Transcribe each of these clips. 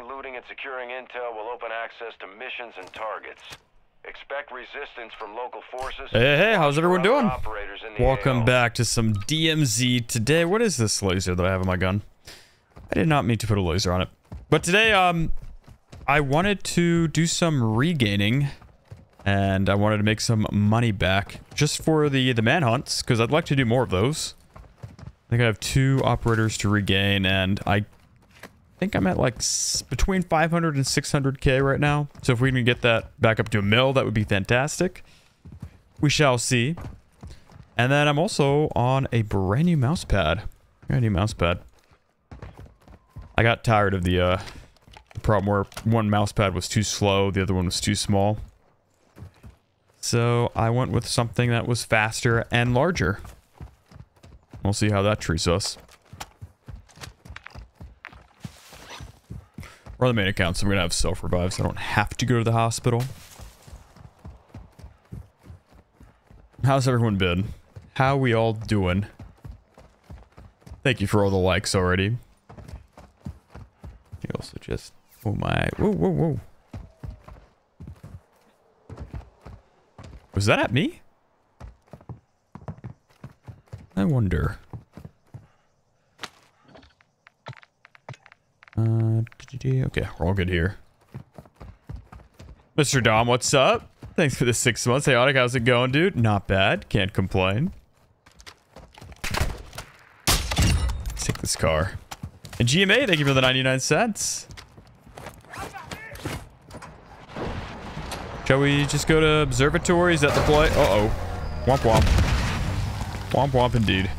Looting, and securing intel will open access to missions and targets. Expect resistance from local forces. Hey, hey, how's everyone doing? Operators in Welcome AO. back to some DMZ today. What is this laser that I have on my gun? I did not mean to put a laser on it. But today, um, I wanted to do some regaining and I wanted to make some money back just for the, the manhunts because I'd like to do more of those. I think I have two operators to regain and I think I'm at like between 500 and 600k right now. So if we can get that back up to a mill, that would be fantastic. We shall see. And then I'm also on a brand new mouse pad. Brand new mouse pad. I got tired of the uh the problem where one mouse pad was too slow, the other one was too small. So I went with something that was faster and larger. We'll see how that treats us. On the main account, so I'm gonna have self-revive, so I don't have to go to the hospital. How's everyone been? How we all doing? Thank you for all the likes already. You also just... Oh my... Whoa, whoa, whoa. Was that at me? I wonder. Uh, okay, we're all good here. Mr. Dom, what's up? Thanks for the six months. Hey, Otic, how's it going, dude? Not bad. Can't complain. Let's take this car. And GMA, thank you for the 99 cents. Shall we just go to observatory? Is that the play? Uh-oh. Womp womp. Womp womp indeed.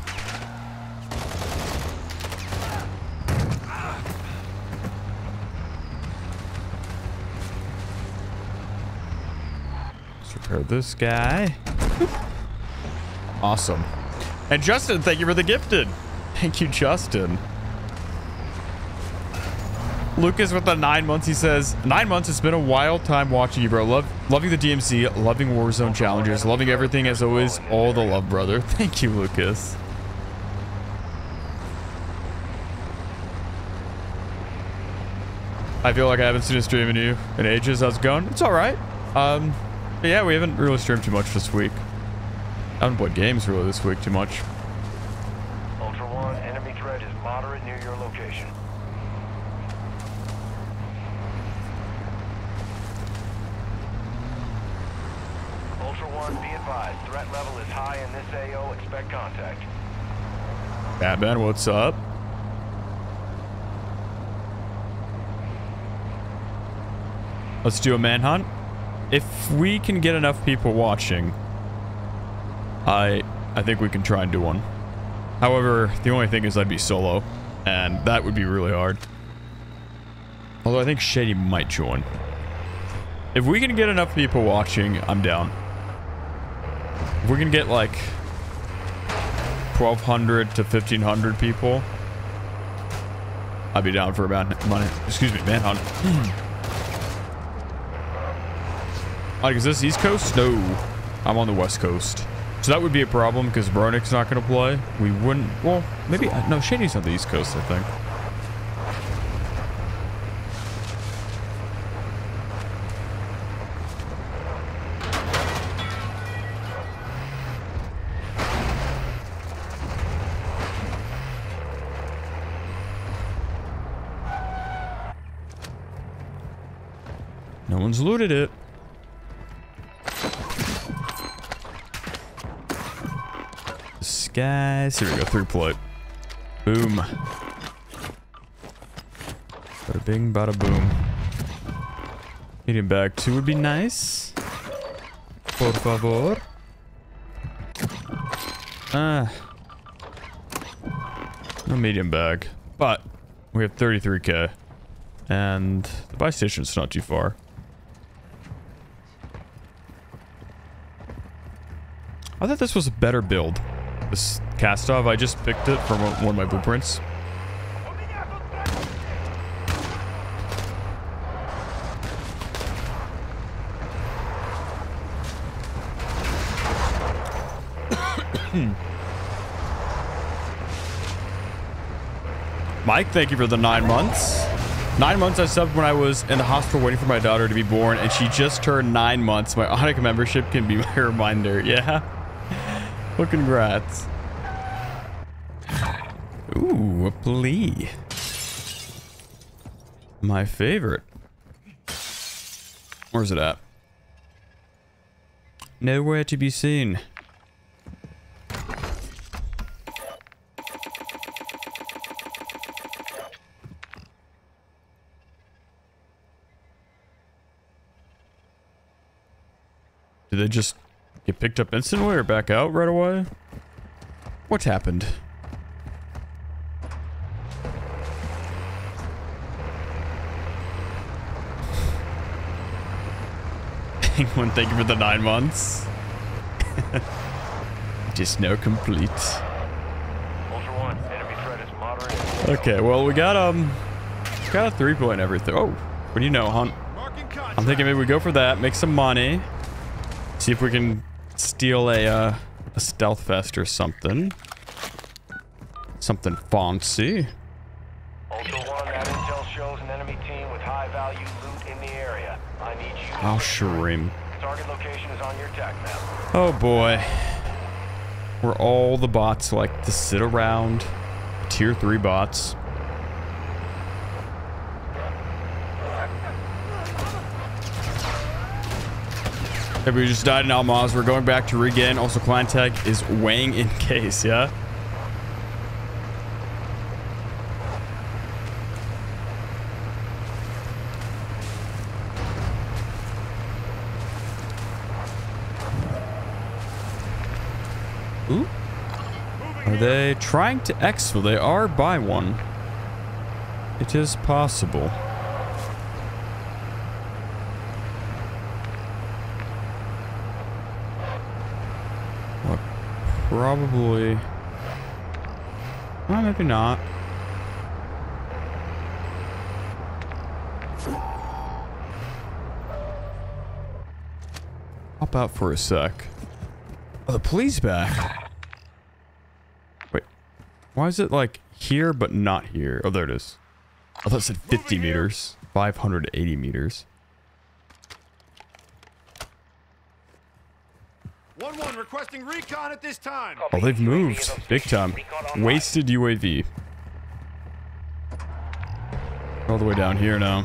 Let's this guy. Awesome. And Justin, thank you for the gifted. Thank you, Justin. Lucas with the nine months, he says, Nine months, it's been a wild time watching you, bro. Love, loving the DMZ, loving Warzone challenges, loving everything as always. All the love, brother. Thank you, Lucas. I feel like I haven't seen a stream in you in ages. How's it going? It's all right. Um, but yeah, we haven't really streamed too much this week. I haven't played games really this week too much. Ultra One, enemy threat is moderate near your location. Ultra One, be advised. Threat level is high in this AO. Expect contact. Batman, what's up? Let's do a manhunt. If we can get enough people watching, I I think we can try and do one. However, the only thing is I'd be solo, and that would be really hard. Although I think Shady might join. If we can get enough people watching, I'm down. If we can get like 1,200 to 1,500 people, I'd be down for a man, money. Excuse me, manhunt. like, is this East Coast? No, I'm on the West Coast. So that would be a problem because Bronik's not going to play. We wouldn't. Well, maybe uh, no. Shady's on the East Coast, I think. No one's looted it. Skies. Here we go. Three plate. Boom. Bada bing, bada boom. Medium bag two would be nice. Por favor. Ah. No medium bag. But we have 33k. And the buy station's not too far. I thought this was a better build. This Kastov, I just picked it from one of my blueprints. Mike, thank you for the nine months. Nine months I subbed when I was in the hospital waiting for my daughter to be born, and she just turned nine months. My Onic membership can be my reminder. Yeah. Well, congrats. Ooh, a plea. My favorite. Where's it at? Nowhere to be seen. Did they just get picked up instantly or back out right away? What happened? Penguin, thank you for the nine months. Just no complete. Ultra One, enemy threat is moderate. Okay, well we got um got a three point everything. Oh, what do you know, Hunt? I'm thinking maybe we go for that, make some money, see if we can steal a uh, a stealth vest or something. Something fancy. Ultra One, that intel shows an enemy team with high value loot in the area. I need you. Oh, secure Target location is on your tac map. Oh boy. Where all the bots like to sit around. Tier 3 bots. Everybody just died in Almaz. We're going back to regain. Also, Clan is weighing in case, yeah? Ooh. Are they trying to exfil? They are by one. It is possible. Probably... Well, maybe not. Hop out for a sec. Oh, the police back. Wait. Why is it like here but not here? Oh, there it is. I thought it said 50 meters. 580 meters. One one requesting recon at this time. Oh, they've moved. Big time. Wasted UAV. All the way down here now.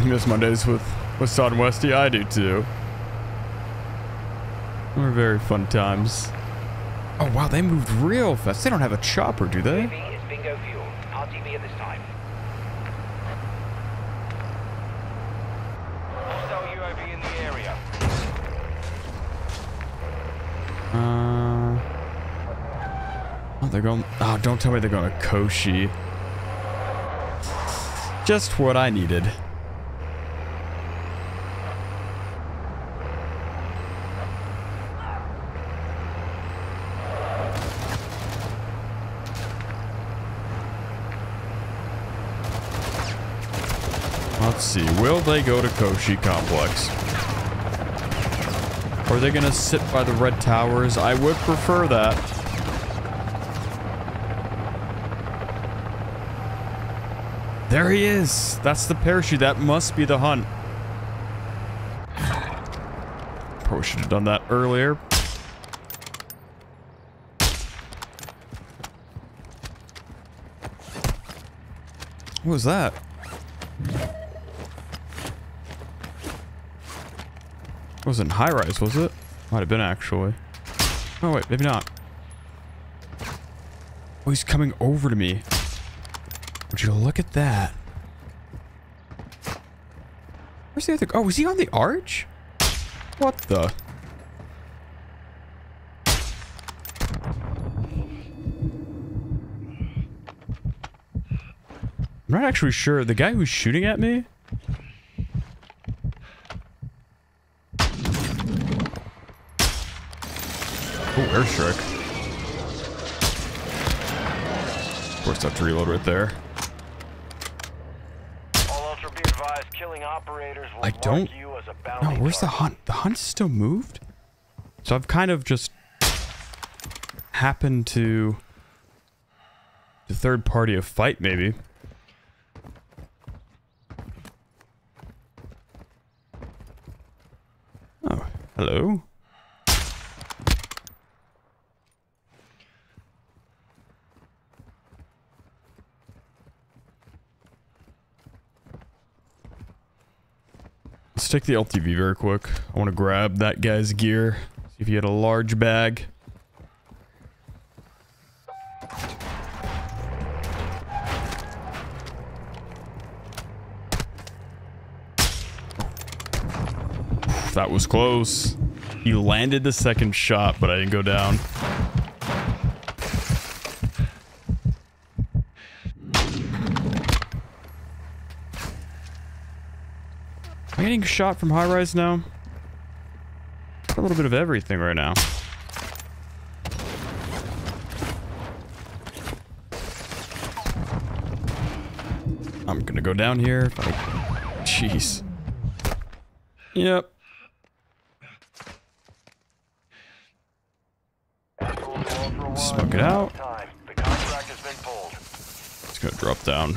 You miss Mondays with, with Sod and Westy? I do too. They Were very fun times. Oh wow, they moved real fast. They don't have a chopper, do they? UAV is bingo fuel. RTB at this time. Hostile UAV in the area. Uh, oh, they're going. Oh, don't tell me they're going to Koschei. Just what I needed. Let's see. Will they go to Koschei Complex? Are they gonna sit by the red towers? I would prefer that. There he is. That's the parachute. That must be the hunt. Probably should have done that earlier. What was that? Wasn't high rise, was it? Might have been actually. Oh wait, maybe not. Oh, he's coming over to me. Would you look at that? Where's the other? Oh, is he on the arch? What the? I'm not actually sure. The guy who's shooting at me? Airstrike. Of course, I have to reload right there. All Ultra be advised, killing operators will I don't- you as a No, where's the hunt? The hunt's still moved? So I've kind of just happened to the third party a fight, maybe. Oh, hello. Let's take the LTV very quick. I want to grab that guy's gear. See if he had a large bag. That was close. He landed the second shot, but I didn't go down. Am getting shot from high rise now? A little bit of everything right now. I'm gonna go down here. Jeez. Yep. Smoke it out. It's gonna drop down.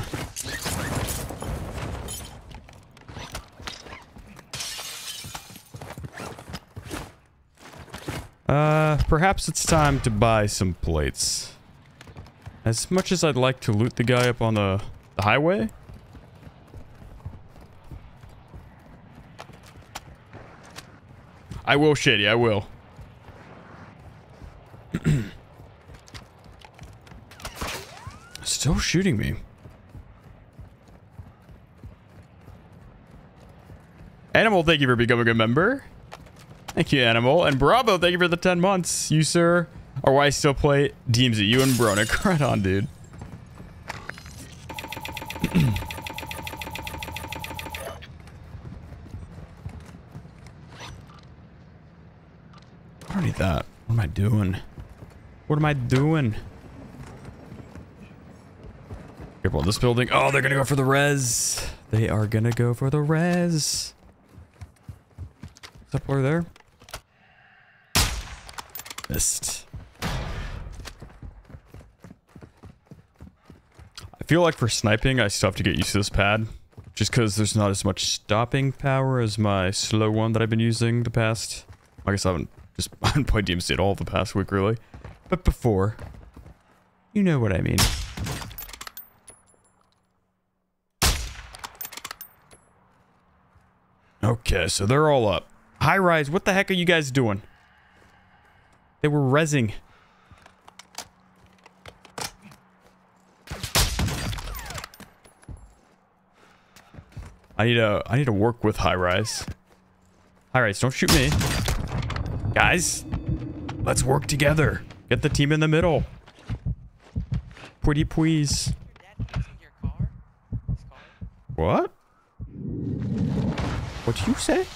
Uh, perhaps it's time to buy some plates. As much as I'd like to loot the guy up on the, the highway, I will, Shady, I will. Still shooting me. Animal, thank you for becoming a member. Thank you, Animal. And Bravo, thank you for the 10 months. You, sir, are why I still play DMZ. You and Bronick. Right on, dude. I don't need that. What am I doing? What am I doing? Careful this building. Oh, they're gonna go for the res. They are gonna go for the res. Is over there? I feel like for sniping, I still have to get used to this pad. Just because there's not as much stopping power as my slow one that I've been using the past. I guess I haven't just I haven't played DMZ at all the past week, really. But before, you know what I mean. Okay, so they're all up. High rise, what the heck are you guys doing? They were rezzing. I need to I need to work with high rise. High rise, don't shoot me. Guys, let's work together. Get the team in the middle. Pretty please. What? What do you say?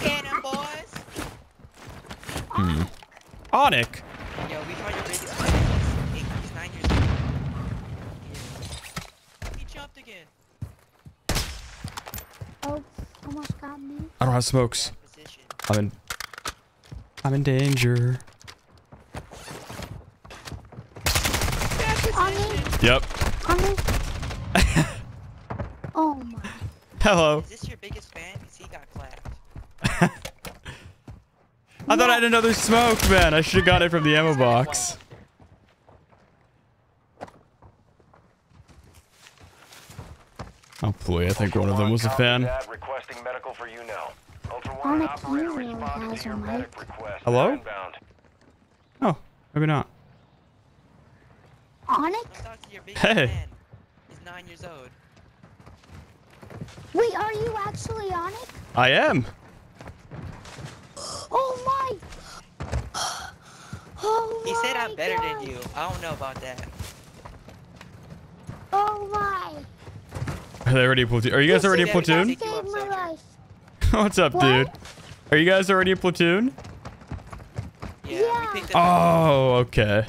Cannon boys. Onic. Yo, we found your biggest fan. He's, he's nine years old. Yeah. He jumped again. Oh, almost got me. I don't have smokes. I'm in I'm in danger. On me, Yep. on me. oh my. Hello. Is this your biggest fan? Because he got clapped. I thought I had another smoke, man. I should have got it from the ammo box. Oh boy, I think one of them was a fan. Requesting medical for you now. Ultra One Onyx operator usually responding has to your a mic. medic request. Hello? Oh, maybe not. Onyx? Come talk to your biggest Hey. He's nine years old. Wait, are you actually Onyx? I am. Oh my. Oh He said I'm my better than you. I don't know about that. Oh my. Are they already a platoon? Are you guys This already a platoon? Pick Saved my life. What's up, What? dude? Are you guys already a platoon? Yeah, Yeah. we picked up. Oh, okay.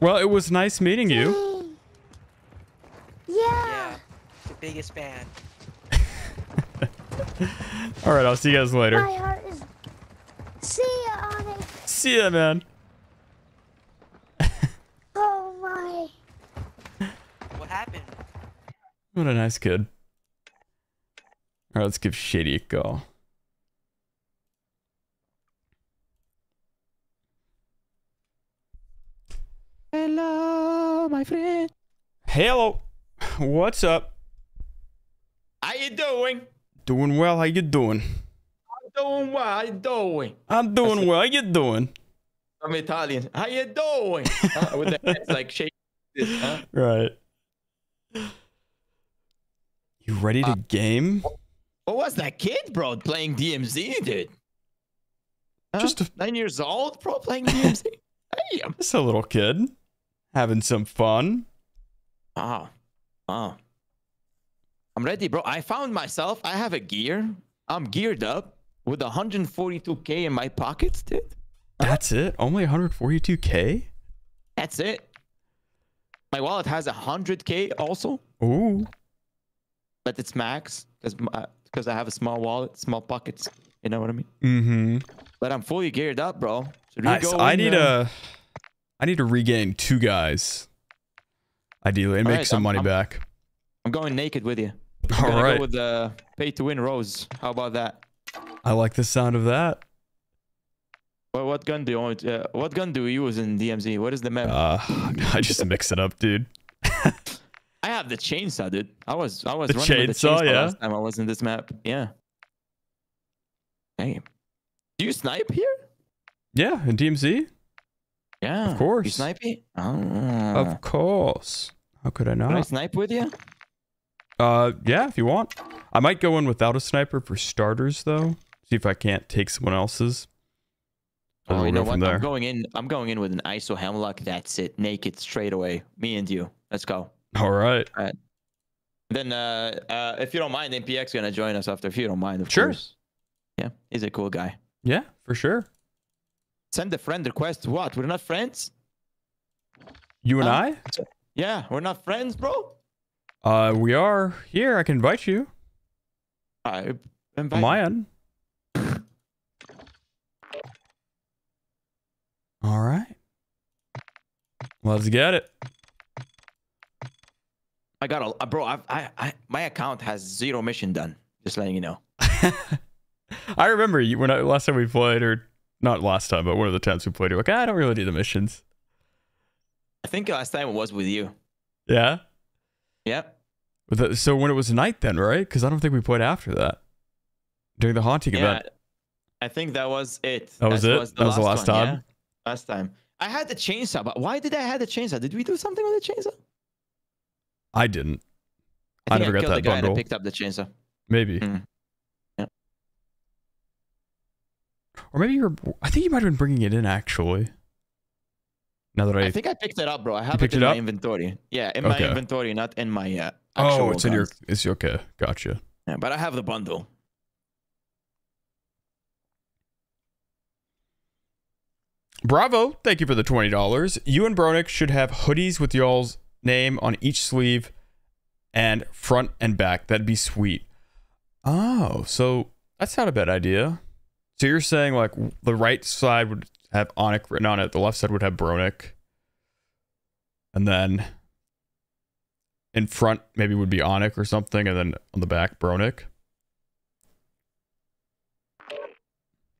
Well, it was nice meeting you. Yeah. Yeah, the biggest fan. All right, I'll see you guys later. My heart is. Same. see ya, man. Oh my. What happened? What a nice kid. All right, let's give Shady a call. Hello, my friend. Hello. What's up? How you doing? Doing well. How you doing? I'm doing well. How you doing? I'm doing well. How you doing? I'm Italian. How you doing? Huh? With the hands like shaking. This, huh? Right. You ready to uh, game? What was that kid, bro, playing DMZ, dude? Huh? Just a- nine years old, bro, playing DMZ. Damn. Just a little kid having some fun. Wow. Wow. I'm ready, bro. I found myself. I have a gear. I'm geared up with 142k in my pockets, dude. That's it. Only 142k. That's it. My wallet has 100k also, Ooh. but it's max because because I have a small wallet, small pockets. You know what I mean? Mm-hmm. But I'm fully geared up, bro. Nice. go I in, need uh, a. I need to regain two guys. Ideally, and make Alright, some I'm- money I'm- back. I'm going naked with you. All Gonna. Go with the pay to win rose. How about that? I like the sound of that. Well, what gun do you want? Uh, what gun do you use in DMZ? What is the map? Uh, I just mix it up, dude. I have the chainsaw, dude. I was I was The running with the chainsaw, chainsaw yeah? last time I was in this map. Yeah. Hey, do you snipe here? Yeah, in DMZ. Yeah, of course. snipe it? Oh. Of course. How could I not? Can I not? snipe with you? Uh, yeah, if you want. I might go in without a sniper for starters, though. See if I can't take someone else's. Oh, you know what? there. I'm going in. I'm going in with an ISO hemlock. That's it. Naked straight away. Me and you. Let's go. All right. Then, uh, uh, if you don't mind, MPX gonna join us after. If you don't mind, of Sure. course. Yeah, he's a cool guy. Yeah, for sure. Send a friend request. What? We're not friends? You and Huh? I? Yeah, we're not friends, bro. Uh, we are here. I can invite you. I invite my end. All right. Let's get it. I got a uh, bro. I, I, I, my account has zero mission done. Just letting you know. I remember you when I, last time we played, or not last time, but one of the times we played. You're like, "Ah, I don't really do the missions. I think last time it was with you. Yeah. Yep. So when it was night, then right? Because I don't think we played after that during the haunting Yeah. event. I think that was it. That was it? That was the last one, time? yeah. Last time. I had the chainsaw, but why did I have the chainsaw? Did we do something with the chainsaw? I didn't. I, I never got that guy bundle. That picked up the chainsaw. Maybe. Mm. Yeah. Or maybe you're. I think you might have been bringing it in actually. Now that I. I think I picked it up, bro. I have picked it in it my inventory. Yeah, in my inventory, not in my uh, oh, it's in your. guns. It's okay. Gotcha. Yeah, but I have the bundle. Bravo. Thank you for the $20. You and Bronick should have hoodies with y'all's name on each sleeve and front and back. That'd be sweet. Oh, so that's not a bad idea. So you're saying like the right side would have Onic written on it, the left side would have Bronick. And then in front maybe would be Onic or something, and then on the back Bronick.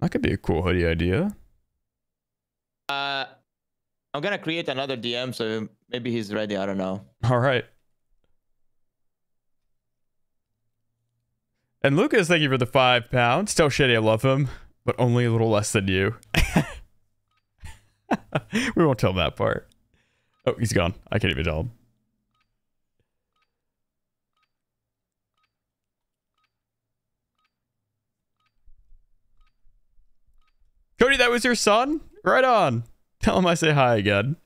That could be a cool hoodie idea. Uh, I'm gonna create another DM, so maybe he's ready. I don't know. All right. And Lucas, thank you for the five pounds. Tell Shady I love him, but only a little less than you. we won't tell that part. Oh, he's gone. I can't even tell him. Cody, that was your son? Right on. Tell him I say hi again.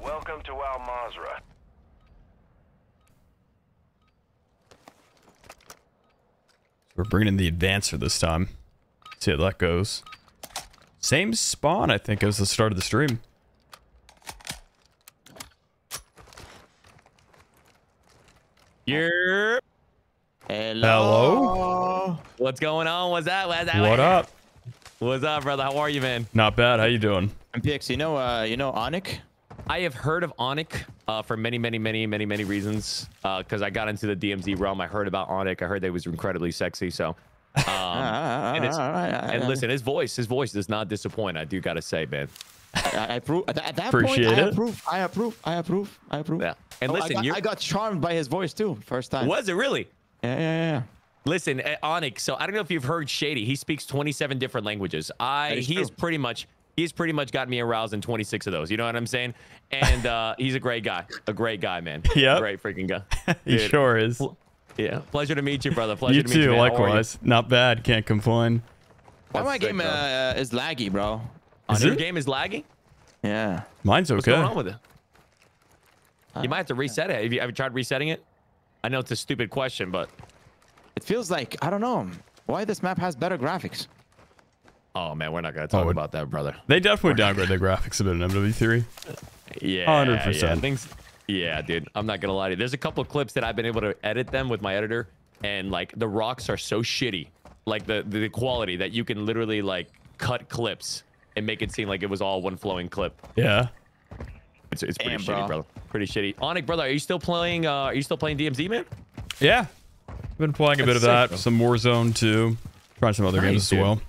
Welcome to Al Mazrah. We're bringing in the advancer this time. See how that goes. Same spawn, I think, as the start of the stream. You're. Hello. What's going on? What's that? What's that? What up? What's up, brother? How are you, man? Not bad. How you doing? MPX, you know, uh, you know Onic? I have heard of Onic uh, for many, many, many, many, many reasons. Uh, because I got into the DMZ realm, I heard about Onic. I heard they was incredibly sexy. So, um, ah, ah, and, it's, ah, and listen, his voice, his voice does not disappoint. I do gotta say, man. I, I approve. At, at that Appreciate point, I it. approve. I approve. I approve. I approve. Yeah. And Oh, I listen, got, you I got charmed by his voice too, first time. was it really? Yeah, yeah, yeah. Listen, uh, Onyx. So I don't know if you've heard Shady. He speaks 27 different languages. I That is he is pretty much he's pretty much got me aroused in 26 of those. You know what I'm saying? And uh, he's a great guy. A great guy, man. Yeah. Great freaking guy. He Dude, sure is. Yeah. Pleasure to meet you, brother. Pleasure You to meet you. too. man. How are you? Likewise. Not bad. Can't complain. Why my That's sick, game uh, is laggy, bro? Is Your game is lagging. Yeah. Mine's okay. What's okay. going on with it? Uh, you might have to reset it. Have you, have you tried resetting it? I know it's a stupid question, but It feels like I don't know why this map has better graphics. oh man, we're not gonna talk Oh, about that, brother. They definitely downgrade the graphics a bit in MW3. Yeah, 100%. Yeah, things. Yeah, dude. I'm not gonna lie to you. There's a couple of clips that I've been able to edit them with my editor, and like the rocks are so shitty, like the the quality that you can literally like cut clips and make it seem like it was all one flowing clip. Yeah. It's, it's pretty Damn, shitty, bro. bro. Pretty shitty. Onic, brother, are you still playing? Uh, are you still playing DMZ, man? Yeah. I've Been playing a bit That's of sick, that. bro. some Warzone too. Trying some other Nice, games as dude. well.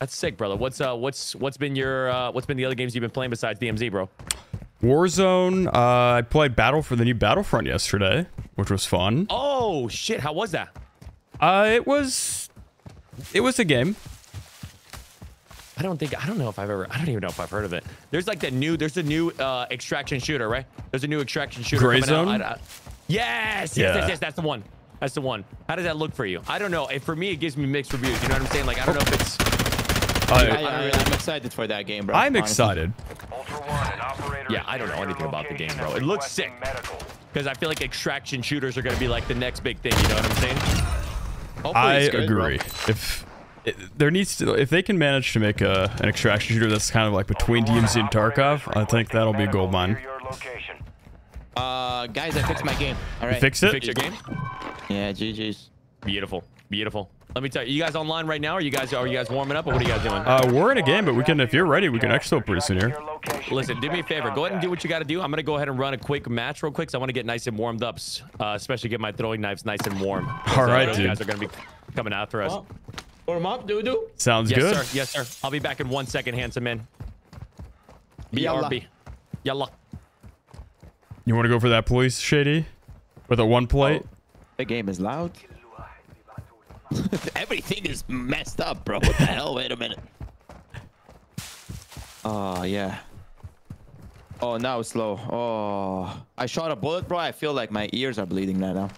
That's sick, brother. What's uh, what's what's been your uh, what's been the other games you've been playing besides DMZ, bro? Warzone. Uh, I played Battle for the new Battlefront yesterday, which was fun. Oh shit, how was that? Uh, it was, it was a game. I don't think I don't know if I've ever I don't even know if I've heard of it. There's like that new there's a new uh extraction shooter, right? There's a new extraction shooter Gray coming Zone? out. I- I- yes, yes, Yeah. yes, yes, that's the one. That's the one. How does that look for you? I don't know. If for me it gives me mixed reviews. You know what I'm saying? Like I don't know if it's I, I, I, I'm excited for that game, bro. I'm honestly. excited. Ultra One, an operator Yeah, I don't know anything about the game, bro. It looks sick. Medical. because I feel like extraction shooters are gonna be like the next big thing. You know what I'm saying? Hopefully I it's good, bro. agree. If it, there needs to, if they can manage to make a an extraction shooter that's kind of like between DMZ and Tarkov, I think that'll be a gold mine. near your location. Uh, guys, I fixed my game. All right. Fix it. Fix your game. Yeah, GG's. Beautiful, beautiful. Let me tell you, you guys online right now? Are you guys are you guys warming up or what are you guys doing? Uh, we're in a game, but we can, if you're ready, we can exfil pretty soon here. Listen, do me a favor. Go ahead and do what you got to do. I'm going to go ahead and run a quick match real quick. 'cause I want to get nice and warmed up, uh, especially get my throwing knives nice and warm. 'Cause, All right, those dude. guys are going to be coming after us. Warm up, doo doo. Sounds yes, good. sir. Yes, sir. I'll be back in one second, handsome man. Yalla. BRB. Yalla. You want to go for that police shady with a one plate? Oh, the game is loud. Everything is messed up, bro. What the hell? Wait a minute. Oh, yeah. Oh, now it's slow. Oh, I shot a bullet, bro. I feel like my ears are bleeding right now.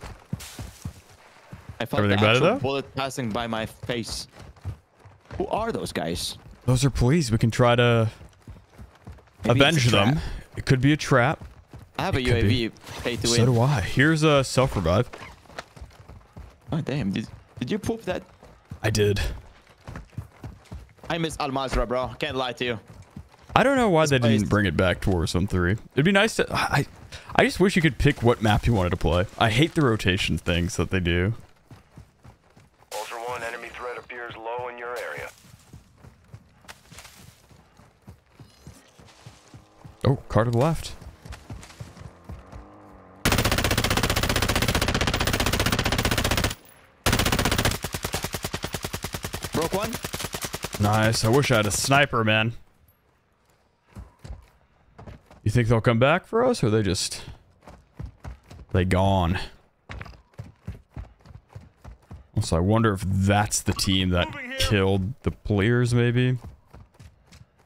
I felt Everything the actual bullet passing by my face. Who are those guys? Those are police. We can try to Maybe avenge them. It could be a trap. I have a Could be. UAV pay to So win. do I. Here's a self revive. Oh, damn. Did, did you poop that? I did. I miss Al Mazrah, bro. Can't lie to you. I don't know why they place- didn't bring it back to Warzone 3. It'd be nice to. I, I just wish you could pick what map you wanted to play. I hate the rotation things that they do. Ultra One, enemy threat appears low in your area. Oh, car to the left. Broke one. Nice. I wish I had a sniper, man. You think they'll come back for us, or they just they gone? Also, I wonder if that's the team that killed the players. Maybe.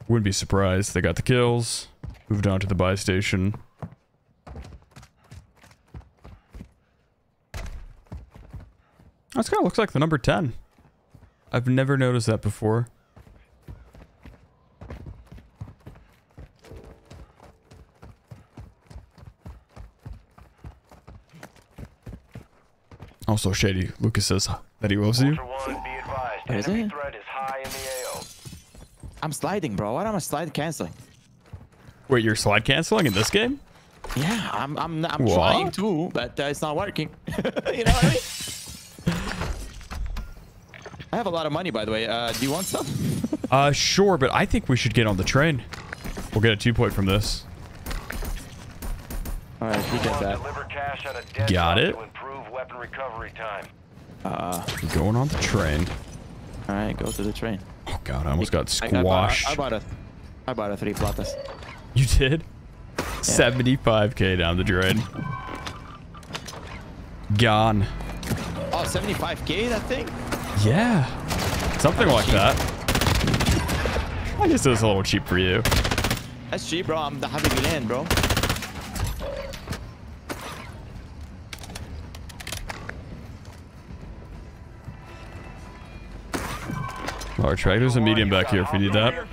Wouldn't be surprised. They got the kills. Moved on to the buy station. That's kind of looks like the number 10. I've never noticed that before. Also, Shady, Lucas says that he loves you. Ultra One. Is enemy it? threat is high in the AO. I'm sliding, bro. What am I slide canceling? Wait, you're slide canceling in this game? Yeah, I'm I'm I'm What? trying to, but uh, it's not working. you know what I mean? I have a lot of money, by the way. Uh, do you want some? Uh, sure, but I think we should get on the train. We'll get a two point from this. All right, you get that. Deliver cash at a dead Got it. To improve weapon recovery time. Going on the train. All right, go to the train. Oh god, I almost got I- I bought- squashed. I, bought a, I bought a three platas. You did? 75k down the drain. Gone. Oh, 75k that thing? Yeah. Something like cheap. that. I guess it was a little cheap for you. That's cheap, bro. I'm the happy land, bro. Large track. There's a medium back here if you need that.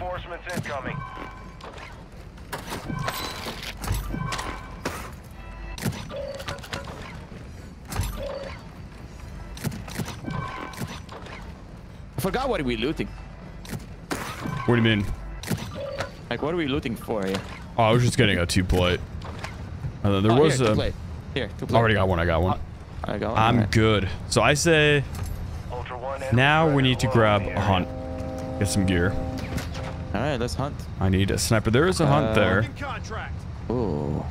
I forgot what are we looting. What do you mean? Like, what are we looting for here? Oh, I was just getting a two plate. And then there Oh, was here, a. plate. Here, two plate. Already got one. I got one. I got one. I'm alright. good. So I say Ultra One. now we need to grab a hunt. Get some gear. All right, let's hunt. I need a sniper. There is a hunt Uh, there. Contract. Ooh.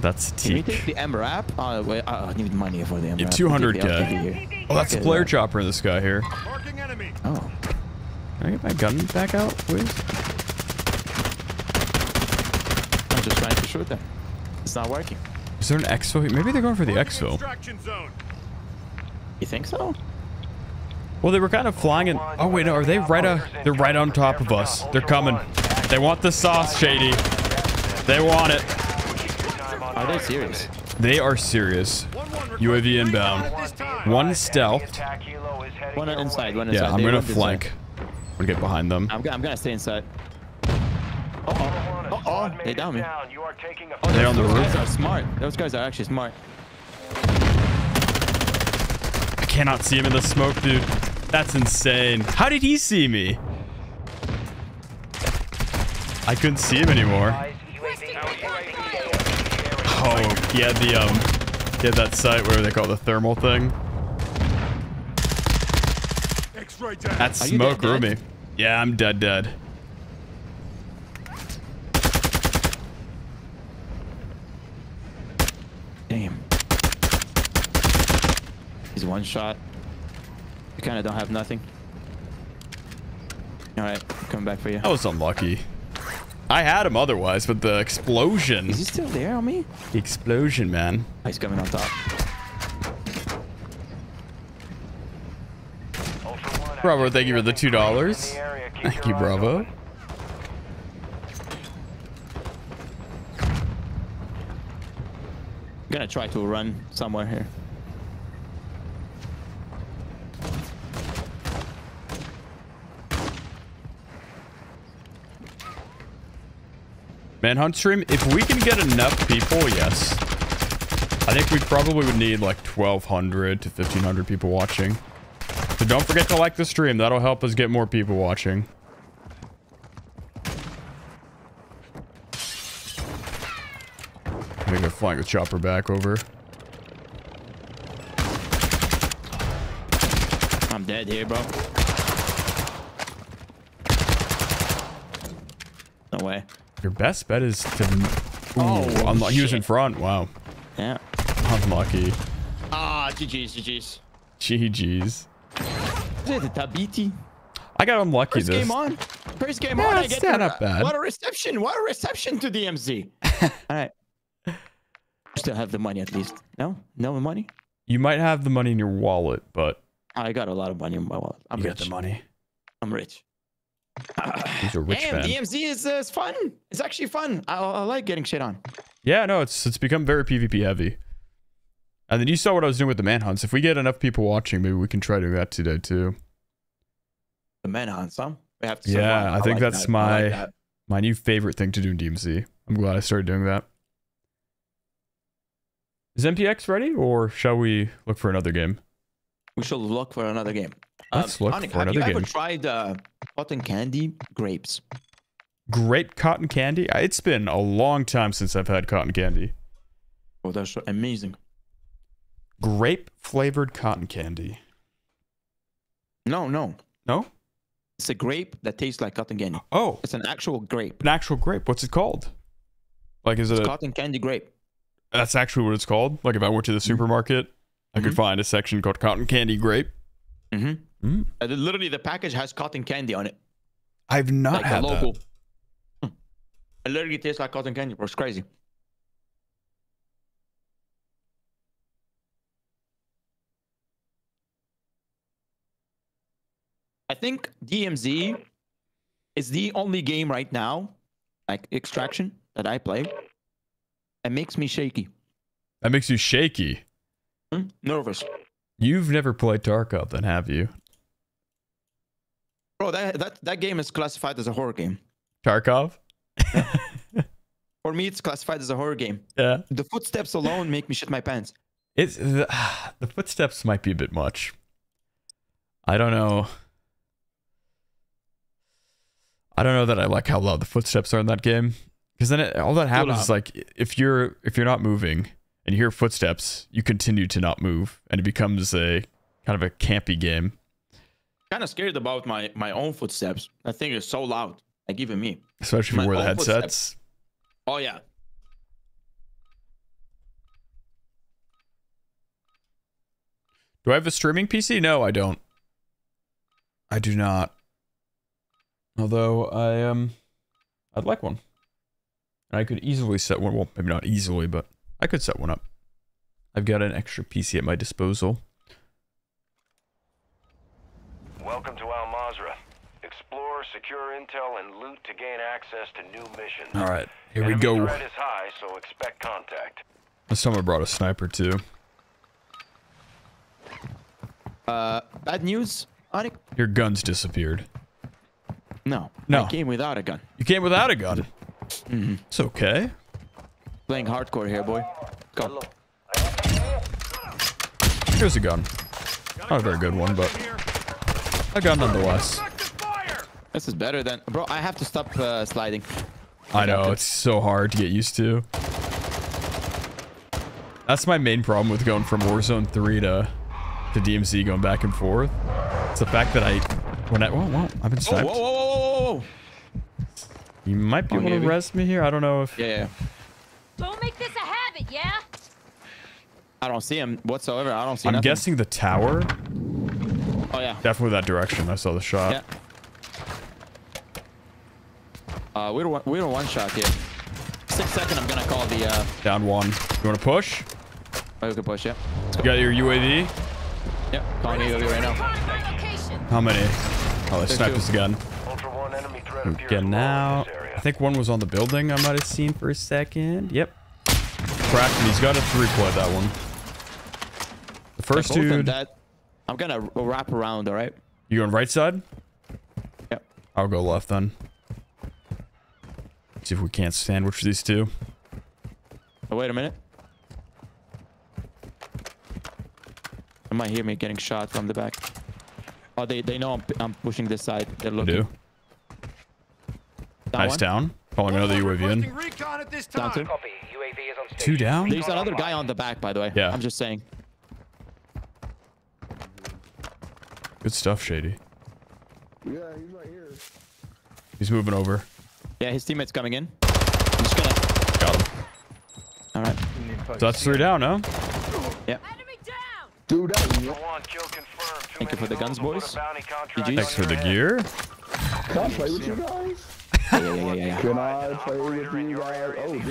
That's a Can we take the M wrap? Oh, wait, I I need money for the M Yeah, 200K. Oh, that's a Okay, player chopper in this guy here. Marking enemy. Oh. Can I get my gun back out, please? I'm just trying to shoot them. It's not working. Is there an exfil? here? Maybe they're going for the Marking exfil. Extraction zone. You think so? Well, they were kind of flying in. Oh wait, no, are they right? Uh, they're right on top of us. They're coming. They want the sauce, Shady. They want it. Are they serious? They are serious. One one. UAV inbound. recon at this time. One stealth. Attack helo is heading One inside, one inside. Yeah, I'm They gonna went flank. I'm gonna get behind them. I'm, I'm gonna stay inside. Uh-oh. Uh-oh. They is down me. down. You are taking a Oh, They're on the those roof. guys are smart. Those guys are actually smart. I cannot see him in the smoke, dude. That's insane. How did he see me? I couldn't see him anymore. Guys, UAV, UAV, Oh, he had the um, he had that site where they call the thermal thing. X-ray. That smoke dead, grew dead? Yeah, I'm dead, dead. Damn. He's one shot. You kind of don't have nothing. All right, coming back for you. I was unlucky. I had him otherwise, but the explosion, Is he still there on me? the explosion, man. Oh, he's coming on top. Bravo, thank you for the $2. in the area. Keep Thank you, Bravo. I'm gonna try to run somewhere here. Manhunt stream, if we can get enough people, yes. I think we probably would need like 1,200 to 1,500 people watching. So don't forget to like the stream. That'll help us get more people watching. I'm gonna go flying with chopper back over. I'm dead here, bro. No way. Your best bet is to... Ooh, Oh, he was in front. Wow. Yeah. Unlucky. Ah, GG's, GG's. GG's. Tabiti? I got unlucky First this. game on. First game yeah, on. I get not bad. What a reception. What a reception to DMZ. All right. Still have the money at least. No? No money? You might have the money in your wallet, but... I got a lot of money in my wallet. I'm you rich. got the money. I'm rich. He's a rich Damn, man. DMZ is uh, it's fun. It's actually fun. I, I like getting shit on. Yeah, no, it's it's become very PvP heavy. And then you saw what I was doing with the manhunts. If we get enough people watching, maybe we can try doing that today too. The manhunts, huh? We have to Yeah, survive. I think like that's that. I like my- that. My new favorite thing to do in DMZ. I'm glad I started doing that. Is MPX ready, or shall we look for another game? We should look for another game. Let's look Anik, for have another you game. ever tried uh, cotton candy grapes? Grape cotton candy. It's been a long time since I've had cotton candy. Oh, that's amazing. Grape flavored cotton candy. No, no. No? It's a grape that tastes like cotton candy. Oh, It's an actual grape. an actual grape. What's it called? Like, is it a, cotton candy grape. that's actually what it's called? Like, if I went to the supermarket, I could Mhm. find a section called cotton candy grape. Mm-hmm. Mm. Uh, literally, the package has cotton candy on it. I've not like had the that. logo. Hmm. It literally tastes like cotton candy, bro. It's crazy. I think DMZ is the only game right now, like Extraction, that I play. It makes me shaky, That makes you shaky. Hmm? nervous. You've never played Tarkov, then, have you? Bro, that, that, that game is classified as a horror game. Tarkov? For me, it's classified as a horror game. yeah. The footsteps alone make me shit my pants. It's the, the footsteps might be a bit much. I don't know. I don't know that I like how loud the footsteps are in that game. Because then it, all that happens is like if you're if you're not moving and you hear footsteps, you continue to not move, and it becomes a kind of a campy game. Kind of scared about my my own footsteps. That thing is so loud. Like even me. Especially if you wear the own footsteps. headsets. Oh yeah. Do I have a streaming PC? No, I don't. I do not. Although I um I'd like one. And I could easily set one well, maybe not easily, but I could set one up. I've got an extra PC at my disposal. Welcome to Al Mazrah. Explore, secure intel, and loot to gain access to new missions. Alright, here we Enemy go. threat is high, so expect contact. Someone brought a sniper too. Uh, bad news, Onic? Your gun's disappeared. No. No. I came without a gun. You came without a gun. It's okay. Playing hardcore here, boy. Go. Here's a gun. Not a very good one, but a gun nonetheless. This is better than, bro. I have to stop uh, sliding. I know, it's so hard to get used to. That's my main problem with going from Warzone 3 to, to DMZ going back and forth. It's the fact that I... When I... Whoa, whoa, I've been sniped. whoa, whoa, whoa, whoa, whoa. You might be Oh, able to maybe. res me here. I don't know if... Yeah, yeah. Don't make this a habit, yeah? I don't see him whatsoever. I don't see I'm nothing. guessing the tower. Oh yeah. Definitely that direction. I saw the shot. Yeah. Uh, we're one, we're one shot here. Six second. I'm gonna call the. Uh, Down one. You want to push? oh, we can push. Yeah. You got your UAV? Yeah. Calling UAV right now. My location. How many? Oh, they There's sniped two. us again. Ultra One enemy threat appears Getting out. I think one was on the building I might have seen for a second. Yep. Cracked and he's got a three play that one. The first Both dude. That. I'm gonna wrap around. All right. You on right side? Yep. I'll go left then. See if we can't sandwich these two. Oh, wait a minute. They might hear me getting shot from the back. Oh, they they know I'm, I'm pushing this side. They're I looking. do. Down nice one. down. Calling another UAV in. recon at this Down two. Copy. UAV is on station. Two down? There's another guy on the back, by the way. Yeah. I'm just saying. Good stuff, Shady. Yeah, he's right here. He's moving over. Yeah, his teammate's coming in. I'm just gonna... Got him. All right. So that's three down, huh? Yep. Dude, that Thank you for the guns, boys. Thanks for the gear. Can I play with you guys? yeah, yeah, yeah,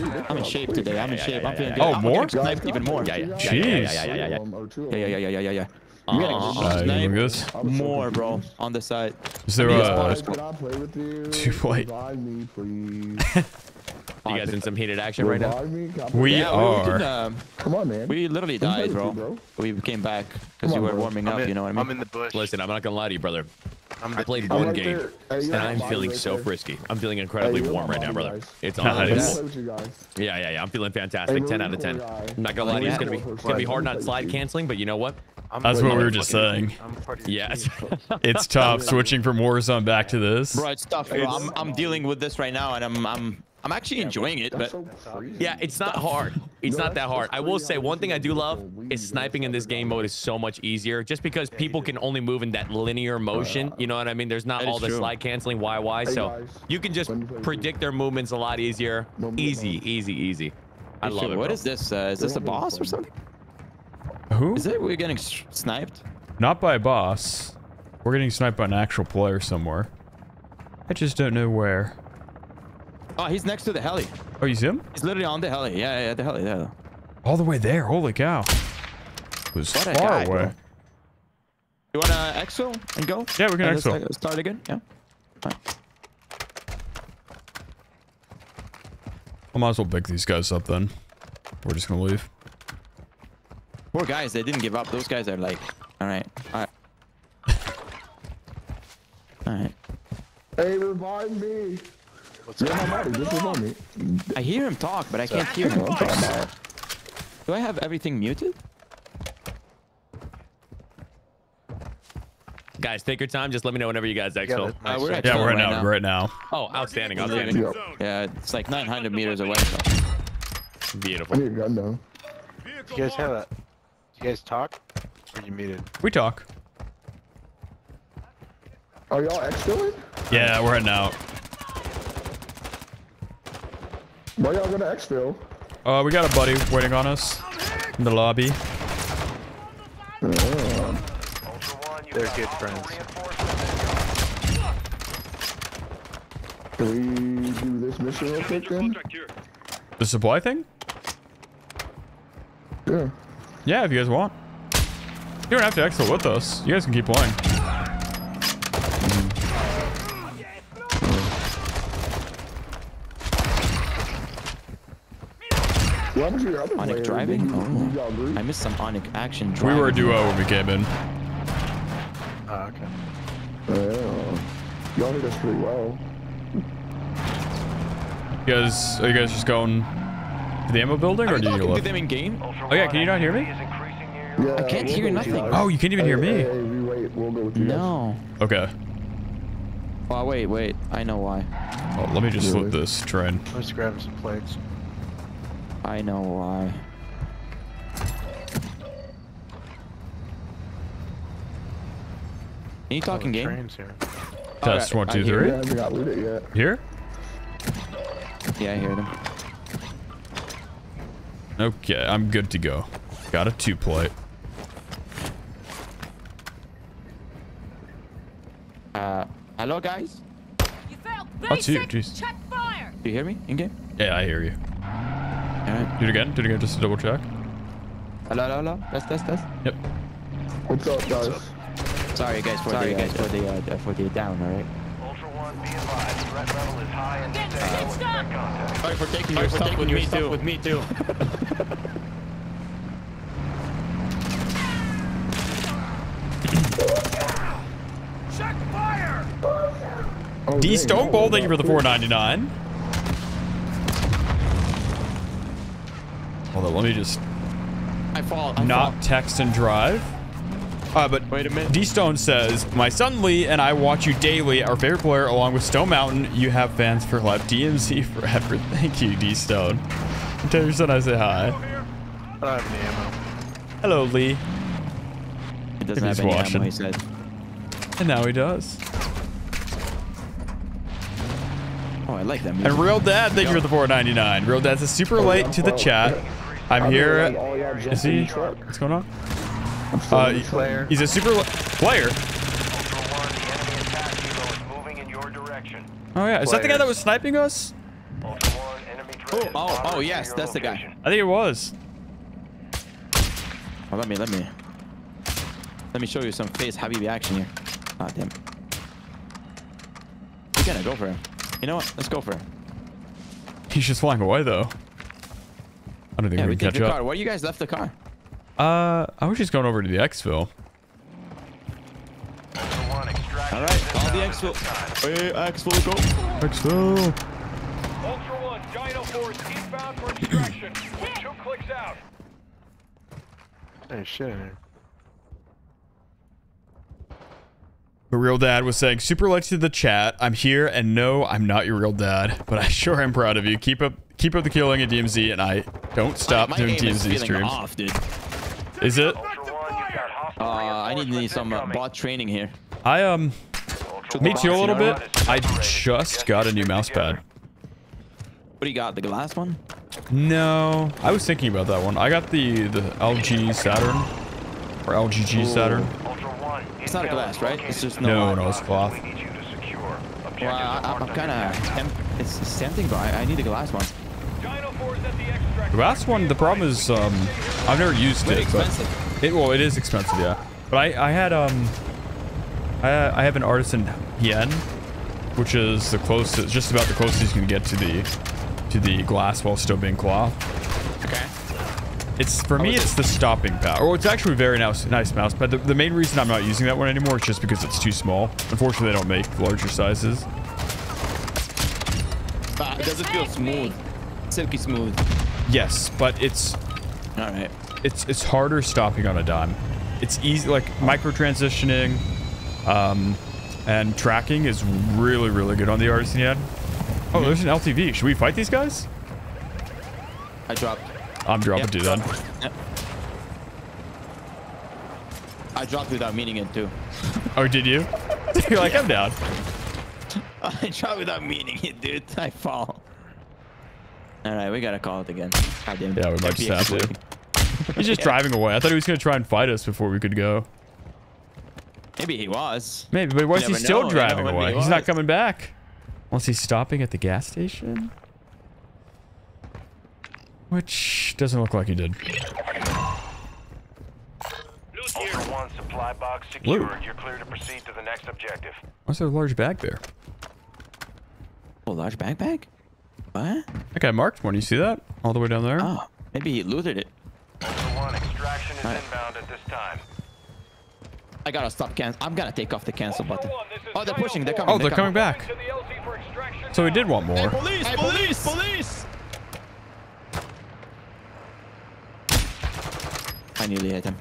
yeah. I'm in shape today. I'm in shape. I'm feeling good. Oh, more? Sniped even more. Yeah, yeah. Jeez. Yeah, yeah, yeah, yeah, yeah. Yeah, yeah, yeah, yeah, yeah. Uh, uh, more, bro, on the side. Is there a... Uh, two point. you? Too late. Revive me, please. You guys in some heated action right now? Revive me? Can I play We yeah, you? we, we, are. can, um, Come on, man. we literally died, bro. you, bro. We came back because Come we were warming up. I'm in, You know what I mean? I'm in the bush. Listen, I'm not gonna lie to you, brother. I'm I played one right game, there. And I'm I'm feeling right so there. frisky. I'm feeling incredibly Hey, warm right now, body, brother. guys. It's Nice. I unbelievable. play with you guys? Yeah, yeah, yeah. I'm feeling fantastic. Hey, 10 out of 10. Liverpool guy. I'm not gonna lie to you, it's gonna be it's gonna be hard Let not slide canceling, but you know what? I'm That's what we were just saying. I'm part of the Yes. It's tough switching from Warzone back to this. Bro, it's tough. Bro. I'm, I'm dealing with this right now, and I'm I'm I'm actually enjoying it, but so yeah, it's not hard. It's No, not that hard. I will say one thing I do love is sniping in this game mode is so much easier just because people can only move in that linear motion. You know what I mean? There's not all the true. slide canceling YY. Hey, So you can just Let me play with predict their movements a lot easier. No, no, Easy, easy, easy. I love it. What bro. is this? Uh, is this a Don't have any boss or something? Who? Is it we're getting sniped? Not by a boss. We're getting sniped by an actual player somewhere. I just don't know where. Oh, he's next to the heli. Oh, you see him? He's literally on the heli. Yeah, yeah, the heli. Yeah. All the way there. Holy cow. It was What far guy, away. bro. You wanna exfil and go? Yeah, we can Uh, let's, exfil. start again. Yeah. Fine. I might as well pick these guys up then. We're just gonna leave. Poor guys, they didn't give up. Those guys are like, all right, all right, all right. Hey, revive me. Yeah, my body. Just revive me. I hear him talk, but I can't hear him. what I'm talking about. Do I have everything muted? Guys, take your time. Just let me know whenever you guys exfil. Uh, we're at Yeah, we're right right now. now. Right now. Oh, outstanding, outstanding. Yep. Yeah, it's like 900 meters away. So. I Beautiful. need a gun though. Vehicle You guys have marked. a. You guys talk? Or you muted? We talk. Are y'all exfilling? Yeah, we're heading out. Why y'all gonna exfil? Uh, we got a buddy waiting on us in the lobby. Uh, Ultra One, you They're good friends. can we do this mission real quick then? The supply thing? Yeah. Yeah, if you guys want. You don't have to exit with us. You guys can keep playing. What happened your other Onic driving? Oh. did y'all group? I missed some Onic action. driving. We were a duo when we came in. Oh, okay. Yeah. Y'all did us pretty well. You guys, are you guys just going to the ammo building Are or you do you talking to left? them in game? Oh, yeah, can you not hear me? activity is increasing near your Yeah, I can't we'll hear go you nothing. Oh, you can't even Hey, hear me. Hey, hey, wait. We'll go with you guys. No. Okay. Oh wait, wait. I know why. Well, let me just flip this train. Let's grab some plates. I know why. Are you talking game? Trains here. Test Alright, one, two, three. Yeah, I got looted yet. Here? Yeah, I hear them. Okay, I'm good to go. Got a two plate. Uh, hello guys. You failed That's you, jeez. Check fire. Do you hear me in game? Yeah, I hear you. All right. Do it again. Do it again just to double check. Hello, hello, hello. Test, test, test. Yep. What's up, guys? Sorry guys for Sorry, the guys, uh, for the uh, for the down. All right. Ultra One, be advised. Threat level is high and Get stable. stitched Expect up. Sorry for taking Sorry for taking your stuff with me too. Check fire! Oh, D dang, Stone Bowl, thank you for the 499. Hold on, let me just I fall. I not fall. text and drive. Uh, but Wait a minute. D Stone says, My son Lee and I watch you daily. Our favorite player, along with Stone Mountain. You have fans for life. DMZ forever. Thank you, D Stone. Tell your son I say hi. I have any ammo. Hello, Lee. It doesn't If have any watching. ammo. He said. And now he does. Oh, I like that music. And Real Dad, thank you for the 499. Real Dad says, super late to the chat. I'm I here. like all y'all Is he? What's going on? I'm Uh, in he's a super player. Ultra One, the enemy attack helo is moving in your direction. Oh yeah, is that the guy that was sniping us? Ultra One, enemy threat Oh, is oh, oh, monitoring yes, your that's the guy. I think it was. Oh, let me, let me, let me show you some face Habibi action here. Ah, damn. We're gonna go for him. You know what? Let's go for him. He's just flying away though. I don't think Yeah, we we can catch the up. car. Where you guys left the car? Uh, I was just going over to the exfil. Ultra One, extraction All is right, all the inbound at exfil. Hey, exfil, go. Exfil. Ultra One, Dino Force eastbound for extraction. Two clicks out. Hey, shit in here. The real dad was saying, super late to the chat. I'm here, and no, I'm not your real dad, but I sure am proud of you. Keep up, keep up the killing at DMZ, and I Don't stop my doing aim is streams. off, dude. Is it? Ultra One, you've got hostile Uh, I need, need some uh, bot training here. I um, Ultra me One, too a little bit. I just got a new mouse pad. What do you got? The glass one? No, I was thinking about that one. I got the the LG Saturn or LGG Saturn. Ultra One, It's not a glass, right? It's just No, no. no, it's cloth. We need you to secure. Objectives Well, I, I'm kind of. it's, it's tempting, but I, I need a glass one. Dino the last one, the problem is um, I've never used it, but it well, it is expensive, yeah. But I I had um, I I have an artisan yen, which is the closest, just about the closest you can get to the to the glass while still being cloth. Okay. It's for me, it's the stopping power. Oh, it's actually a very nice, nice mouse pad. The, the main reason I'm not using that one anymore is just because it's too small. Unfortunately, they don't make larger sizes. Uh, does it feel smooth? Silky smooth. Yes, but it's All right. it's it's harder stopping on a dime. It's easy, like micro transitioning, um, and tracking is really really good on the yen. Oh, there's an LTV. Should we fight these guys? I dropped. I'm dropping Yep. two then. Yep. I dropped without meaning it too. Oh, did you? You're like I'm down. I dropped without meaning it, dude. I fall. All right, we gotta call it again. God damn it. Yeah, we might just FPX have to. He's just Yeah. driving away. I thought he was gonna try and fight us before we could go. Maybe he was. Maybe, but why is he still know, driving maybe away? he He's not coming back. Unless he's stopping at the gas station. Which doesn't look like he did. Ultra One, supply box Loot. secured. You're clear to proceed to the next objective. Why's there a large bag there? Oh, large backpack? What? Okay, I marked one. You see that? All the way down there? Oh, maybe he looted it. Ultra One, extraction is Alright. inbound at this time. I gotta stop cancel. I'm gonna take off the cancel button. One, this is Oh, they're Dino pushing. They're coming. Oh, they're coming back. To the LZ So we now. did want more. Police! police! Police! I nearly hit him.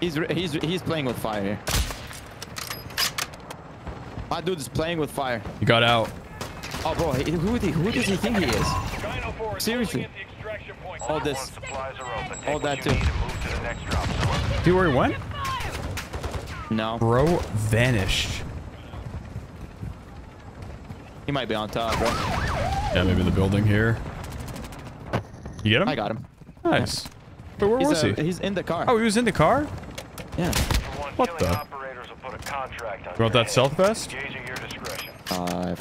He's he's he's playing with fire here. My dude is playing with fire. He got out. Oh, boy, who, do- who does he think he is? Seriously. holding at the extraction. All this. One, supplies are open. Take all that too. need and move to the next drop zone. See where he went? No, Bro vanished. he might be on top, bro. Yeah, maybe the building here. You get him? I got him. Nice. But where He's, was uh, he? he's in the car. Oh, he was in the car? yeah. What the? operators will put a contract on You want that head. stealth vest? Engage at your discretion. Uh,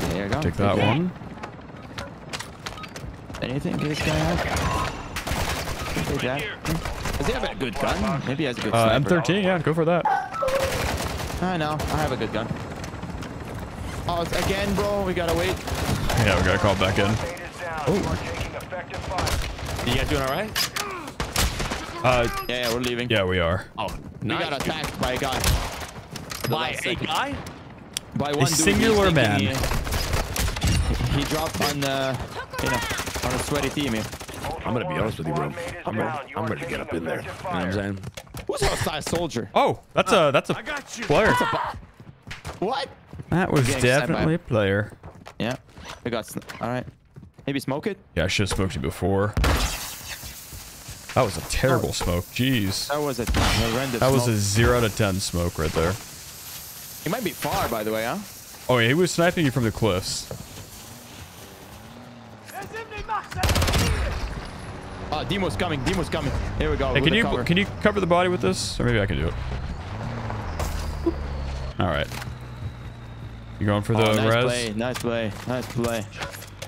there you go. Take that one. Anything this guy have? Take that. Does he have a good gun? Maybe he has a good Uh, sniper. M13, yeah, go for that. I know. I have a good gun. Oh, it's again, bro. We gotta wait. Yeah, we gotta call back in. Fade is down. You are taking effective fire. You guys doing all right? Uh, Yeah, yeah, we're leaving. yeah, we are. Oh, We got attacked by a guy. The By a second. guy? By one dude, singular man. He, he dropped on, uh, you know, on a sweaty team here. I'm gonna be honest with you, bro. I'm down. ready. I'm are ready to get up in there. You know what I'm saying? Who's a hostile soldier? Oh, that's a that's a player. What? That was Getting sniped by definitely a player. Yeah, I got. All right. Maybe smoke it. Yeah, I should have smoked you before. That was a terrible smoke. Jeez. That was a horrendous. That was a 0 out of 10 smoke right there. He might be far, by the way, huh? Oh, yeah, he was sniping you from the cliffs. Oh, Demo's coming. Demo's coming. Here we go. Hey, can you cover. can you cover the body with this? Or maybe I can do it. All right. You going for Oh, the nice res? play. Nice play. Nice play.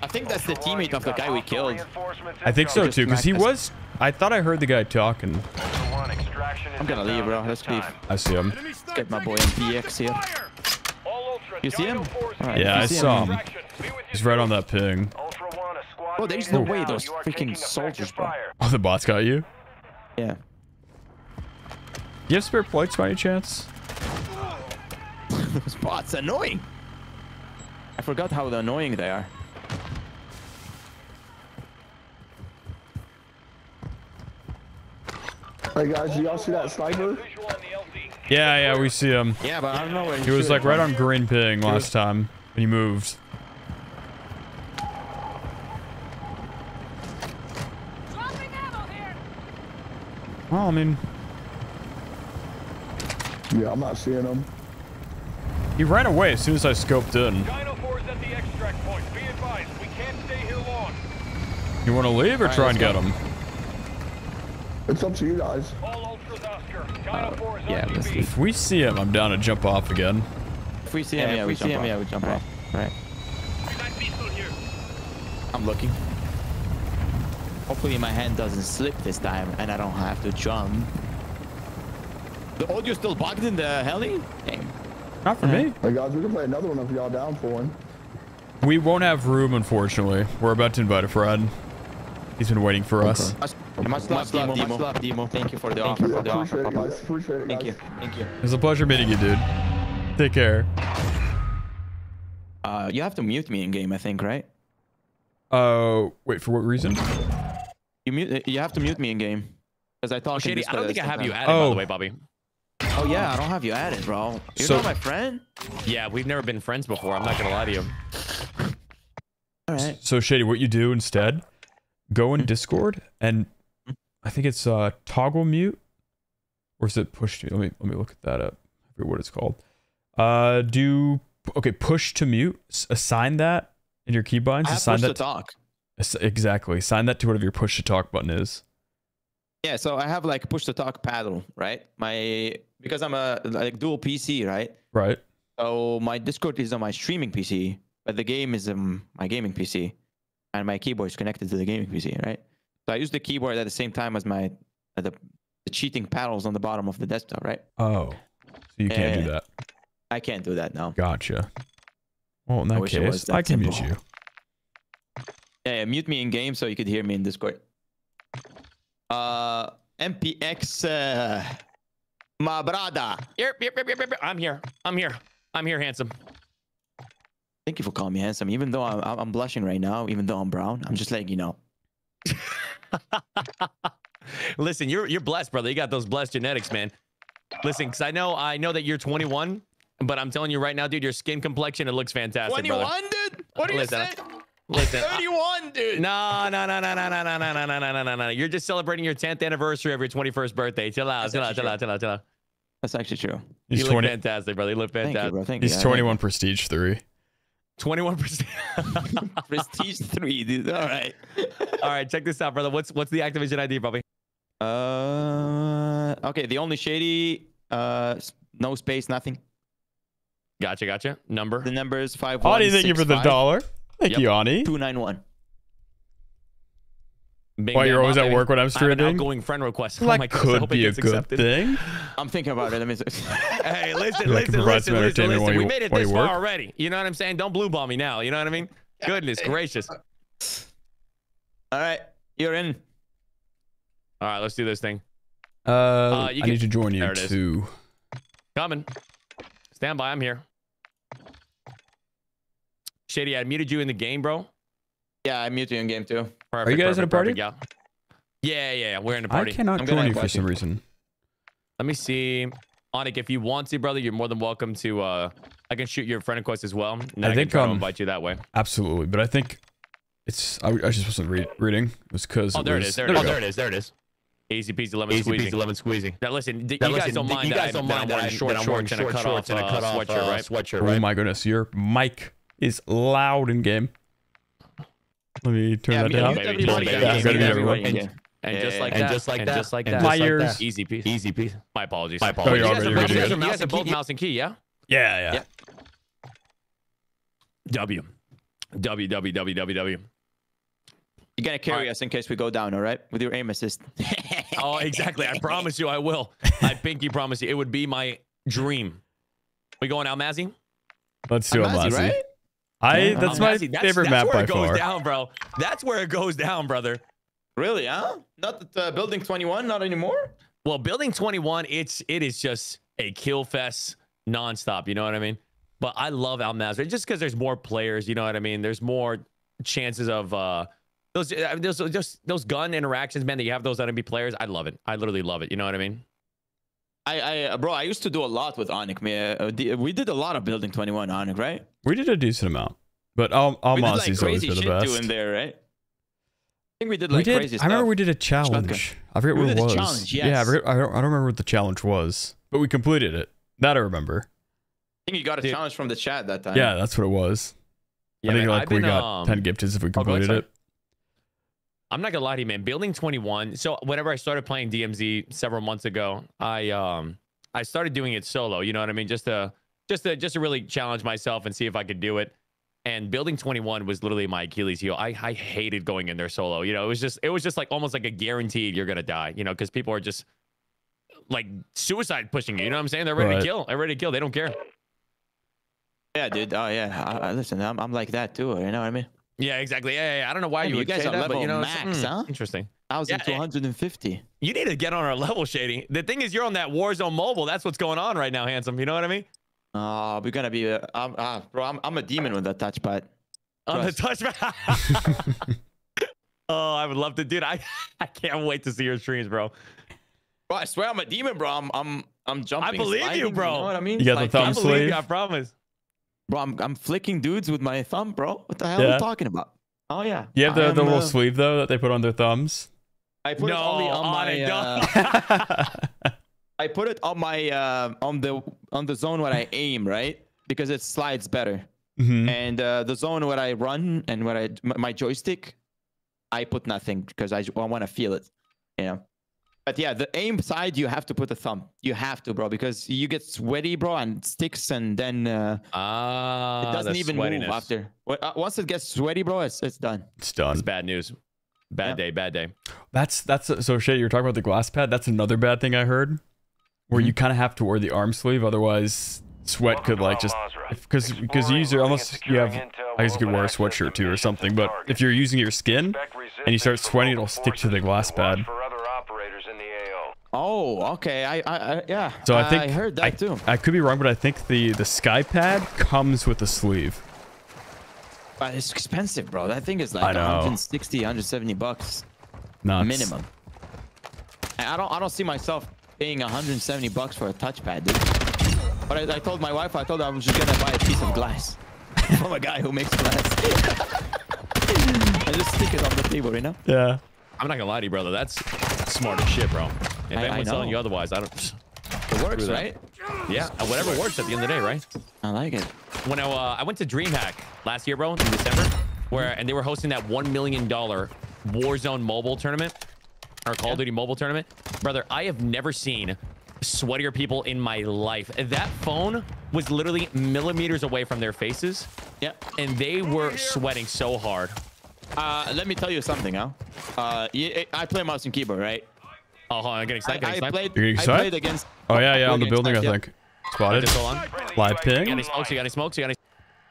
I think that's the teammate of the guy we killed. I think so too, because he was. I thought I heard the guy talking. Ultra One, extraction is I'm gonna leave, bro. Let's leave. I see him. Get my boy MPX here. You see him? Right, Yeah, I see saw him. extraction. Be with you He's right on that ping. Ultra One, a squad Bro, there's no way those freaking soldiers, bro. Oh, the bots got you. Yeah. Do you have spare plates by any chance? Those bots annoying. I forgot how annoying they are. Hey guys, do y'all see that sniper? Yeah, yeah, we see him. Yeah, but I don't know where he, he was like right on green ping last time when he moved. Well, I mean. Yeah, I'm not seeing him. He ran away as soon as I scoped in. You want to leave or right, try and get him? It's up to you guys. All Ultras Oscar. Dino Uh, yeah, let's DB. If we see him, I'm down to jump off again. If we see him, Yeah, yeah, if we, we jump see him, off. yeah, we jump Right, off. Right. I'm looking. Hopefully my hand doesn't slip this time and I don't have to jump. The audio still bugged in the heli? Dang. Not for me. Hey guys, we can play another one if y'all down for one. We won't have room, unfortunately. We're about to invite a friend. He's been waiting for us. Much, much love, Demo. Much love, Demo. Thank you for the offer. Yeah, For the offer. appreciate it, guys. Appreciate it, guys. Thank you. Thank you. It was a pleasure meeting you, dude. Take care. Uh, you have to mute me in game, I think, right? Uh, wait, for what reason? You mute. You have to mute me in game. Because I Oh, thought. Shady, I don't Discord think I have you sometimes. added, by Oh. the way, Bobby. Oh yeah, I don't have you added, bro. You're So- not my friend. Yeah, we've never been friends before. I'm not gonna lie to you. All right. So, Shady, what you do instead, go in Discord and I think it's uh toggle mute. Or is it push to Let me let me look at that up. I forget what it's called. Uh do okay, push to mute. Assign that in your keybinds. I Assign push to that talk. exactly. Assign that to whatever your push to talk button is. Yeah, so I have like push to talk paddle, right? My because I'm a like dual PC, right? Right? So my Discord is on my streaming PC, but the game is um my gaming PC, and my keyboard is connected to the gaming PC, right? So I use the keyboard at the same time as my uh, the, the cheating paddles on the bottom of the desktop, right? Oh. So you can't do Eh, that. I can't do that now. Gotcha. Well, in that wish it was case, that I can simple. mute you. Yeah, yeah, mute me in game so you could hear me in Discord. Uh, MPX, uh, my brother. Yep, yep, yep, yep, yep. I'm here. I'm here. I'm here, handsome. Thank you for calling me handsome. Even though I'm, I'm I'm blushing right now, even though I'm brown, I'm just letting you know. Listen, you're you're blessed, brother. You got those blessed genetics, man. Listen, because I know I know that you're 21, but I'm telling you right now, dude, your skin complexion it looks fantastic, brother. dude? What Listen, Listen, I- 31, dude. no, no, no, no, no, no, no, no, no, no, no, no, no, no. You're just celebrating your 10th anniversary of your 21st birthday. Chill out, That's chill out, actually chill out, chill out, chill out. That's actually true. He's you look 20 fantastic, brother. You look Thank you, fantastic. bro. Thank you. He's Yeah, 21 prestige 3. 21%. Prestige three, dude. All right. All right, check this out, brother. What's what's the Activision ID, Bobby? Uh, okay. The only shady, uh, no space, nothing. Gotcha, gotcha. Number. The number is five. Ani, thank you for the dollar. Thank Yep. you, Ani. Two nine one. Bing, Why, you're always at work when I'm streaming? I have an outgoing friend request. Oh That my could hope be a good accepted. thing. I'm thinking about it. Let me. Hey, listen, Yeah, I can listen, listen, listen, listen. while We made it this far work. already. You know what I'm saying? Don't blue ball me now. You know what I mean? Goodness gracious. All All right, you're in. right, let's do this thing. Uh, you I can- need to join you There it is. too. Coming. Stand by. I'm here. Shady, I muted you in the game, bro. Yeah, I mute you in game too. Perfect, you guys in a party? perfect, Yeah. yeah, yeah, yeah. We're in a party. cannot I'm gonna join you for some you. reason. Let me see. Onic, if you want to, brother, you're more than welcome to. uh I can shoot your friend request as well. And then I I, think, can try to um, invite you that way. Absolutely, but I think it's. I, I just wasn't read, reading. It was because. Oh, there it was, is. There, we it is. go. there it is. There it is. Easy peasy lemon squeezy. lemon squeezy. Now listen, Now you guys don't mind you that guys I- don't that mind I'm that wearing I'm- short that I'm wearing shorts and a short cut shorts off and a cut off sweatshirt, uh, right? sweatshirt, Oh my goodness, your mic is loud in game. Let me turn Yeah, that down. mute everybody. Yeah, in gotta be everyone. everybody in. And just like yeah, that. and just like and that, just like that. just My like ears. that. Easy peasy. Easy peasy. My apologies. My You apologies. you're guys already you guys it. have- You guys have both mouse and key, yeah? Yeah, yeah. Yeah. W. W, W, W, W, W. You're gonna carry Alright. us in case we go down, all right? With your aim assist. Oh, exactly. I promise you I will. I pinky promise you. It would be my dream. We going out, Mazzy? Let's do it, Amazi, right? I. Yeah. That's Out, my Mazzy. favorite that's map where by it goes far. down, bro. That's where it goes down, brother. Really? Huh? Not at uh, building 21. Not anymore. Well, building 21, it's it is just a kill fest nonstop. You know what I mean? But I love Al Mazrah just because there's more players. You know what I mean? There's more chances of uh those uh, those just those gun interactions, man. That you have those enemy players. I love it. I literally love it. You know what I mean? I, I, uh, bro, I used to do a lot with. Man, uh, we did a lot of building 21 Onyx, right? We did a decent amount, but Al did like always crazy been the shit best. doing there, right? I think we did like we did. crazy I remember we did a challenge. I forget We what it was. challenge, Yeah, I, forget, I, don't, I don't remember what the challenge was, but we completed it. That I remember. I think you got a Dude. challenge from the chat that time. Yeah, that's what it was. Yeah, I think man, like I've we been, got um, 10 gifts if we oh, completed sorry. it. I'm not gonna lie to you, man. Building 21. So whenever I started playing DMZ several months ago, I um I started doing it solo. You know what I mean? Just to just to just to really challenge myself and see if I could do it. And building 21 was literally my Achilles heel. I, I hated going in there solo. You know, it was just it was just like almost like a guaranteed you're gonna die. You know, because people are just like suicide pushing you. You know what I'm saying? They're ready Right. to kill. They're ready to kill. They don't care. Yeah, dude. Oh yeah. I, I, listen, I'm, I'm like that too. You know what I mean? Yeah, exactly. Yeah, yeah, yeah. I don't know why Hey, you you would guys say are that, but you level know, it's- max, mm, huh? Interesting. Thousand Yeah, to eh. 150. You need to get on our level shading. The thing is, you're on that Warzone mobile. That's what's going on right now, handsome. You know what I mean? Oh, we're gonna be. Uh, I'm, uh, bro, I'm, I'm a demon with that touchpad. On the touchpad. oh, I would love to, dude. I I can't wait to see your streams, bro. Bro, I swear I'm a demon, bro. I'm, I'm, I'm jumping. I believe you, bro. You know what I mean? You got the Like, thumb I believe sleeve? you. I promise. Bro, I'm, I'm flicking dudes with my thumb, bro. What the hell are Yeah. you talking about? Oh yeah. You have the, am, the little uh, sleeve though that they put on their thumbs. I put no, it only on, on my. it, Uh. I put it on my uh, on the on the zone where I aim, right? Because it slides better. Mhm. And uh, the zone where I run and where I m- my joystick, I put nothing because I, I want to feel it, you know. But yeah, the aim side you have to put a thumb. You have to, bro, because you get sweaty, bro, and sticks, and then uh, Ah, it doesn't the even sweatiness. move after. Uh, Once it gets sweaty, bro, it's it's done. It's done. It's bad news. Bad Yeah. day. Bad day. That's that's so shit. You're talking about the glass pad. That's another bad thing I heard, where Mm-hmm. you kind of have to wear the arm sleeve, otherwise sweat could like just because because you use it unless you have I guess you could wear a sweatshirt too or something. But if you're using your skin and you start sweating, it'll stick to the glass pad. For other operators in the AO. Oh, okay. I, I, I yeah. So I think I heard that I, too. I could be wrong, but I think the the SkyPAD comes with the sleeve. But it's expensive, bro. That thing is like 160, 170 bucks Nuts. minimum. I don't, I don't see myself paying 170 bucks for a touchpad, dude. But I, I told my wife, I told her I was just gonna buy a piece of glass from a guy who makes glass. I just stick it on the table, you know? Yeah. I'm not gonna lie to you, brother. That's smart as shit, bro. If I- I anyone's telling you otherwise, I don't. It works, Screw right? Yeah, uh, whatever works at the end of the day, right? I like it. when I, uh, I went to DreamHack last year, bro, in December, where and they were hosting that one million dollar Warzone mobile tournament or Call of Duty mobile tournament, brother. I have never seen sweatier people in my life. That phone was literally millimeters away from their faces, Yeah. and they were sweating so hard. Uh, let me tell you something, huh? Uh, I play mouse and keyboard, right? Oh, hold on, I'm getting I, sniped. getting I played. You're getting I played against. Oh yeah, yeah, on the getting building I sniped, think. Spotted. Just hold. Live You got any ping. smokes? You got any smokes? You got any?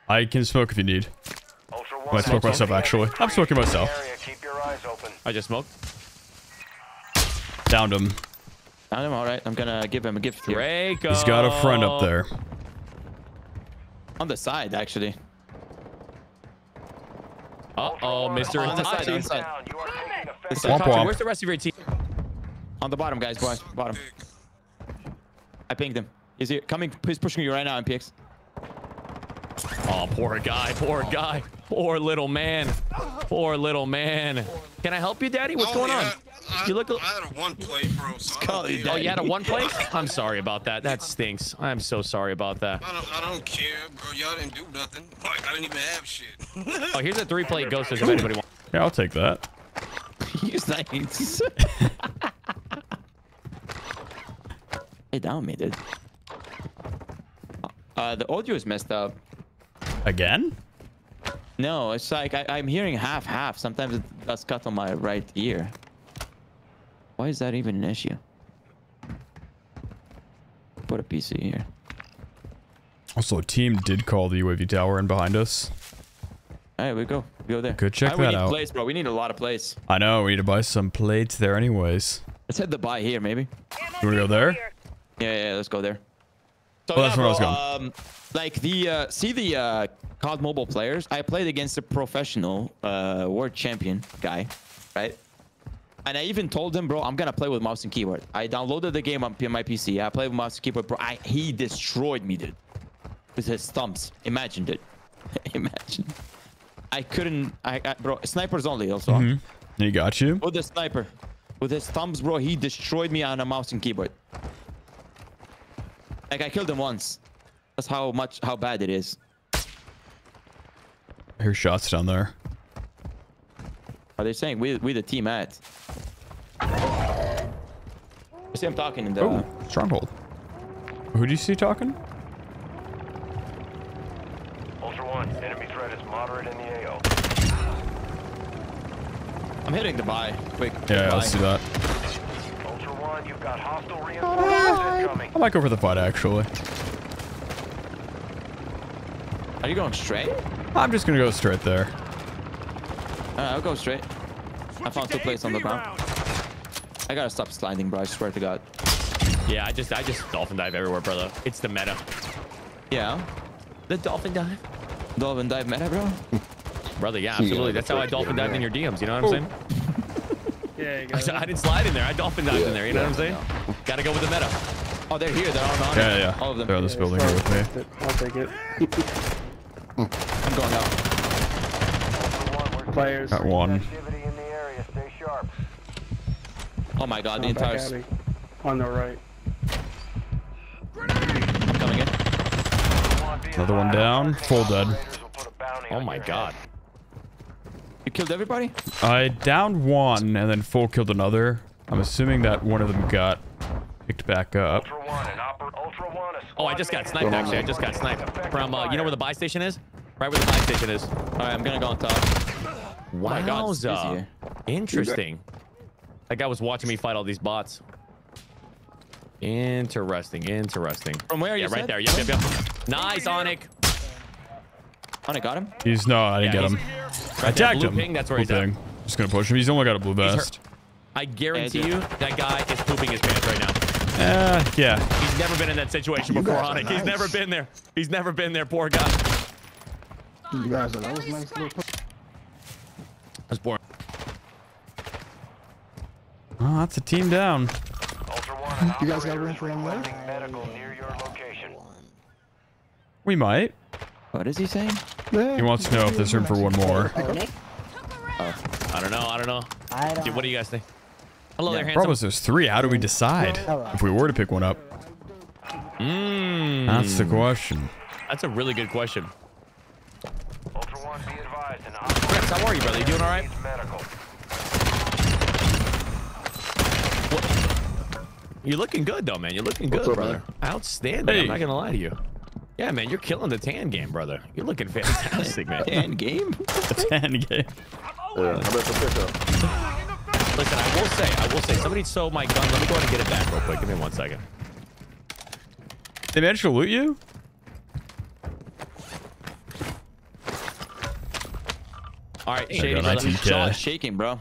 I can smoke if you need. Ultra I smoke myself actually. I'm smoking myself. area, Keep your eyes open. I just smoked. Downed him. I'm all right. I'm gonna give him a gift here. Draco. He's got a friend up there. On the side, actually. Uh oh, Mr. On the side, on the side. Down. You are taking effective This Womp side. womp. Where's the rest of your team? On the bottom, guys, boys. Bottom. I pinged him. He's here. Coming. He's pushing you right now, MPX. Oh, poor guy, poor guy, poor little man, poor little man. Can I help you, Daddy? What's oh, going on? I, You look. I had a one play, bro. So I don't. Oh, you had a one place? I'm sorry about that. That stinks. I'm so sorry about that. I don't, I don't care, bro. Y'all didn't do nothing. Like I didn't even have shit. Oh, here's a three plate ghost if anybody wants. Yeah, I'll take that. He's nice. Down me, dude. Uh, the audio is messed up. Again? No, it's like I, I'm hearing half half. Sometimes it does cut on my right ear. Why is that even an issue? Put a PC here. Also, team did call the UAV tower in behind us. All right, we go. We go there. Go check Alright, we need out. Place, bro. We need a lot of plates. I know, we need to buy some plates there anyways. Let's head the buy here, maybe. You wanna go there? Yeah, yeah, let's go there. So Well, that's yeah, where I was going. Um, like the uh, see the uh, COD Mobile players. I played against a professional uh, world champion guy, right? And I even told him, bro, I'm gonna play with mouse and keyboard. I downloaded the game on P- my PC. I played with mouse and keyboard, bro. I, he destroyed me, dude, with his thumbs. Imagine, dude. Imagine. I couldn't. I, I bro, snipers only also. Mhm. He got you. With the sniper. With his thumbs, bro, he destroyed me on a mouse and keyboard. Like I killed him once. That's how much how bad it is. I hear shots down there. Are they saying we we the team at? I see him talking in the. Oh, stronghold. Who do you see talking? Ultra One, enemy threat is moderate in the AO. I'm hitting the buy. Quick. Yeah, buy. let's do that. Ultra you've got hostile reinforcements incoming. I might go for the fight actually. Are you going straight? I'm just gonna go straight there. Uh, I'll go straight. I found two plates on the ground. I gotta stop sliding, bro. I swear to God. Yeah, I just I just dolphin dive everywhere, brother. It's the meta. Yeah. The dolphin dive. Dolphin dive meta, bro. Brother, yeah, absolutely. That's how I dolphin dived in your DMs. You know what I'm saying? Yeah, you I, I didn't slide in there. I dolphin dived in there. You know what I'm saying? Gotta go with the meta. Oh, they're here. They're on on Yeah, yeah. All of them. They're on this building here with me. I'll take it. I'm going out. One, we're Players. Got one. in the area. Stay sharp. Oh my God, the I'm back entire. at. On the right. I'm coming in. Another one down. Full dead. Operators will put a bounty Oh my your god. Head. You killed everybody? I downed one and then full killed another. I'm assuming that one of them got picked back up. Ultra One, an oper- Ultra One, a Oh, I just got sniped actually. I just got sniped from uh, you know where the buy station is? Right where the buy station is. All right, I'm gonna go on top. Oh my God, it's Wowza. Interesting. That guy was watching me fight all these bots. Interesting, interesting. From where Yeah, you right said? there. Yep, yep, yep. Nice, Onic. Oh, I got him. He's no, I didn't Yeah, get him. he's- I Right there, blue him. ping, that's where he's Blue at. Just gonna push him. He's only got a blue vest. I guarantee you that guy is pooping his pants right now. Uh, yeah. He's never been in that situation before, guys are Onic. He's never been there. He's never been there, poor guy. You guys are that was nice little. That's boring. Oh, that's a team down. One, You guys got room for one more? requesting medical near your location. We might. What is he saying? He wants to know if there's room for one more. I don't know. I don't know. I don't. Dude, what do you guys think? Hello Yeah. there, handsome. Problem is there's three. How do we decide if we were to pick one up? Mm, That's the question. That's a really good question. Ultra One, be advised, an how are you, brother? You doing all right? needs medical. You're looking good, though, man. You're looking good, up, brother. Outstanding. Hey. I'm not gonna lie to you. Yeah, man, you're killing the tan game, brother. You're looking fantastic, man. End game. A 10 game. Yeah, how about the pickup? Listen, I will say, I will say, somebody stole my gun. Let me go ahead and get it back real quick. Give me one second. They managed to loot you? All right, I Shady, got brother. 19K. His jaw is shaking, bro.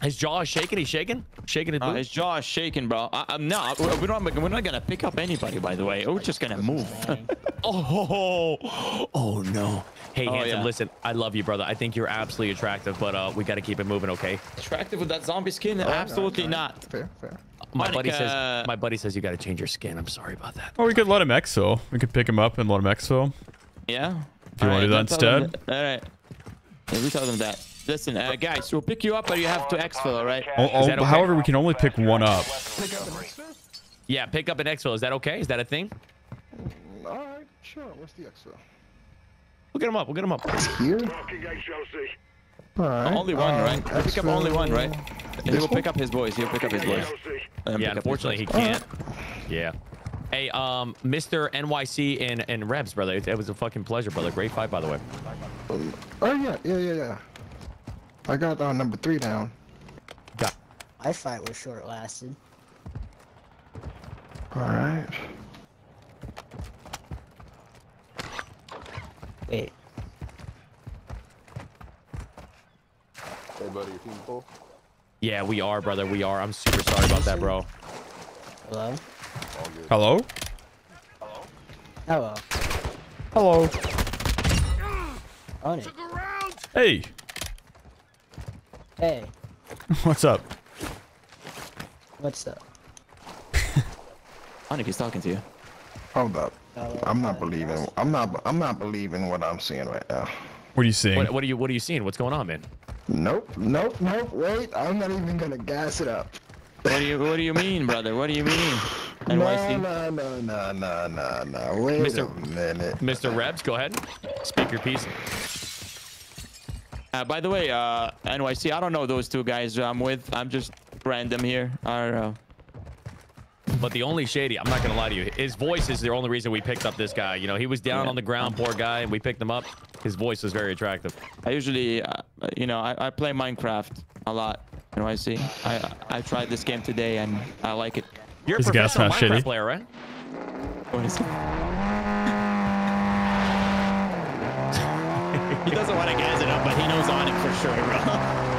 His jaw is shaking. He's shaking. Shaking it. Uh, his jaw is shaking, bro. I, I'm not. We're we're not. We're not gonna pick up anybody, by the way. We're just gonna move. Oh, oh oh, no. Hey, Oh, handsome, yeah. listen, I love you, brother. I think you're absolutely attractive, but uh, we got to keep it moving, okay? Attractive with that zombie skin? Absolutely not. Fair, fair. My buddy says, my buddy says you got to change your skin. I'm sorry about that. Oh, we could let him exo. We could pick him up and let him exo. Yeah. If you wanna do that let's them instead? All right. Yeah, we tell them that. Listen, uh, guys, we'll pick you up, but you have to exfil, all right? Oh, oh, okay? However, we can only pick one up. Pick up Yeah, pick up an exfil. Is that okay? Is that a thing? All right, sure. Where's the extra? We'll get him up. We'll get him up. Here. All right. Only one, um, right? We'll pick up only one, right? This He'll pick up his voice. He'll pick up his voice. Let Yeah, pick up unfortunately, he can't. Yeah. Hey, um, Mr. NYC and and Rebs, brother. It, it was a fucking pleasure, brother. Great fight, by the way. Oh yeah, yeah, yeah, yeah. I got uh, number three down. My fight was short lasted. All right. Wait, Hey, buddy, your team full? Yeah, we are, brother. We are. I'm super sorry about that, bro. hello? Hello? Hello. Hello. On it. Hey, Hey, what's up? what's up? Onic is talking to you. Hold up. Hello. I'm not believing. I'm not. I'm not believing what I'm seeing right now. What are you seeing? What, what are you What are you seeing? What's going on, man? Nope, nope, nope. Wait, I'm not even gonna gas it up. What do you What do you mean, brother? What do you mean? No, NYC. no, no, no, no, no, no. Wait Mr. a minute. Mr. Rebs, go ahead. Speak your piece. Uh, by the way, uh, NYC, I don't know those two guys I'm with. I'm just random here. I don't know. But the only shady, I'm not gonna lie to you, his voice is the only reason we picked up this guy. You know, he was down Yeah. on the ground, poor guy, and we picked him up. His voice was very attractive. I usually, uh, you know, I, I play Minecraft a lot. NYC. I I tried this game today and I like it. You're a Is the gas professional mask Minecraft shady? player, right? What is it? He doesn't want to gas it up, but he knows Onyx for sure, bro.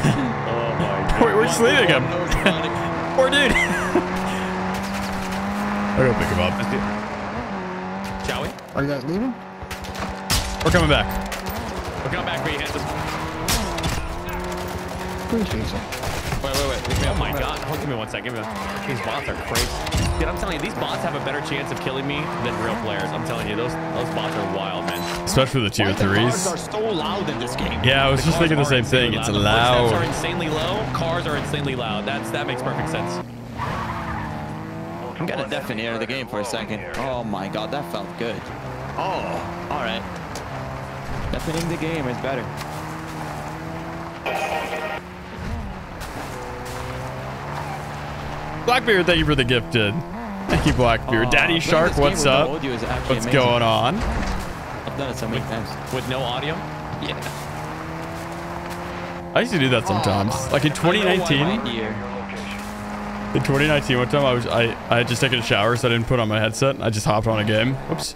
Oh my Wait, we're just leaving him. Poor dude. I'll go pick him up. Shall we? Are you guys leaving? We're coming back. We're coming back for you, handsome. Appreciate you. Wait, wait, wait. Pick me Oh up, my pick me up. god, hold give me one second. Give me one- These bots are crazy. Dude, I'm telling you, these bots have a better chance of killing me than real players. I'm telling you, those those bots are wild, man. Especially the tier Why the cars threes. are so loud in this game. Yeah, I was just Cars thinking the are same thing. insanely It's loud. The footsteps are loud. insanely low. Cars are insanely loud. That's that makes perfect sense. I'm gonna deafen air the game for a second. Oh my god, that felt good. Oh, all right. Deafening the game is better. Blackbeard, thank you for the gifted. Thank you, Blackbeard. Oh, Daddy Shark, what's up? audio is actually What's amazing. going on? I've done it so many times. With no audio. Yeah. I used to do that sometimes. Like in I know why 2019, in 2019, one time I was I I had just taken a shower, so I didn't put on my headset. I just hopped on a game. Whoops.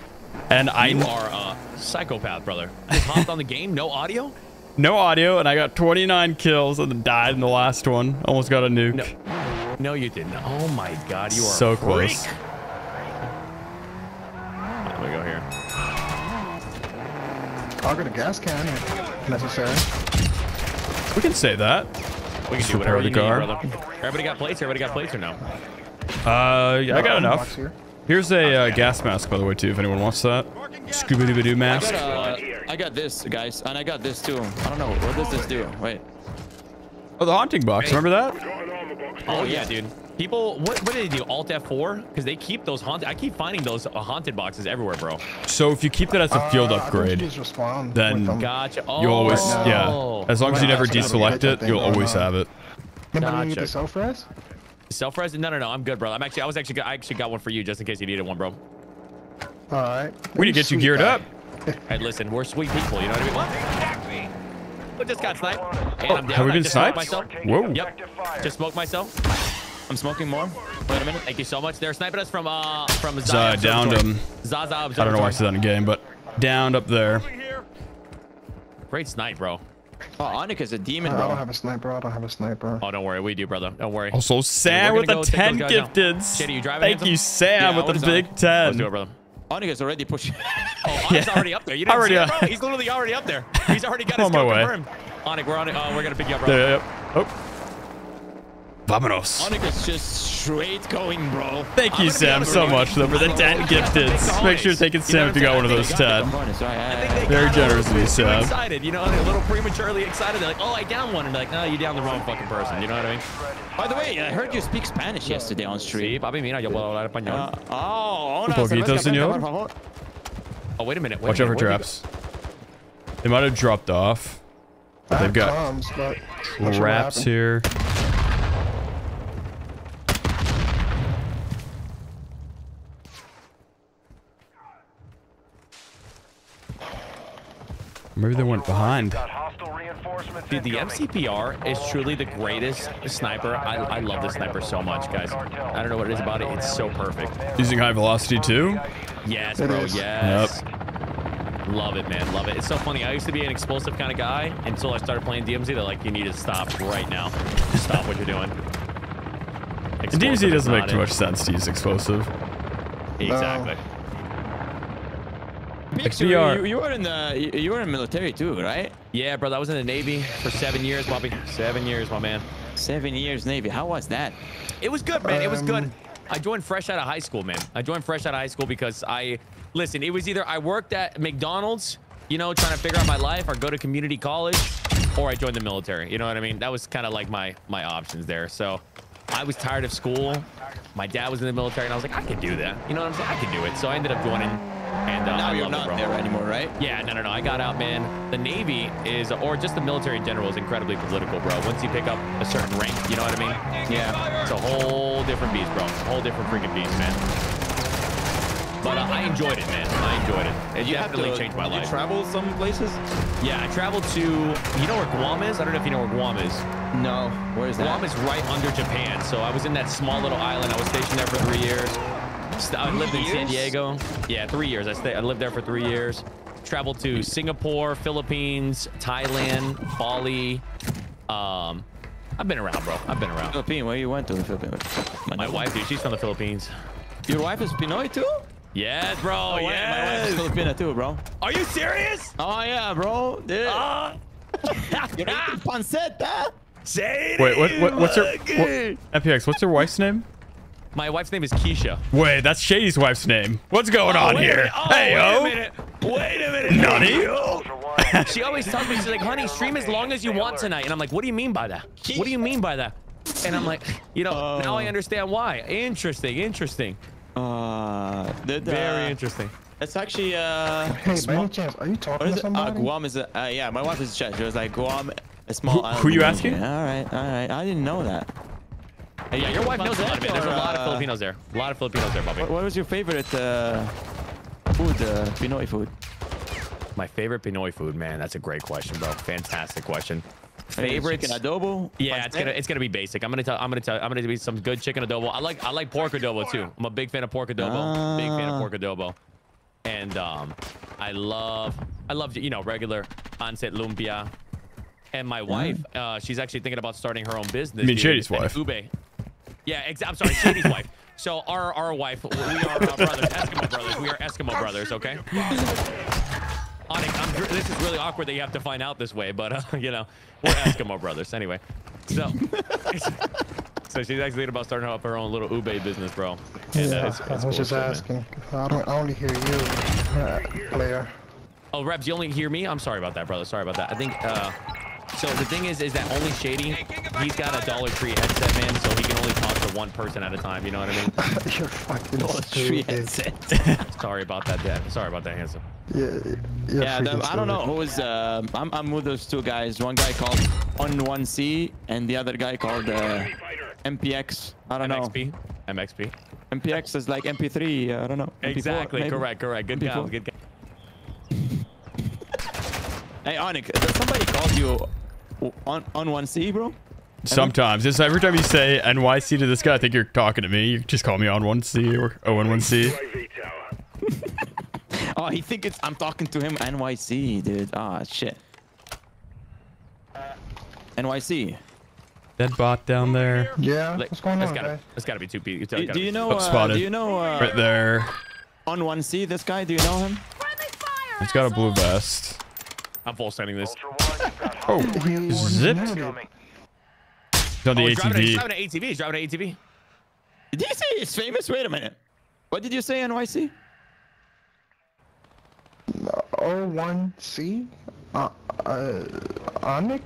And I You are a psychopath, brother. Just hopped on the game, no audio. no audio, and I got 29 kills and then died in the last one. Almost got a nuke. No, no, you didn't. Oh my God, you are So freak. close. Let me go here. I'll get a gas can if necessary. We can say that. We can do whatever the you need, car. brother. Everybody got plates. Everybody got plates or no? Uh, yeah, I got enough. Here's a uh, gas mask, by the way, too, if anyone wants that. Scooby Doo I got, mask. uh, I got this, guys, and I got this too. I don't know. What does this do? Wait. Oh, the haunting box. Remember that? Oh yeah, dude. People, what, what do they do? Alt F4? Because they keep those haunted. I keep finding those uh, haunted boxes everywhere, bro. So if you keep that as a field Uh, upgrade, you then. Gotcha. Oh, you always, Right yeah. As long as you Right never now, it's gotta be deselect it, thing you'll going always on. have it. Anybody need Gotcha. the self res? Self res? No, no, no. I'm good, bro. I'm actually, I was actually, I actually got one for you just in case you needed one, bro. All right. We need to get you geared up. Hey, listen, we're sweet people. You know what I mean? What? What just got sniped? And Oh, I'm down. have we been sniped? Myself. Whoa. Yep. Just smoked myself. I'm smoking more. Wait a minute. Thank you so much. They're sniping us from uh from So, Zaza downed Observatory. him. Zaza I don't know why I said that in game, but downed up there. Great snipe, bro. Oh, Onyx is a demon, I don't have a sniper. I don't have a sniper. Oh, don't worry. We do, brother. Don't worry. Also, Sam we're with gonna the 10 those guys out. gifteds. Shit, are you driving, Thank Handsome? you, Sam, Yeah, with the big that? 10. Let's do it, brother. Onyx is already pushing. Oh, Onic's already up there. You didn't Already see it, bro? He's literally already up there. He's already got his On my kill way. confirmed. Onic, we're on it. Oh, we're gonna pick you up, bro. There, yep. Oh. Vamonos. Onyx just straight going, bro. Thank you, Sam, so much, though, for the 10 gifteds. Make sure to take it, Sam, if you got one of those 10. Very generous of you, Too Sam. excited, you know, they're a little prematurely excited. They're like, "Oh, I down one," and they're like, "No, you down the wrong fucking person." You know what I mean? By the way, I heard you speak Spanish yesterday on Sí, stream. papi, mira, yo puedo hablar Uh, español. oh, Un poquito, señor. Oh, wait a minute. Wait Watch out for traps. They might have dropped off. But they've got Comes, but not sure what traps here. Maybe they went behind. Got hostile reinforcements Dude, the incoming. MCPR is truly the greatest sniper. I, I love this sniper so much, guys. I don't know what it is about it. It's so perfect. Using high velocity too. Yes, It bro. is. Yes. Love it, man. Love it. It's so funny. I used to be an explosive kind of guy until I started playing DMZ. They're like, you need to stop right now. Stop what you're doing. DMZ doesn't make too much sense to use explosive. Exactly. Pixar, VR. you, you were in the you, you were in military too, right? Yeah, brother. I was in the Navy for seven years, Bobby. Seven years, my man. Seven years Navy. How was that? It was good, man. It was good. Um, I joined fresh out of high school, man. I joined fresh out of high school because I listen. It was either I worked at McDonald's, you know, trying to figure out my life, or go to community college. or I joined the military. You know what I mean? That was kind of like my my options there. So I was tired of school. My dad was in the military, and I was like, I could do that. You know what I'm saying? I could do it. So I ended up joining. And uh, Now I you're it, not bro. there anymore, right? Yeah, no, no, no. I got out, man. The Navy is, or just the military in general, is incredibly political, bro. Once you pick up a certain rank, you know what I mean? Yeah. It's a whole different beast, bro. It's a whole different freaking beast, man. But uh, I enjoyed it, man. I enjoyed it. It You have definitely to- changed my life. You travel some places? Yeah, I traveled to, you know where Guam is? I don't know if you know where Guam is. No. Where is that? Guam is right under Japan. So I was in that small little island. I was stationed there for three years. I lived in San? Diego. Yeah, three years. I, stayed, I lived there for three years. Traveled to Singapore, Philippines, Thailand, Bali. Um, I've been around, bro. I've been around. Philippines. Where you went to the Philippines? My wife, dude, she's from the Philippines. Your wife is Pinoy too? Yes, bro. Oh, wait, My wife is yes. Filipina too, bro. Are you serious? Oh yeah, bro. Dude. Uh, You're eating pancetta? Say Wait, what, what, what's her... What, MPX, what's her wife's name? My wife's name is Keisha. Wait, that's Shady's wife's name. What's going on here? Oh, hey, wait yo. a minute. Wait a minute. Nani? She always tells me, she's like, honey, stream as long as you want tonight. And I'm like, what do you mean by that? What do you mean by that? And I'm like, you know, now I understand why. Interesting, interesting. Uh, the, the, Very interesting. It's actually uh. Hey, by any small, chance, are you talking is to it? Uh. Guam is a, uh, yeah. My wife is Czech. She was like Guam, a small Who- island. who are you asking? Asia. All right, all right. I didn't know that. Hey, Yeah, your wife knows a lot of it. There's a lot of Uh, Filipinos there. A lot of Filipinos there, Bobby. What, what was your favorite uh, food? Uh, Pinoy food. My favorite Pinoy food, man. That's a great question, bro. Fantastic question. Favorites? Favorites? Chicken adobo. Yeah, it's gonna it's gonna be basic. I'm gonna tell I'm gonna tell I'm gonna be some good chicken adobo. I like I like pork adobo too. I'm a big fan of pork adobo. Big fan of Ah. pork adobo. And um, I love I love you know regular onset lumpia. And my wife, uh, she's actually thinking about starting her own business. You mean dude, Shady's wife. Ube. Yeah, ex- I'm sorry, Shady's wife. So our our wife, we are uh, brothers, Eskimo brothers. We are Eskimo brothers, okay? Onic, I'm, this is really awkward that you have to find out this way, but uh, you know, we're Eskimo brothers anyway. So, so she's actually thinking about starting up her own little ube business, bro. And, uh, Yeah, it's- I was cool just shit, asking. I don't. I only hear you, uh, player. Oh, Rebs, you only hear me? I'm sorry about that, brother. Sorry about that. I think, uh, so the thing is, is that only Shady, he's got a Dollar Tree headset, man, so he can only talk to one person at a time, you know what I mean? You're fucking Tree stupid. sorry about that, Dad. Sorry about that, handsome. Yeah, Yeah, the, I don't know who is. Uh, I'm, I'm with those two guys. One guy called On One C, and the other guy called uh, MPX. I don't know. MXP? MXP? MPX is like MP3. uh, I don't know. MP4 Exactly, maybe? correct, correct. Good MP4. count, good guy. Hey, Onic, does somebody call you on on one C, bro? Sometimes. Just every time you say NYC to this guy, I think you're talking to me. You just call me on 1C or O1C. Oh, he think it's I'm talking to him NYC, dude. Ah, shit. NYC. Dead bot down there. Yeah, Like, what's going that's on, gotta, guys? that's gotta be two people. Do, do you know? Oh, Uh, spotted. do you know? Uh, Right there. On one C, this guy. Do you know him? Friendly fire, He's got a blue vest. I'm full sending this. Ultra One, you've Oh, He zip. muted. coming. He's on the oh, he's driving, a, he's driving an ATV. He's driving an ATV. Did you say he's famous? Wait a minute. What did you say, NYC? O1C? Uh, uh, Onic?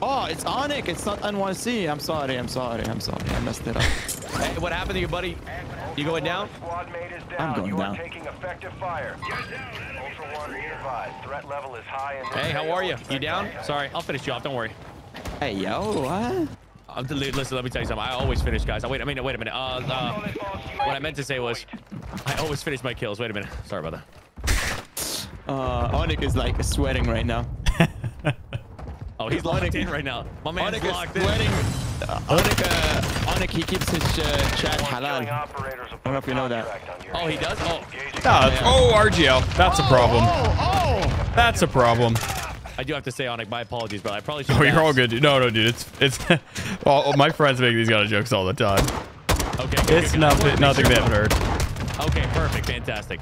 Oh, it's Onic. It's not N1C. I'm sorry. I'm sorry. I'm sorry. I messed it up. Hey, what happened to your buddy? You going down? Squad mate is I'm down. going you down. are taking effective fire. Ultra One, be advised. Threat level is high in this Hey, how are you? You down? Sorry, I'll finish you off. Don't worry. Hey, yo, what? I'm delete. Listen, let me tell you something. I always finish, guys. Oh, wait, I mean, wait a minute. Uh, uh, what I meant to say was, I always finish my kills. Wait a minute. Sorry about that. Uh, Onic is like sweating right now. Oh, he's locked in right now. My man's Onic is locked in. sweating. Uh, Onic, uh, Onic, he keeps his uh, chat Killing halal. I don't know if you know that. on Oh, he does? Oh, Engaging oh, RGL. That's a problem. Oh, That's a problem. I do have to say, Onic, my apologies, bro. I probably should. Oh, you're all good. dude. No, no, dude. It's it's. well, my friends make these kind of jokes all the time. Okay. good, It's good, good. I just wanted nothing. to Nothing sure. they haven't heard. Okay, perfect, fantastic.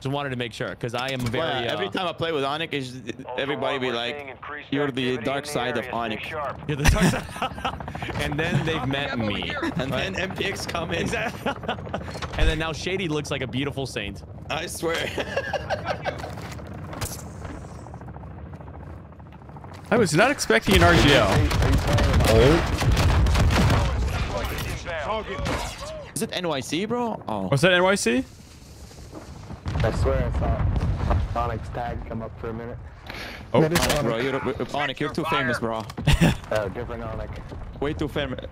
Just wanted to make sure because I am very. Well, every uh, time I play with Onic, is everybody be like, "You're the dark side of Onic," You're the dark side. and then they've met me. and then MPX come in. And then now Shady looks like a beautiful saint. I swear. I was not expecting an RGL. Is it NYC, bro? Oh. Was that NYC? I swear I saw Sonic's tag come up for a minute. Oh, Onyx, bro, you're, Onyx, you're too famous, bro. Oh, different Onyx. Way too famous.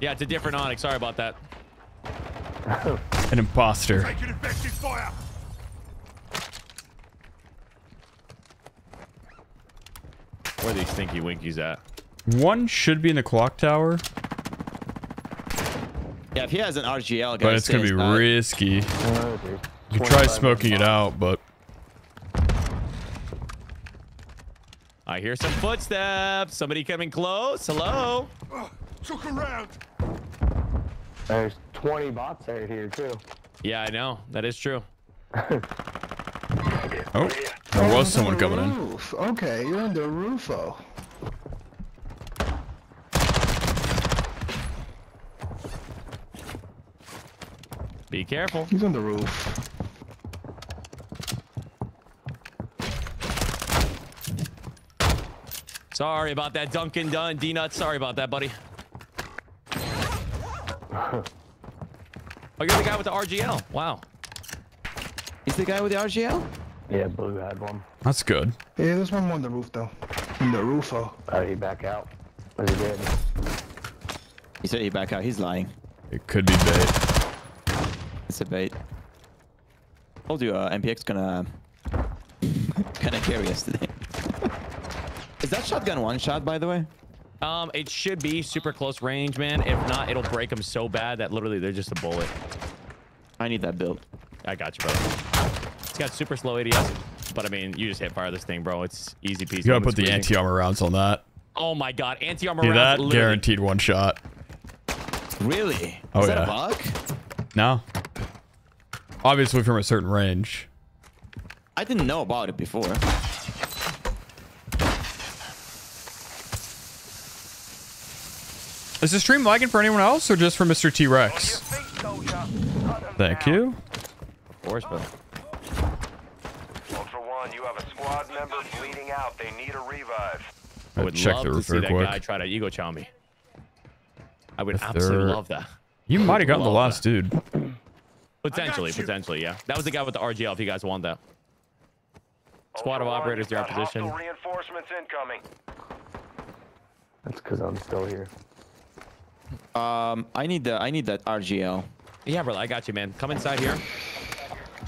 Yeah, it's a different Onyx. Sorry about that. an imposter. Where are these stinky winkies at? One should be in the clock tower, Yeah, if he has an RGL, guys, but it's gonna be that. risky. Oh, dude. You can try smoking it out, but I hear some footsteps. Somebody coming close. Hello. Uh, took around. There's 20 bots right here, too. Yeah, I know. That is true. oh, there was someone coming in. Roof. Okay, you're in the roofo. Be careful. He's on the roof. Sorry about that, Duncan Dunn. D nuts. Sorry about that, buddy. Oh, you're the guy with the RGL. Wow. He's the guy with the RGL? Yeah, Blue had one. That's good. Yeah, there's one more on the roof though. In the roofo. Oh, he back out. What he did. He said he back out. He's lying. It could be bait. It's a bait. Told you, uh, MPX gonna kind of carry us today. Is that shotgun one shot, by the way? Um, it should be super close range, man. If not, it'll break them so bad that literally they're just a bullet. I need that build. I got you, brother. It's got super slow ADS, but I mean, you just hit fire this thing, bro. It's easy peasy. You gotta put the anti-armor rounds on that. Oh my god, anti-armor See rounds. that? literally- Guaranteed one shot. Really? Oh, Is that a bug? No. Obviously from a certain range. I didn't know about it before. Is the stream lagging for anyone else or just for Mr. T-Rex? Thank you. Of course, but Ultra One, you have a squad member bleeding out. They need a revive. I would check love the to see that quick. guy try to ego chow me. I would If absolutely they're- love that. You might have gotten the Love last dude. Potentially, potentially, yeah. That was the guy with the RGL. If you guys want that. Squad of Ultra One, operators, you've they're in got position. reinforcements incoming. That's because I'm still here. Um, I need the I need that RGL. Yeah, brother, I got you, man. Come inside here.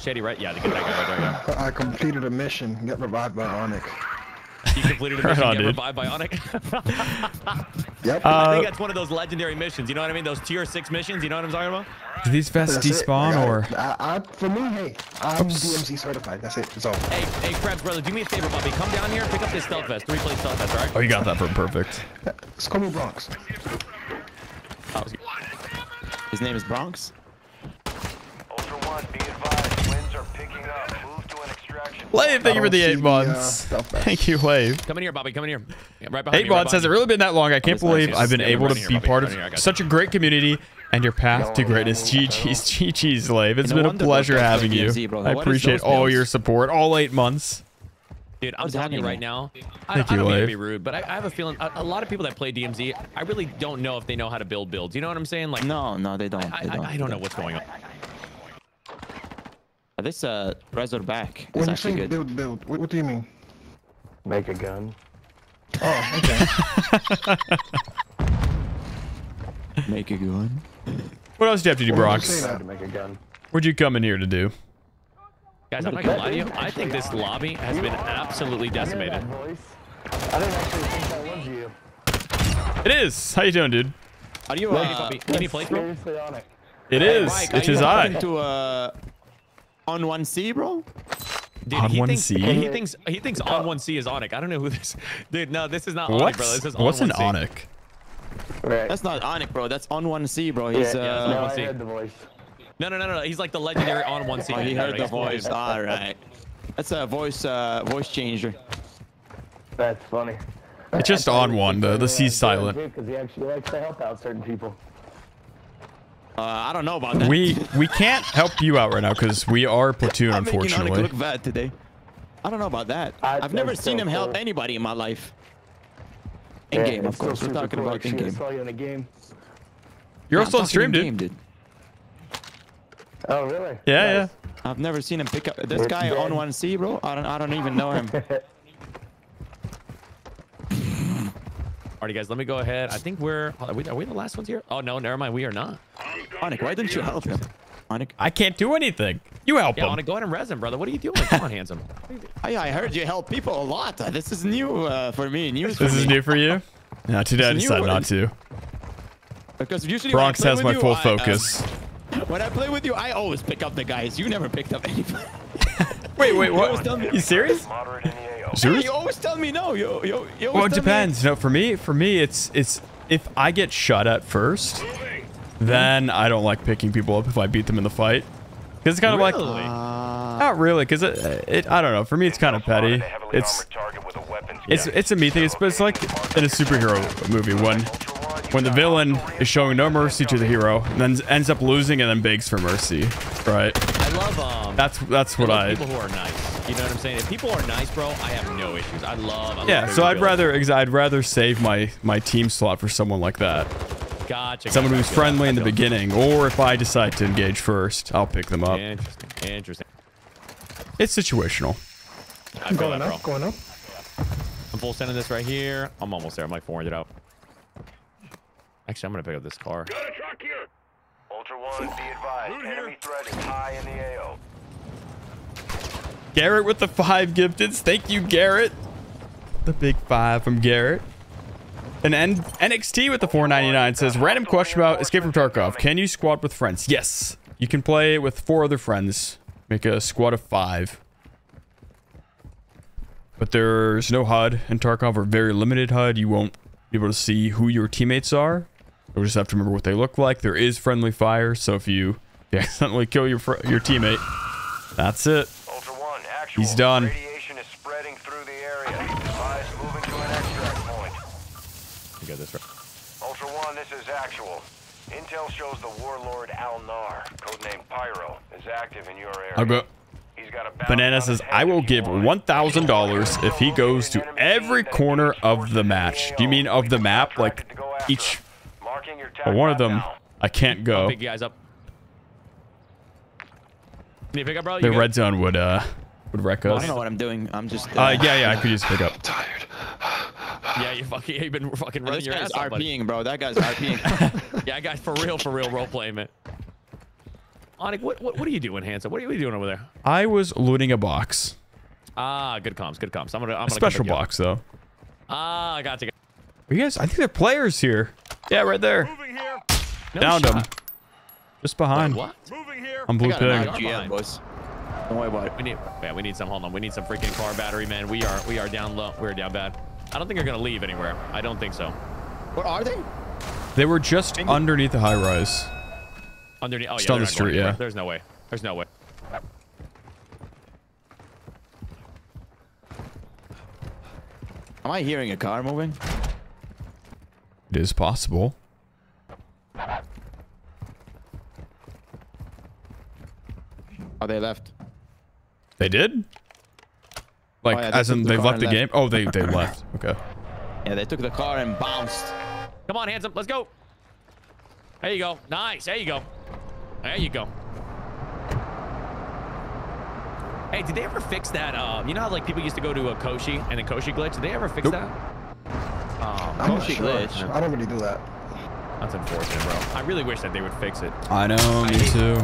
Shady, right? Yeah, get that guy right there. Yeah. I completed a mission. Got revived by Onyx. You completed a Right mission, on, get dude. revived bionic. Yep. I Uh, think that's one of those legendary missions. You know what I mean? Those tier six missions. You know what I'm talking about? do these vests That's despawn I or? I, I, for me, hey, I'm DMZ certified. That's it. That's all. Hey, hey, Krebs, brother, do me a favor, Bobby. Come down here, and pick up this stealth vest. Three plate stealth vest, all right? Oh, you got that for perfect. Let's call me Bronx. Oh, His name is Bronx. Ultra One, be Lave, thank you for the eight see the, uh, months. Thank you, Lave. Come in here, Bobby. Come in here. Yeah, right behind Eight you. right months. Has it really been that long? I can't It's believe just- I've been yeah, able to here, be Bobby. part Right here, of such a great community and your path to greatness. GG's, GG's, Lave. It's No been a pleasure having you. Bro. I appreciate all your support, all eight months. Dude, I'm What's telling you right there? now. I, Thank I you, don't mean to be rude, but I, I have a feeling a, a lot of people that play DMZ, I really don't know if they know how to build builds. You know what I'm saying? Like, No, no, they don't. I, they I, don't. I don't know what's going on. Uh, This uh, Razor back is When actually good. build, build, what, what do you mean? Make a gun. Oh, okay. Make a good one. What else do you have to do, Well, Bronx? say to make a gun. What'd you come in here to do? Guys, I'm not gonna lie to you. I think this lobby has been absolutely decimated. I didn't actually think that was you. It is. How you doing, dude? Are you Hey, uh, Bobby, give me place, bro. Seriously on it. It is. Mike, it are you is I. talking to uh, on one C, bro? Dude, On he one thinks, C? He thinks he thinks on one C is Onic. I don't know who this. Dude, no, this is not Onic, What? brother. This is on What's an. Onic? Right. That's not Onic, bro. That's on one C, bro. He's yeah, uh, no, one I C. heard the voice. No, no, no, no, no. He's like the legendary on one C. oh, he No, no, heard the he's fully- voice. All right. That's a voice uh, voice changer. That's funny. It's just on one. The the C's silent. Because he actually likes to help out certain people. Uh, I don't know about that. We we can't help you out right now because we are platoon, I'm making Onyx unfortunately. look bad today. I don't know about that. I- I've never that's seen him help cool. anybody in my life. In game, of course. We're talking cool, about in game. saw you in the game. You're Yeah, also I'm on stream, dude. in-game, Oh, really? Yeah, Nice. I've never seen him pick up this It's guy on one C, bro. I don't, I don't even know him. Alrighty, guys, let me go ahead. I think we're are we, are we the last ones here? Oh no, never mind. We are not. Onic, why didn't you help him? Onic, I can't do anything. You help Yeah, I him. want to go ahead and res him, brother. What are you doing? Come on, handsome. I, I heard you help people a lot. This is new uh, for me. News for This is me. new for you? No, today I It's new decided not one. to. Because usually Bronx has my you, full I, uh, focus. when I play with you, I always pick up the guys. You never picked up anybody. Wait, wait, You always what? tell me- You serious? Moderate in. Hey, you always tell me no. You, you, you Well, it tell me- depends. No, for me, for me, it's it's if I get shot at first, then I don't like picking people up if I beat them in the fight. Because it's kind of like Really? not really. Because it, it, I don't know. For me, it's kind of petty. Spotted a heavily It's armored target with a weapons it's it's a me thing. It's, but it's like in a superhero movie when when the villain is showing no mercy to the hero and then ends up losing and then begs for mercy. Right. I love um. That's that's what I I. love people who are nice. You know what I'm saying? If people are nice, bro, I have no issues. I love. I love Yeah. So I'd villains. rather ex- I'd rather save my my team slot for someone like that. Gotcha. Someone gotcha, who's I friendly I in the beginning, or if I decide to engage first, I'll pick them up. Interesting. Interesting. It's situational. I feel Going that, bro. up, going up. I'm full sending this right here. I'm almost there. I'm like 400 out. Actually, I'm gonna pick up this car. Ultra One, be advised. Enemy threat is high in the AO. Garrett with the five gifteds. Thank you, Garrett. The big five from Garrett. And N- NXT with the 499 says, random question about Escape from Tarkov. Can you squad with friends? Yes. You can play with four other friends. Make a squad of five. But there's no HUD in Tarkov or very limited HUD. You won't be able to see who your teammates are. You'll just have to remember what they look like. There is friendly fire, so if you, if you accidentally kill your fr- your teammate, that's it. Ultra One, actual. He's done. Radiation is spreading through the area. Advise moving to an extract point. You got this right. Ultra One, this is actual. Intel shows the warlord Al Nar, codenamed Pyro, is active in your area. I'll go. He's got a bounty Banana says, I will give $1,000 if he goes to every corner of the match. Do you mean of the map? Like each Marking your or one of them, map I can't I'll go. pick you guys up. Can you pick up, bro? You The good? red zone would, uh, would wreck I us. don't know what I'm doing. I'm just. Uh, yeah, yeah, I could just pick up. Tired. Yeah, you fucking, you've been fucking running your guy's ass off, buddy. RPing, bro. That guy's RPing. Yeah, guys, for real, for real, role playing, man. Onic, what, what, what are you doing, Hansa? What are you, what are you doing over there? I was looting a box. Ah, good comms, good comms. I'm gonna, I'm A gonna special come up. box, though. Ah, I got you. Are you guys, I think they're players here. Yeah, right there. No Downed shot. him. Just behind. What? On I blue got an pig. RGM, boys. Don't worry about it. We need, yeah, we need some. Hold on, we need some freaking car battery, man. We are, we are down low. We're down bad. I don't think they're gonna leave anywhere. I don't think so. Where are they? They were just underneath the high rise. Underneath. Oh Just yeah, on the street, yeah. There's no way. There's no way. Am I hearing a car moving? It is possible. Oh, they left. They did? Like, Oh, yeah, as in the they've left the and game? Oh, they, they left. Okay. Yeah, they took the car and bounced. Come on, handsome. Let's go. There you go. Nice. There you go. There you go. Hey, did they ever fix that? Uh, you know how like people used to go to a Koschei and then Koschei glitch? Did they ever fix Nope. that? Oh, I'm not sure. glitch. I don't really do that. that's unfortunate, bro. I really wish that they would fix it. I know, me too.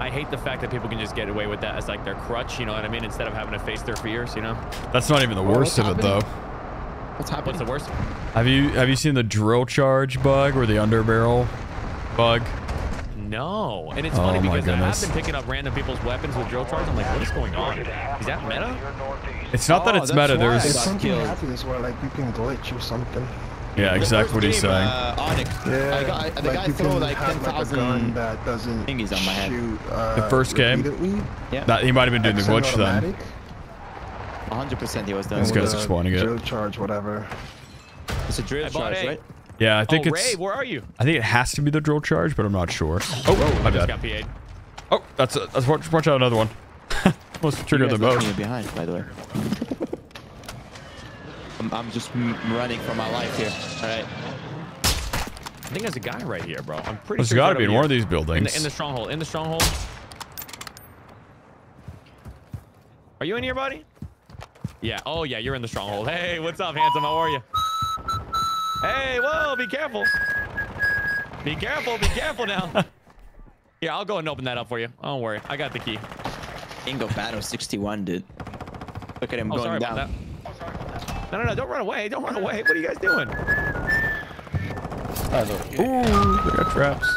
I hate the fact that people can just get away with that as like their crutch. You know what I mean? Instead of having to face their fears. You know? That's not even the worst of what's it, though. What's happening? What's the worst? Have you have you seen the drill charge bug or the underbarrel bug? No. And it's Oh funny my because I have been picking up random people's weapons with drill charge. I'm like, what is going on? Is that meta? It's not that Oh, it's that's meta. There's It's something killed. happens where like you can glitch or something. yeah, exactly what he's game, saying. Uh, Onyx. Yeah, I got, I, the like guy you threw like have, like, 10,000. that doesn't thingies on my head. shoot. Uh, The first game? Yeah, That he might have been doing the glitch then. 100% he was done. This guy's with explaining it. Drill charge, whatever. It's a drill charge, right? Yeah, I think oh, it's. Ray, where are you? I think it has to be the drill charge, but I'm not sure. Oh, oh my Just bad. got PA'd. Oh, that's a, that's watch, watch out another one. Almost You triggered guys them left both. me behind, by the way. I'm, I'm just m- running for my life here. All right. I think there's a guy right here, bro. I'm pretty There's sure. gotta he's be in over one of these buildings. In the, in the stronghold. In the stronghold. Are you in here, buddy? Yeah. Oh, yeah. You're in the stronghold. Hey, what's up, handsome? How are you? Hey, whoa! Be careful. Be careful. Be careful now. yeah, I'll go and open that up for you. Don't worry. I got the key. Ingo Battle 61, dude. Look at him Oh, going sorry down. about that. No, no, no. Don't run away. Don't run away. What are you guys doing? Ooh, they got traps.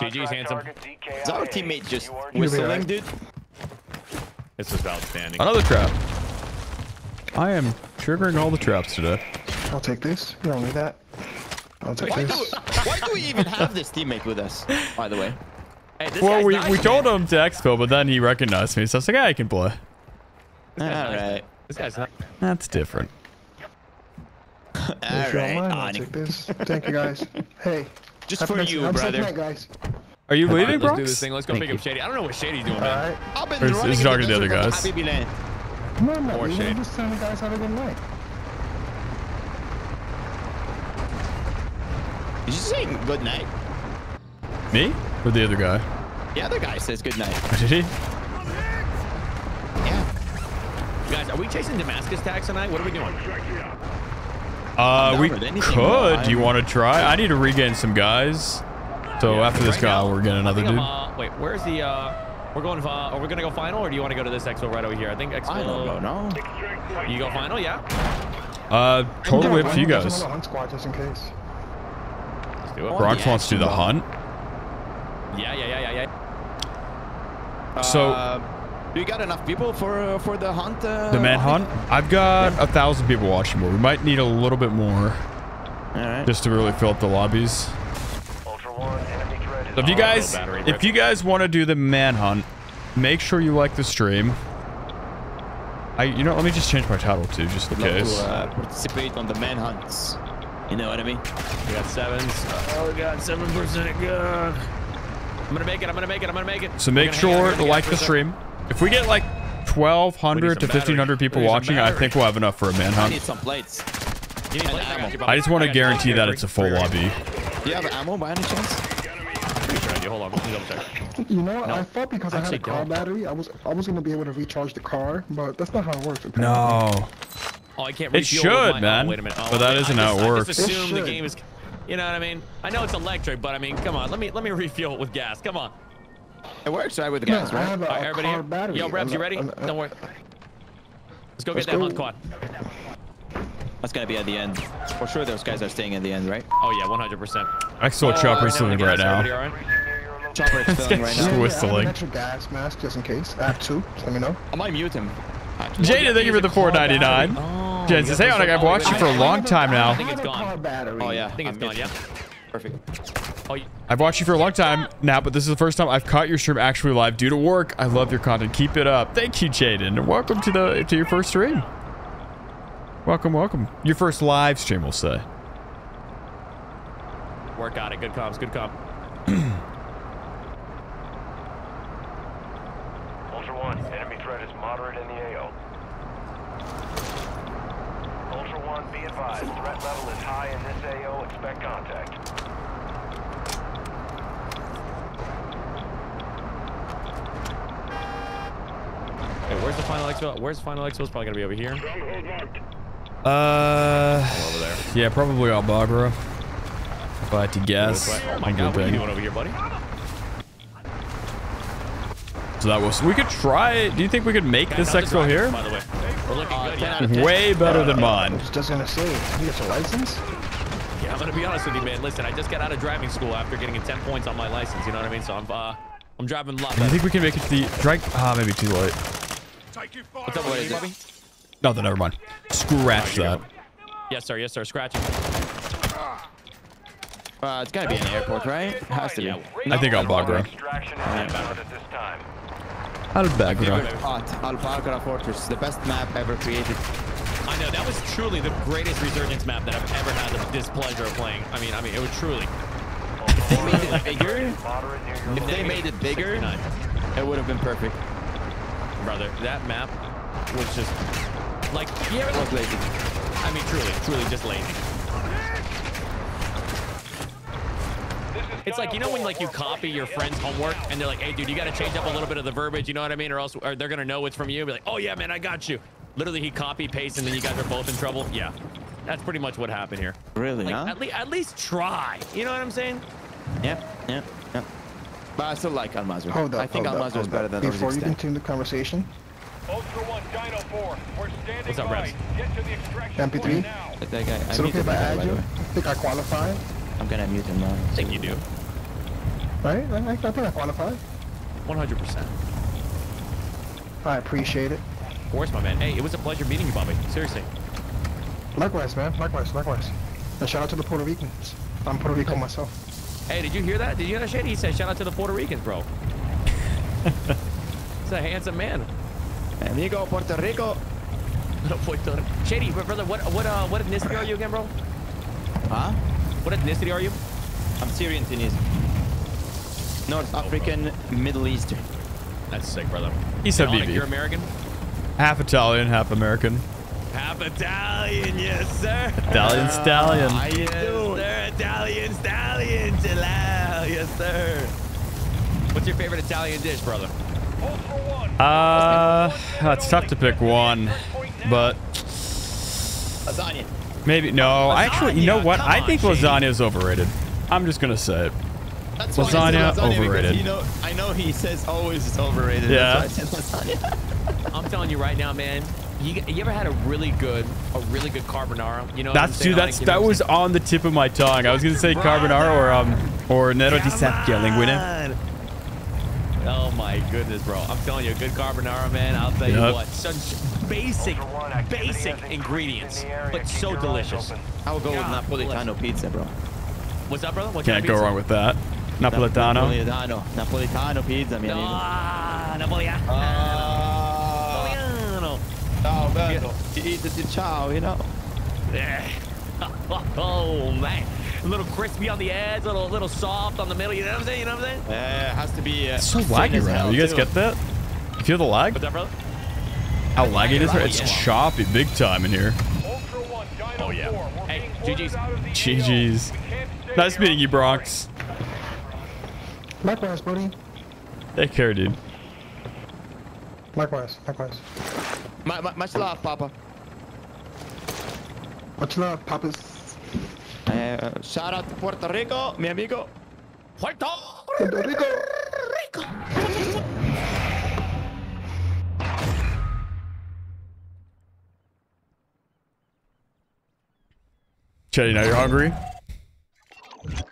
GG's handsome. Is our teammate just You'll whistling, dude? This is outstanding. Another trap. I am triggering all the traps today. I'll take this. You don't need that. I'll take Why do, this. why do we even have this teammate with us, by the way? Hey, this Well, we, nice, we man. told him to expo, but then he recognized me, so I was like, yeah, I can play. This guy's All nice, man. right. This guy's nice. That's different. All If right, mind, I'll take this. Thank you, guys. Hey. Just for you, have a safe brother. night, guys. Are you leaving, Let's do this thing. Let's go Thank pick you. up Shady. I don't know what Shady's doing, All man. right. I've been Or is- running is talking to the other desert guys? From Habibi Land. No, I'm More shade. Just telling you guys have a good night. Did you say good night? Me? Or the other guy? The other guy says good night. Did he? Yeah. Guys, are we chasing Damascus tags tonight? What are we doing? Uh, we could. Do you want to try? I need to regain some guys. So Yeah, after this right guy, now, we're getting I another dude. uh, wait, where's the, uh, we're going, uh, are we going to go final or do you want to go to this expo right over here? I think expo. I don't know. No. You go final, yeah? Uh, totally up to you guys. another hunt squad just in case. Let's do it. Bronx the wants to do the hunt. Yeah, yeah, yeah, yeah, yeah. So- Uh, do you got enough people for uh, for the hunt? Uh, The manhunt. I've got a thousand people watching, but we might need a little bit more All right. just to really fill up the lobbies. Ultra One, enemy threat is So if you Oh, guys, if you guys want to do the manhunt, make sure you like the stream. I, you know, let me just change my title too, just in case. to uh, participate on the manhunts. You know what I mean? We got sevens. Oh, we got 7% good. I'm going to make it. I'm going to make it. I'm going to make it. So make gonna hang out sure to like the stream. If we get like 1,200 to 1,500 people We need some watching, I think we'll have enough for a manhunt. need some plates. Need plates? I got ammo. you, brother. I just want to guarantee that it's a full lobby. Do you have ammo by any chance? Pretty sure I do. Hold on. Let me double check. You know, No, I thought because I had a car don't. battery, I was I was gonna be able to recharge the car, but that's not how it works. apparently. No. Oh, I can't It refuel should, my, man. Oh, wait a minute. Oh, But that I isn't just, how it I works. just It assume the game is... You know what I mean? I know it's electric, but I mean, come on. Let me let me refuel it with gas. Come on. It works right with the No, guys, I right? have a, All right, a everybody car here? battery. Yo, Rebs, you I'm- ready? I'm- Don't worry. Let's go Let's get that go. hunt quad. That's gonna be at the end. For sure, those guys are staying at the end, right? Oh, yeah, 100%. I saw Chopper Uh, swimming get right us, everybody now. All right? Chopper is This filling guy's right just Yeah, now. yeah, I have whistling. an extra gas mask just in case. I have two. Just let me know. I might mute him. Jaden, thank you for the 4.99. Oh, Jen says, "Hey, Onic, I've watched you for a long time now." I now. think it's I have a gone. battery. Oh yeah, I think it's I'm gone, muted. yeah? Perfect. Oh, you- I've watched you for a long time now, but this is the first time I've caught your stream actually live due to work. I love your content. Keep it up. Thank you, Jaden. Welcome to the to your first stream. Welcome, welcome. Your first live stream, we'll say. Work on it. Good comms. Good comp. Ultra One, enemy threat is moderate in the AO. Ultra One, be advised, threat level is high in this AO. Expect contact. Hey, where's the final expo? Where's the final expo? It's probably gonna be over here. Uh, over there. yeah, probably Al Bagra. If I had to guess. Oh my god, what are you hoping. doing over here, buddy? So that was. We could try. it. Do you think we could make Guys, this how's the expo here? By the way, we're looking Uh, good. 10 Yeah. out of 10. Way better than I mine. was just gonna say, you get a license? yeah, I'm gonna be honest with you, man. Listen, I just got out of driving school after getting a 10 points on my license. You know what I mean? So I'm, uh, I'm driving a lot Do you think we can make it to the drag? Ah, maybe too late. What's up with you, Bobby? No, never mind. Scratch that. Yes, sir. Yes, sir. Scratching. Uh, it's gotta be an airport, right? Has to be. Yeah. I think Al Bagra. Extraction is inbound at this time. Al Bagra. Albagra Fortress, the best map ever created. I know that was truly the greatest resurgence map that I've ever had the displeasure of playing. I mean, I mean, it was truly. If they made it bigger, Moderate near your if they made it bigger, it would have been perfect. Brother, that map was just Like, yeah, ever was lazy. I mean, truly, truly just lazy. It's like you know when like you copy your friend's homework and they're like, "Hey, dude, you got to change up a little bit of the verbiage." You know what I mean? Or else, or they're gonna know it's from you. Be like, "Oh yeah, man, I got you." Literally, he copy paste and then you guys are both in trouble. Yeah, that's pretty much what happened here. Really, Like, huh? at, le- at least try. You know what I'm saying? Yep, yep, yep. But I still like Al Mazrah. Hold up. I think hold up, Al Mazrah is better up. than Before you continue the conversation, Ultra One, Dino 4. We're standing What's up, by. Rebs? Get to the extraction MP3? point now. That guy, I is it okay if I add by you? way. I think I qualify, I'm gonna mute him now. I think you do. right? I, I think I qualify. 100%. I appreciate it. Of course, my man. Hey, it was a pleasure meeting you, Bobby. Seriously. Likewise, man. Likewise, likewise. And shout out to the Puerto Ricans. I'm Puerto Rico myself. Hey, did you hear that? Did you hear that shit? He said, shout out to the Puerto Ricans, bro. He's a handsome man. Amigo Puerto Rico. Puerto Rico. Shady, brother, what what uh what ethnicity are you again, bro? Huh? What ethnicity are you? I'm Syrian Tunisian. North African, Middle Eastern. That's sick, brother. He said Hey, BB. You're American? Half Italian, half American. Half Italian, yes, sir. Italian stallion. How you doing? Sir, Italian stallion, Jalal. Yes, sir. What's your favorite Italian dish, brother? Uh, it's tough to pick one, but Lasagna. maybe no. I actually, you know what? I think Shady. lasagna is overrated. I'm just gonna say it. That's why I Lasagna, said lasagna overrated. You know, I know he says always it's overrated. Yeah. That's why I said lasagna. I'm telling you right now, man. You, you ever had a really good, a really good carbonara? You know, That's dude. That's Onic? You know that was on the tip of my tongue. I was gonna say carbonara or um or nero di seppia linguine. Oh my goodness, bro. I'm telling you, a good carbonara, man. I'll tell you what. Such basic, basic ingredients, but so delicious. I will go with God Napolitano pizza, bro. What's up, brother? What Can't go of wrong with that. Napolitano. Napolitano. Napolitano pizza, mi amigo. Ah, Napoleon. Ciao, bello. You eat it, ciao, you know. Yeah. Oh man, a little crispy on the edge, a little, little soft on the middle. You know what I'm saying? You know what I'm saying? Yeah, it has to be. Uh, It's so thin laggy as right now. You guys too. get that? You feel the lag? What's up, brother? How laggy it is? right? It's Yeah. choppy big time in here. Ultra One, Dino Oh, yeah. 4. Hey, being GG's. ordered out of the GG's. AO. We can't stay Nice meeting you, point. Bronx. Likewise, buddy. Take care, dude. Likewise, likewise. Ma- ma- much love, Papa. Much love, Papas. Uh, shout out to Puerto Rico, mi amigo. Puerto Puerto Rico. Chetty, now you're hungry?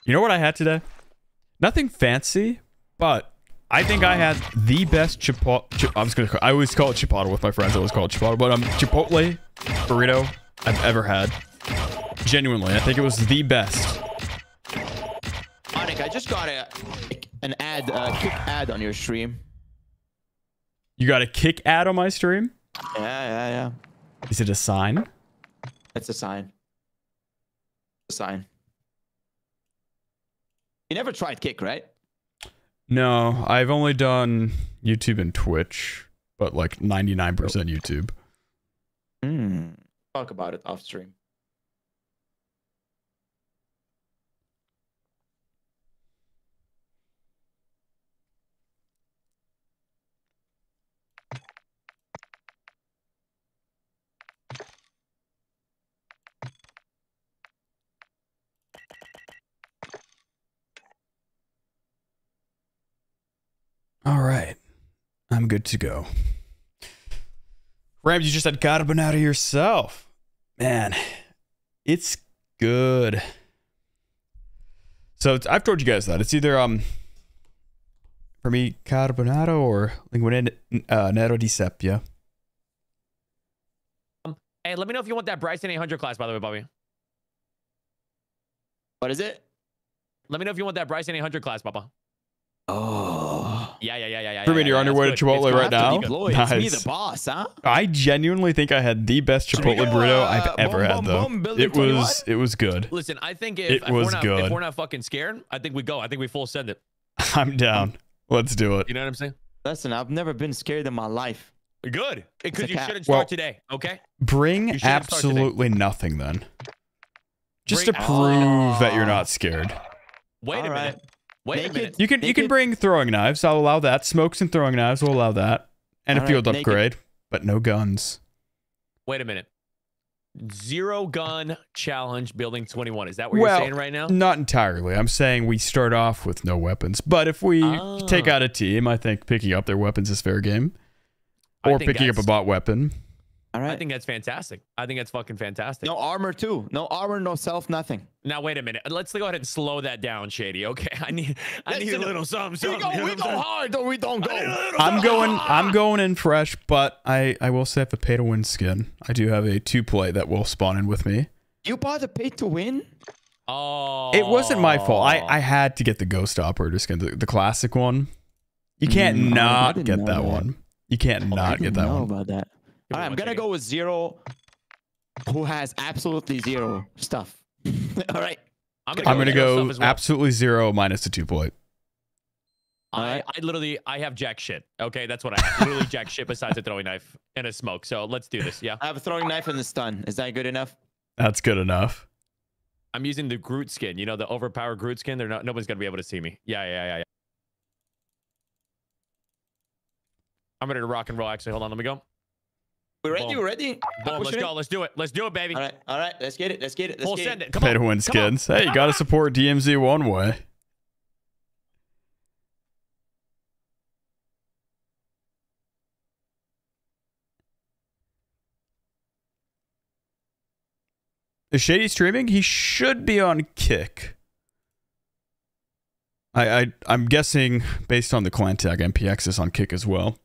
You know what I had today? Nothing fancy, but I think I had the best chipotle. Chi I was gonna. Call, I always call it chipotle with my friends. I always call it chipotle, but um, chipotle burrito I've ever had. Genuinely, I think it was the best. Onic, I just got a an ad, a quick ad on your stream. You got a kick ad on my stream? Yeah, yeah, yeah. Is it a sign? It's a sign. A sign. You never tried kick, right? No, I've only done YouTube and Twitch, but like 99% YouTube. Hmm. Talk about it off stream. All right. I'm good to go. Rams, you just had carbonara yourself. Man, it's good. So it's, I've told you guys that. It's either, um, for me, carbonara or linguine uh, nero di seppia. Um, Hey, let me know if you want that Bryson 800 class, by the way, Bobby. What is it? Let me know if you want that Bryson 800 class, Papa. Oh. Yeah, yeah, yeah, yeah, yeah. For yeah, you're yeah, on your way to Chipotle It's right gonna have now. be Lloyd, it's me, the boss, huh? I genuinely think I had the best Chipotle go, burrito uh, I've ever boom, had, boom, though. boom, building it was it was good. Listen, I think if, It if was we're not, good. if we're not fucking scared, I think we go. I think we full send it. I'm down. Let's do it. You know what I'm saying? Listen, I've never been scared in my life. Good. Because you shouldn't start Well- today. Okay. Bring You shouldn't start today. absolutely nothing then. Just Bring- to prove that you're not scared. Wait a All right. Minute. Wait a minute. You can you can bring throwing knives. I'll allow that. Smokes and throwing knives. We'll allow that. And a field naked. upgrade, but no guns. Wait a minute. Zero gun challenge building 21. Is that what well, you're saying right now? not entirely. I'm saying we start off with no weapons. But if we take Ah. out a team, I think picking up their weapons is fair game. Or picking up a that's- bot weapon. All I think that's fantastic. I think that's fucking fantastic. No armor too. No armor, no self, nothing. Now wait a minute. Let's go ahead and slow that down, Shady. Okay, I need I need a little something. something We go, you know we go I'm saying? hard or we don't go. I'm going I'm going in fresh, but I, I will say I have a pay to win skin. I do have a two play that will spawn in with me. You bought a pay to win? Oh, It wasn't my fault. I, I had to get the ghost operator skin, the, the classic one. You can't Mm, not get that, that. one. You can't I not get didn't that know one. about that. All right, I'm gonna go with zero, who has absolutely zero stuff. All right. I'm with gonna zero go stuff as well. absolutely zero minus the two point. I, I literally I have jack shit. Okay, that's what I have. literally jack shit besides a throwing knife and a smoke. So let's do this. Yeah, I have a throwing knife and a stun. Is that good enough? That's good enough. I'm using the Groot skin. You know the overpowered Groot skin. They're not. Nobody's gonna be able to see me. Yeah, yeah, yeah, yeah. I'm ready to rock and roll. Actually, hold on. Let me go. We ready? Boom. We ready? Boom. Let's go. it. Let's do it. Let's do it, baby. All right. All right. Let's get it. Let's get it. Let's Full get send it. it. Come Pay on. to win skins. Hey, you gotta support DMZ one way. Is Shady streaming? He should be on Kick. I, I I'm guessing based on the clan tag, MPX is on Kick as well.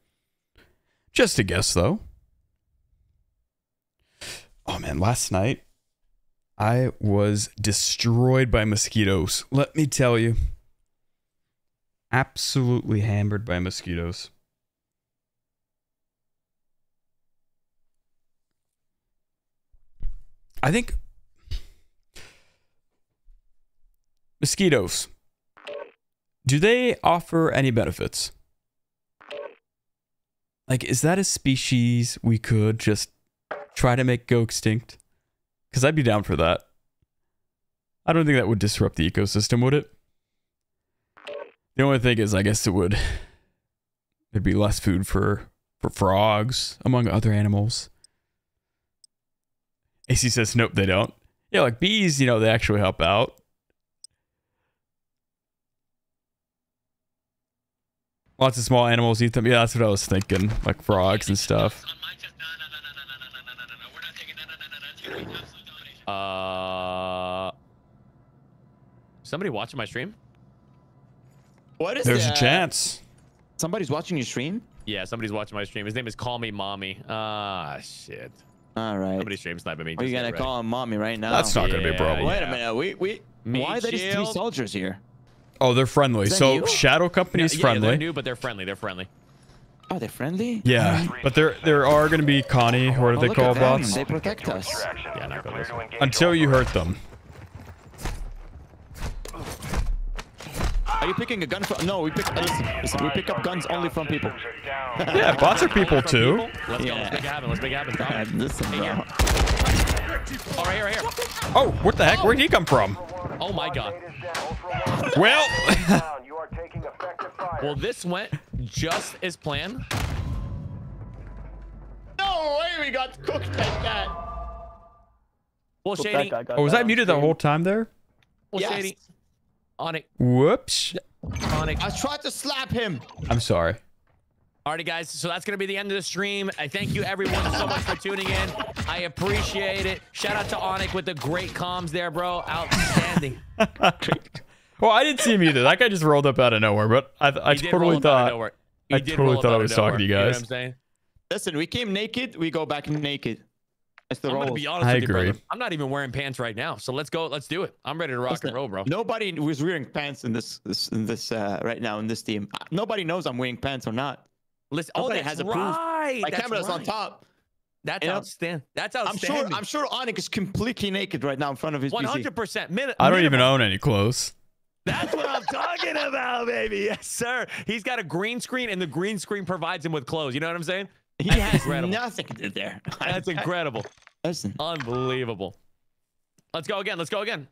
Just a guess though. Oh man, last night I was destroyed by mosquitoes. Let me tell you. Absolutely hammered by mosquitoes. I think mosquitoes. Do they offer any benefits? Like, is that a species we could just try to make go extinct? Because I'd be down for that. I don't think that would disrupt the ecosystem, would it? The only thing is, I guess it would. There'd be less food for for frogs, among other animals. AC says, nope, they don't. Yeah, like bees, you know, they actually help out. Lots of small animals eat them. Yeah, that's what I was thinking. Like frogs and stuff. Uh, somebody watching my stream? What is There's a chance. Somebody's watching your stream? Yeah, somebody's watching my stream. His name is Call Me Mommy. Ah, shit. All right. Somebody stream sniping me. Are you gonna call him mommy right now? That's not gonna be a problem. Wait yeah. a minute. We we Me why are there three shield? soldiers here? Oh, they're friendly. So you? Shadow Company's yeah, friendly. they're new, but they're friendly. They're friendly. Oh, they're friendly. Yeah, but there there are going to be Konni, or what do Oh, they look call bots? They protect us. Yeah, not good. Until you hurt them. Are you picking a gun from? No, we pick. uh, Listen, listen, we pick up guns only from people. Yeah, bots are people too. Let's go. Yeah. Let's make it happen. Let's make it happen. Stop. Listen, bro. Oh, right here, right here. Oh, what the heck? Where'd he come from? Oh my god. Well, Well, this went just as planned. No way, we got cooked like that. Well, That Shady. guy oh, was that I on muted the whole time there? Well, Yes. Shady. Onyx. Whoops. Onyx. I tried to slap him. I'm sorry. Alrighty, guys. So that's gonna be the end of the stream. I thank you everyone so much for tuning in. I appreciate it. Shout out to Onic with the great comms there, bro. Outstanding. Well, I didn't see him either. That guy just rolled up out of nowhere, but I, I totally roll up out of thought. I totally thought I was talking to you You know what guys. I'm saying? Listen, we came naked. We go back naked. That's the I'm role. gonna be honest I with you, brother. agree. I'm not even wearing pants right now. So let's go. Let's do it. I'm ready to rock Listen, and roll, bro. Nobody was wearing pants in this, this in this uh, right now in this team. Uh, Nobody knows I'm wearing pants or not. Listen, oh, Nobody that's has a proof. right. My that's camera's on top. That's You know? outstanding. That's I'm sure. I'm sure Onyx is completely naked right now in front of his One PC. hundred percent. Minute. I don't even own any clothes. That's what I'm talking about, baby. Yes, sir. He's got a green screen, and the green screen provides him with clothes. You know what I'm saying? He That's has incredible. nothing to do there. That's incredible. Listen, Unbelievable. Let's go again. Let's go again.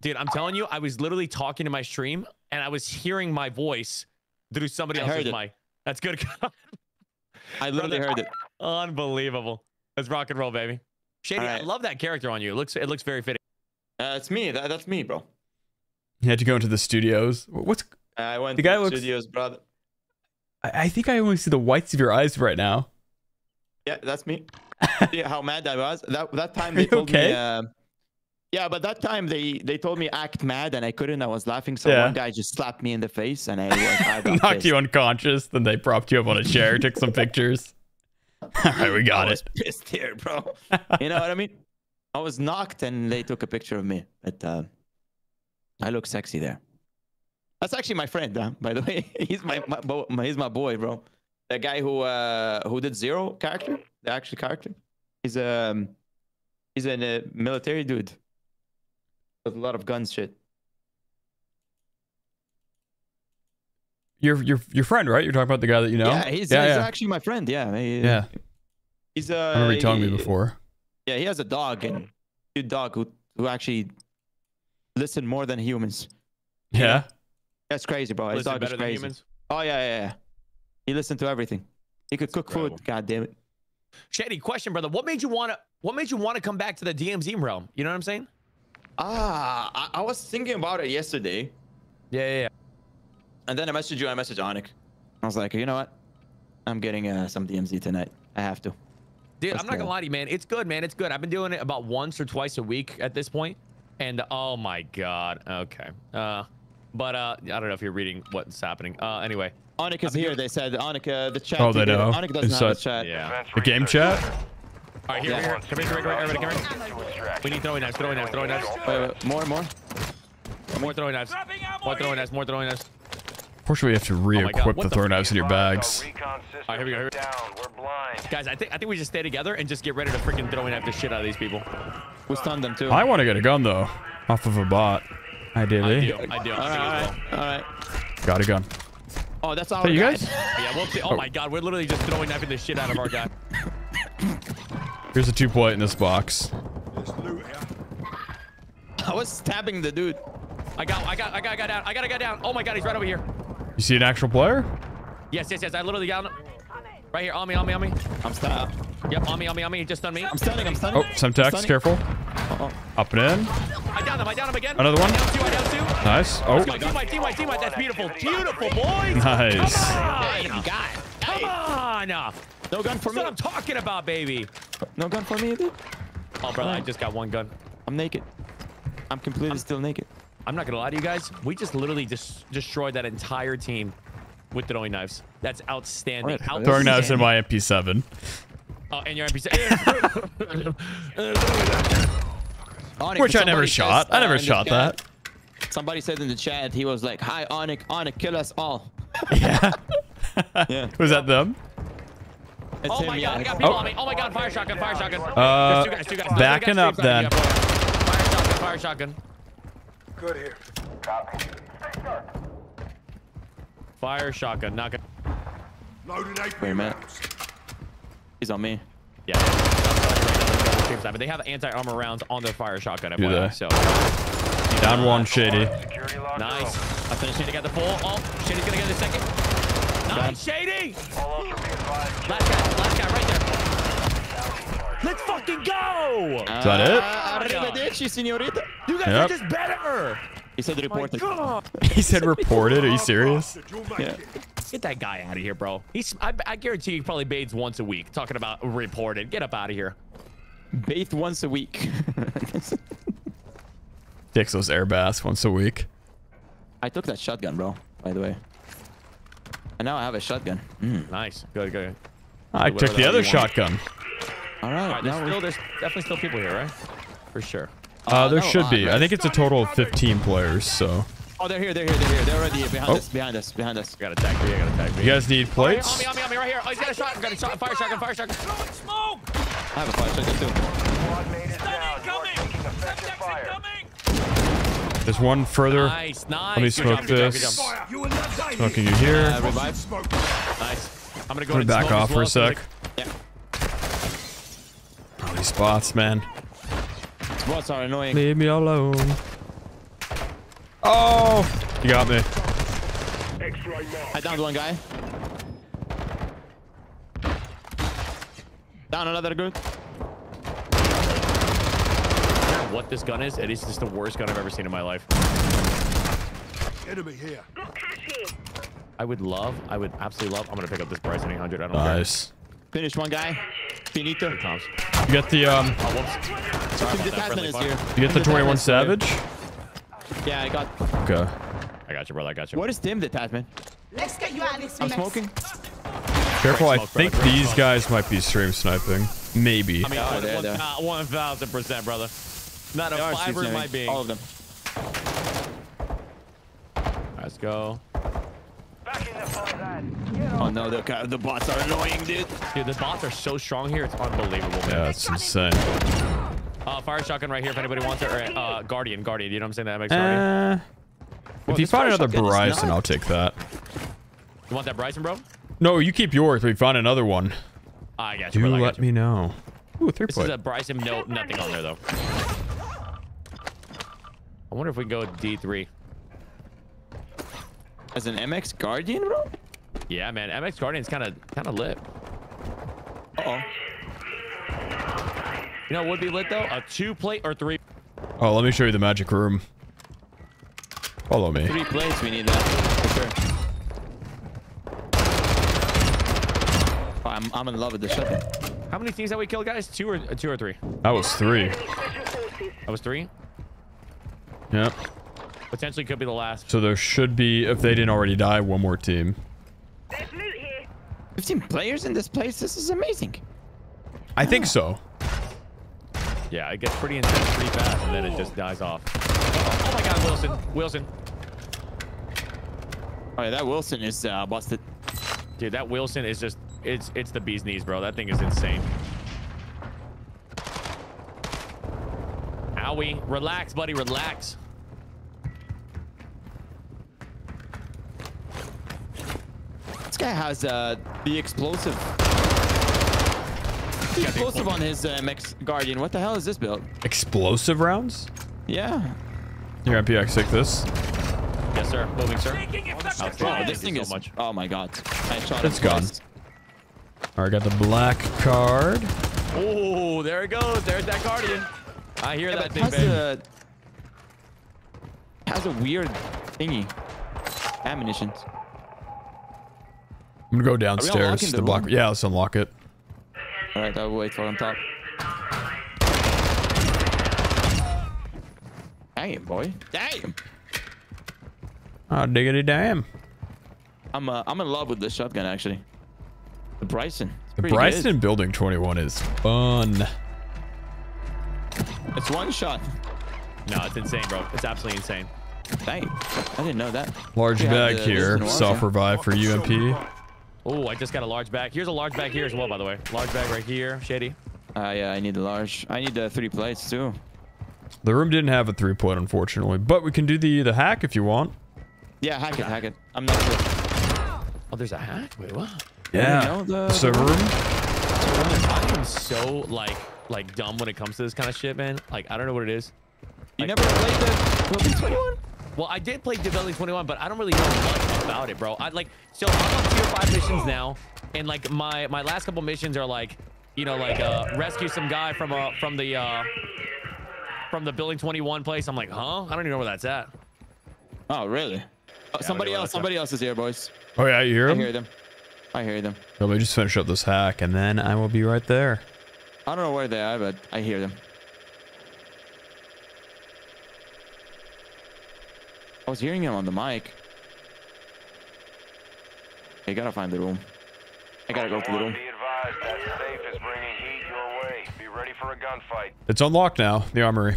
Dude, I'm telling you, I was literally talking to my stream and I was hearing my voice through somebody I else's heard mic. That's good. I literally Brother. heard it. Unbelievable. Let's rock and roll, baby. Shady, I love that character on you. It looks it looks very fitting. Uh, it's me. That, that's me, bro. You had to go into the studios. What's? I went The guy to looks- studios, brother. I, I think I only see the whites of your eyes right now. Yeah, that's me. How mad I was? That that time they told okay? me. Uh, yeah, but that time they they told me act mad and I couldn't. I was laughing. So Yeah. one guy just slapped me in the face and I I got Knocked pissed. you unconscious. Then they propped you up on a chair, took some pictures. All right, we got I it. pissed here, bro. you know what I mean? I was knocked and they took a picture of me. But uh, I look sexy there. That's actually my friend, huh? by the way. He's my, my, bo- my he's my boy, bro. The guy who uh who did zero character, the actual character. He's um he's a uh, military dude with a lot of guns shit. Your your your friend, right? You're talking about the guy that you know. Yeah, he's, yeah, he's yeah. actually my friend. Yeah, he- yeah. He's uh. I remember you telling me before. Yeah, he has a dog and cute dog who who actually listen more than humans. Yeah. That's crazy, bro. His Listen dog is crazy. Oh yeah, yeah, yeah. He listened to everything. He could cook incredible. food. God damn it. Shady, question, brother. What made you wanna what made you want to come back to the DMZ realm? You know what I'm saying? Ah, I, I was thinking about it yesterday, Yeah, yeah, yeah. and then I messaged you. I messaged Onic. I was like, you know what? I'm getting uh, some DMZ tonight. I have to. Dude, Let's I'm not gonna lie to you, man. It's good, man. It's good. I've been doing it about once or twice a week at this point, and oh my god. Okay. Uh, but uh, I don't know if you're reading what's happening. Uh, anyway. Onic is here. They said Onic, uh, the chat. Oh, they did- know. Onic doesn't have a Inside- chat. Yeah. The game chat. All right, here, Yeah. here. Come here, come here, everybody, come here. To extraction. We need throwing knives, throwing knives, throwing knives. Wait, wait, more, more. More throwing knives. More throwing knives, more throwing knives. Unfortunately, we have to re-equip what the the throwing knives in your bags. our recon systems All right, here we go, are here- down. We're blind. Guys, I think I think we just stay together and just get ready to freaking throwing knife the shit out of these people. We stunned them too. I want to get a gun though, off of a bot. I Ideally, do, I do. I do. All right. Well. All right. got a gun. Oh, that's our Hey, you guy. guys? Yeah, we'll see. Oh my god, we're literally just throwing knifing the shit out of our guy. Here's a two point in this box. I was stabbing the dude. I got, I got, I got, I got down. I got a guy down. Oh my god, he's right over here. You see an actual player? Yes, yes, yes. I literally got him. Right here, on me, on me, on me. I'm stabbed. Yep, on me, on me, on me. Just stunned me. I'm stunning. I'm stunning. Oh, Semtex, Stunning. careful. Uh-oh. Up and in. I down him. I down him again. Another one? I down two. I down two. Nice. Oh, Let's go. Team white, team white, team white. That's beautiful. Beautiful, boys. nice. Come on. God. Come on. No gun for That's me. what I'm talking about, baby. No gun for me, dude. Oh, brother, I just got one gun. I'm naked. I'm completely still naked. I'm not gonna lie to you guys. We just literally just destroyed that entire team with throwing knives. That's outstanding. Alright, Throwing knives in my MP7. Oh, and your NPC. Onic, Which I never somebody shot. says, I uh, never in shot chat- that. Somebody said in the chat, he was like, "Hi, Onic, Onic, kill us all." Yeah. Yeah. Was that them? It's oh him, my yeah. god, I got people Oh. on me. Oh my god, fire shotgun, fire shotgun. Uh, There's two guys, two guys. backing Two guys up then. Fire shotgun, fire shotgun. Good here. Fire shotgun, not gonna. Loaded AP Wait a minute. He's on me. Yeah. I'm telling you right now, there's no stream side, But they have anti-armor rounds on their fire shotgun. Do FYI, they? So Down one, shady. Security nice. I finished Shady got the full. Oh, Shady's gonna get the second. Nice, Shady. All ultra be advised. Last guy, last guy right there. Let's fucking go! Is that it? Uh, Arrivederci, señorita. You guys Yep. are just better! He said reported. God. He said reported. Are you serious? Yeah. Get that guy out of here, bro. He's I, I guarantee he probably bathes once a week talking about reported. Get up out of here. Bathe once a week. Takes those air baths once a week. I took that shotgun, bro. By the way. And now I have a shotgun. Mm. Nice. Good, good. I Whatever took the the other shotgun. All All right. right, there's now still there's definitely still people here, right? For sure. Uh, there no, should uh, be. I think it's a total of 15 players. So Oh, they're here. They're here. They're here. They're already behind Oh. us. Behind us. Behind us. I got to tag me. I got to tag me. you guys need on me, plates? on me, on me, on me, right here. Oh, he's got a shot. Got a shot. Fire shotgun, fire shotgun. I have a fire shotgun too. Squad mate is down. You are taking effective fire. There's one further. Nice, nice. Let me Good job, smoke good job, good this. job. Fire. You and that day Smoking you here. Uh, revive. Smoke. Nice. I'm gonna go I'm and gonna back smoke off as for a well, so sec. they- Yeah. Oh, these bots, man. These bots are annoying. Leave me alone. Oh, you got me. I downed one guy. Down another group. What this gun is, it is just the worst gun I've ever seen in my life. Enemy here. I would love, I would absolutely love. I'm gonna pick up this Bryson 800. I don't care. Nice. Finish one guy. Finito. You get the um, Oh. Sorry about that, friendly fire. here. you get the 21 Detachment is here. Savage. Yeah, I got. Okay. I got you, brother. I got you. What is Tim Detachment? Let's get you out of this I'm smoking. Careful, I think these guys might be stream sniping. Maybe. I mean, Oh, one- there, one- there. uh, 1000%, brother. Not a They are fiber in shooting my being. All of them. Let's go. Oh no, the the bots are annoying, dude. Dude, the bots are so strong here. It's unbelievable, man. Yeah, it's insane. Uh, fire shotgun right here if anybody wants it. Or uh, Guardian, Guardian. You know what I'm saying? That makes Guardian. Uh, Well, if you find another Bryson, I'll take that. You want that Bryson, bro? No, you keep yours, but if you find another one, I got you, do brother. Let you. me know. Ooh, three This is a Bryson. No, nothing on there though. I wonder if we can go D3. As an MX Guardian, bro? Yeah, man. MX Guardian's kind of kind of lit. Uh oh. You know, what would be lit though. A two plate or three. Oh, let me show you the magic room. Follow me. Three plates, we need that for sure. Oh, I'm I'm in love with this shotgun. How many teams have we killed, guys? Two or uh, two or three? That was three. That was three. Yep. Potentially could be the last. So there should be, if they didn't already die, one more team. 15 players in this place. This is amazing. I think so. Yeah, it gets pretty intense pretty fast, and then it just dies off. Oh, oh my God, Wilson! Wilson! Oh yeah, that Wilson is uh, busted. Dude, that Wilson is just it's it's the bee's knees, bro. That thing is insane. Owie. Relax, buddy, relax. Guy has uh, the explosive. The explosive on his uh, MX Guardian. What the hell is this build? Explosive rounds? Yeah. Here, MPX, take this. Yes, sir. Moving, sir. Oh, Thank this you thing so is. much. Oh my god. I shot It's him gone. twice. All right, got the black card. Oh, there it goes. There's that Guardian. I hear Yeah, that but thing, has baby. a has a weird thingy. Ammunition. I'm gonna go downstairs. the The block. room? Yeah, let's unlock it. All right, I'll wait for on top. Damn, boy. Damn. Oh, diggity damn. I'm uh, I'm in love with this shotgun actually. The Bryson. It's The pretty Bryson Building 21 is fun. It's one shot. No, it's insane, bro. It's absolutely insane. Dang. I didn't know that. Large You bag the here. Wilson ones, Self revive for UMP. Oh, I just got a large bag. Here's a large bag here as well, by the way. Large bag right here. Shady. Uh, yeah, I need the large. I need the three plates too. The room didn't have a three-plate, unfortunately, but we can do the the hack if you want. Yeah, hack it, hack it. I'm not sure. Oh, there's a hack? Wait, what? Yeah. know the- server room. I am so like like dumb when it comes to this kind of shit, man. Like I don't know what it is. You never played the Building 21? Well, I did play Developing 21, but I don't really know much about it, bro. I like so I'm on tier five missions now, and like my my last couple missions are like, you know, like uh rescue some guy from uh from the uh from the Building 21 place. I'm like, huh? I don't even know where that's at. Oh, really? Oh, somebody else, somebody else is here, boys. Oh yeah, you hear them? I hear them. I hear them. Let me just finish up this hack, and then I will be right there. I don't know where they are, but I hear them. I was hearing him on the mic. I gotta find the room. I gotta go to the room. Be advised that safe is bringing heat your way. Be ready for a gunfight. It's unlocked now. The armory.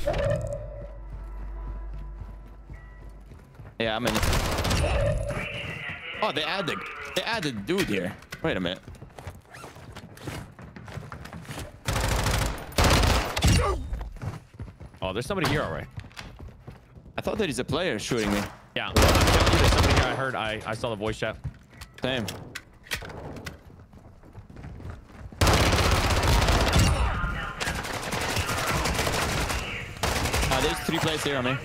Yeah, I'm in. Oh, they added, they added dude here. Wait a minute. Oh, there's somebody here, all right. I thought that he's a player shooting me. Yeah, I'm telling you, there's somebody here. I heard. I I saw the voice chat. Same. Uh, there's three players here on me.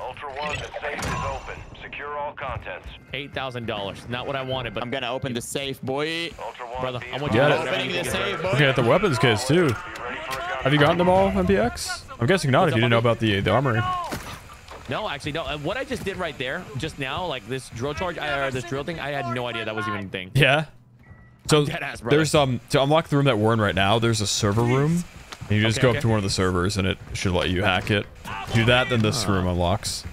Ultra One, safe is open. Secure all contents. Eight thousand dollars. Not what I wanted, but I'm gonna open the safe, boy. Ultra One, brother. I want you to opening the safe, boy. Looking at the weapons kids. too. Have you gotten them all, MPX? I'm guessing not What's if you didn't know about the the armory. No, actually, no. Uh, What I just did right there, just now, like this drill charge, I, or this drill thing, I had no idea that was even a thing. Yeah. So dead ass, brother. there's um to unlock the room that we're in right now. There's a server room, and you just Okay, go okay. up to one of the servers, and it should let you hack it. Do that, then this room unlocks.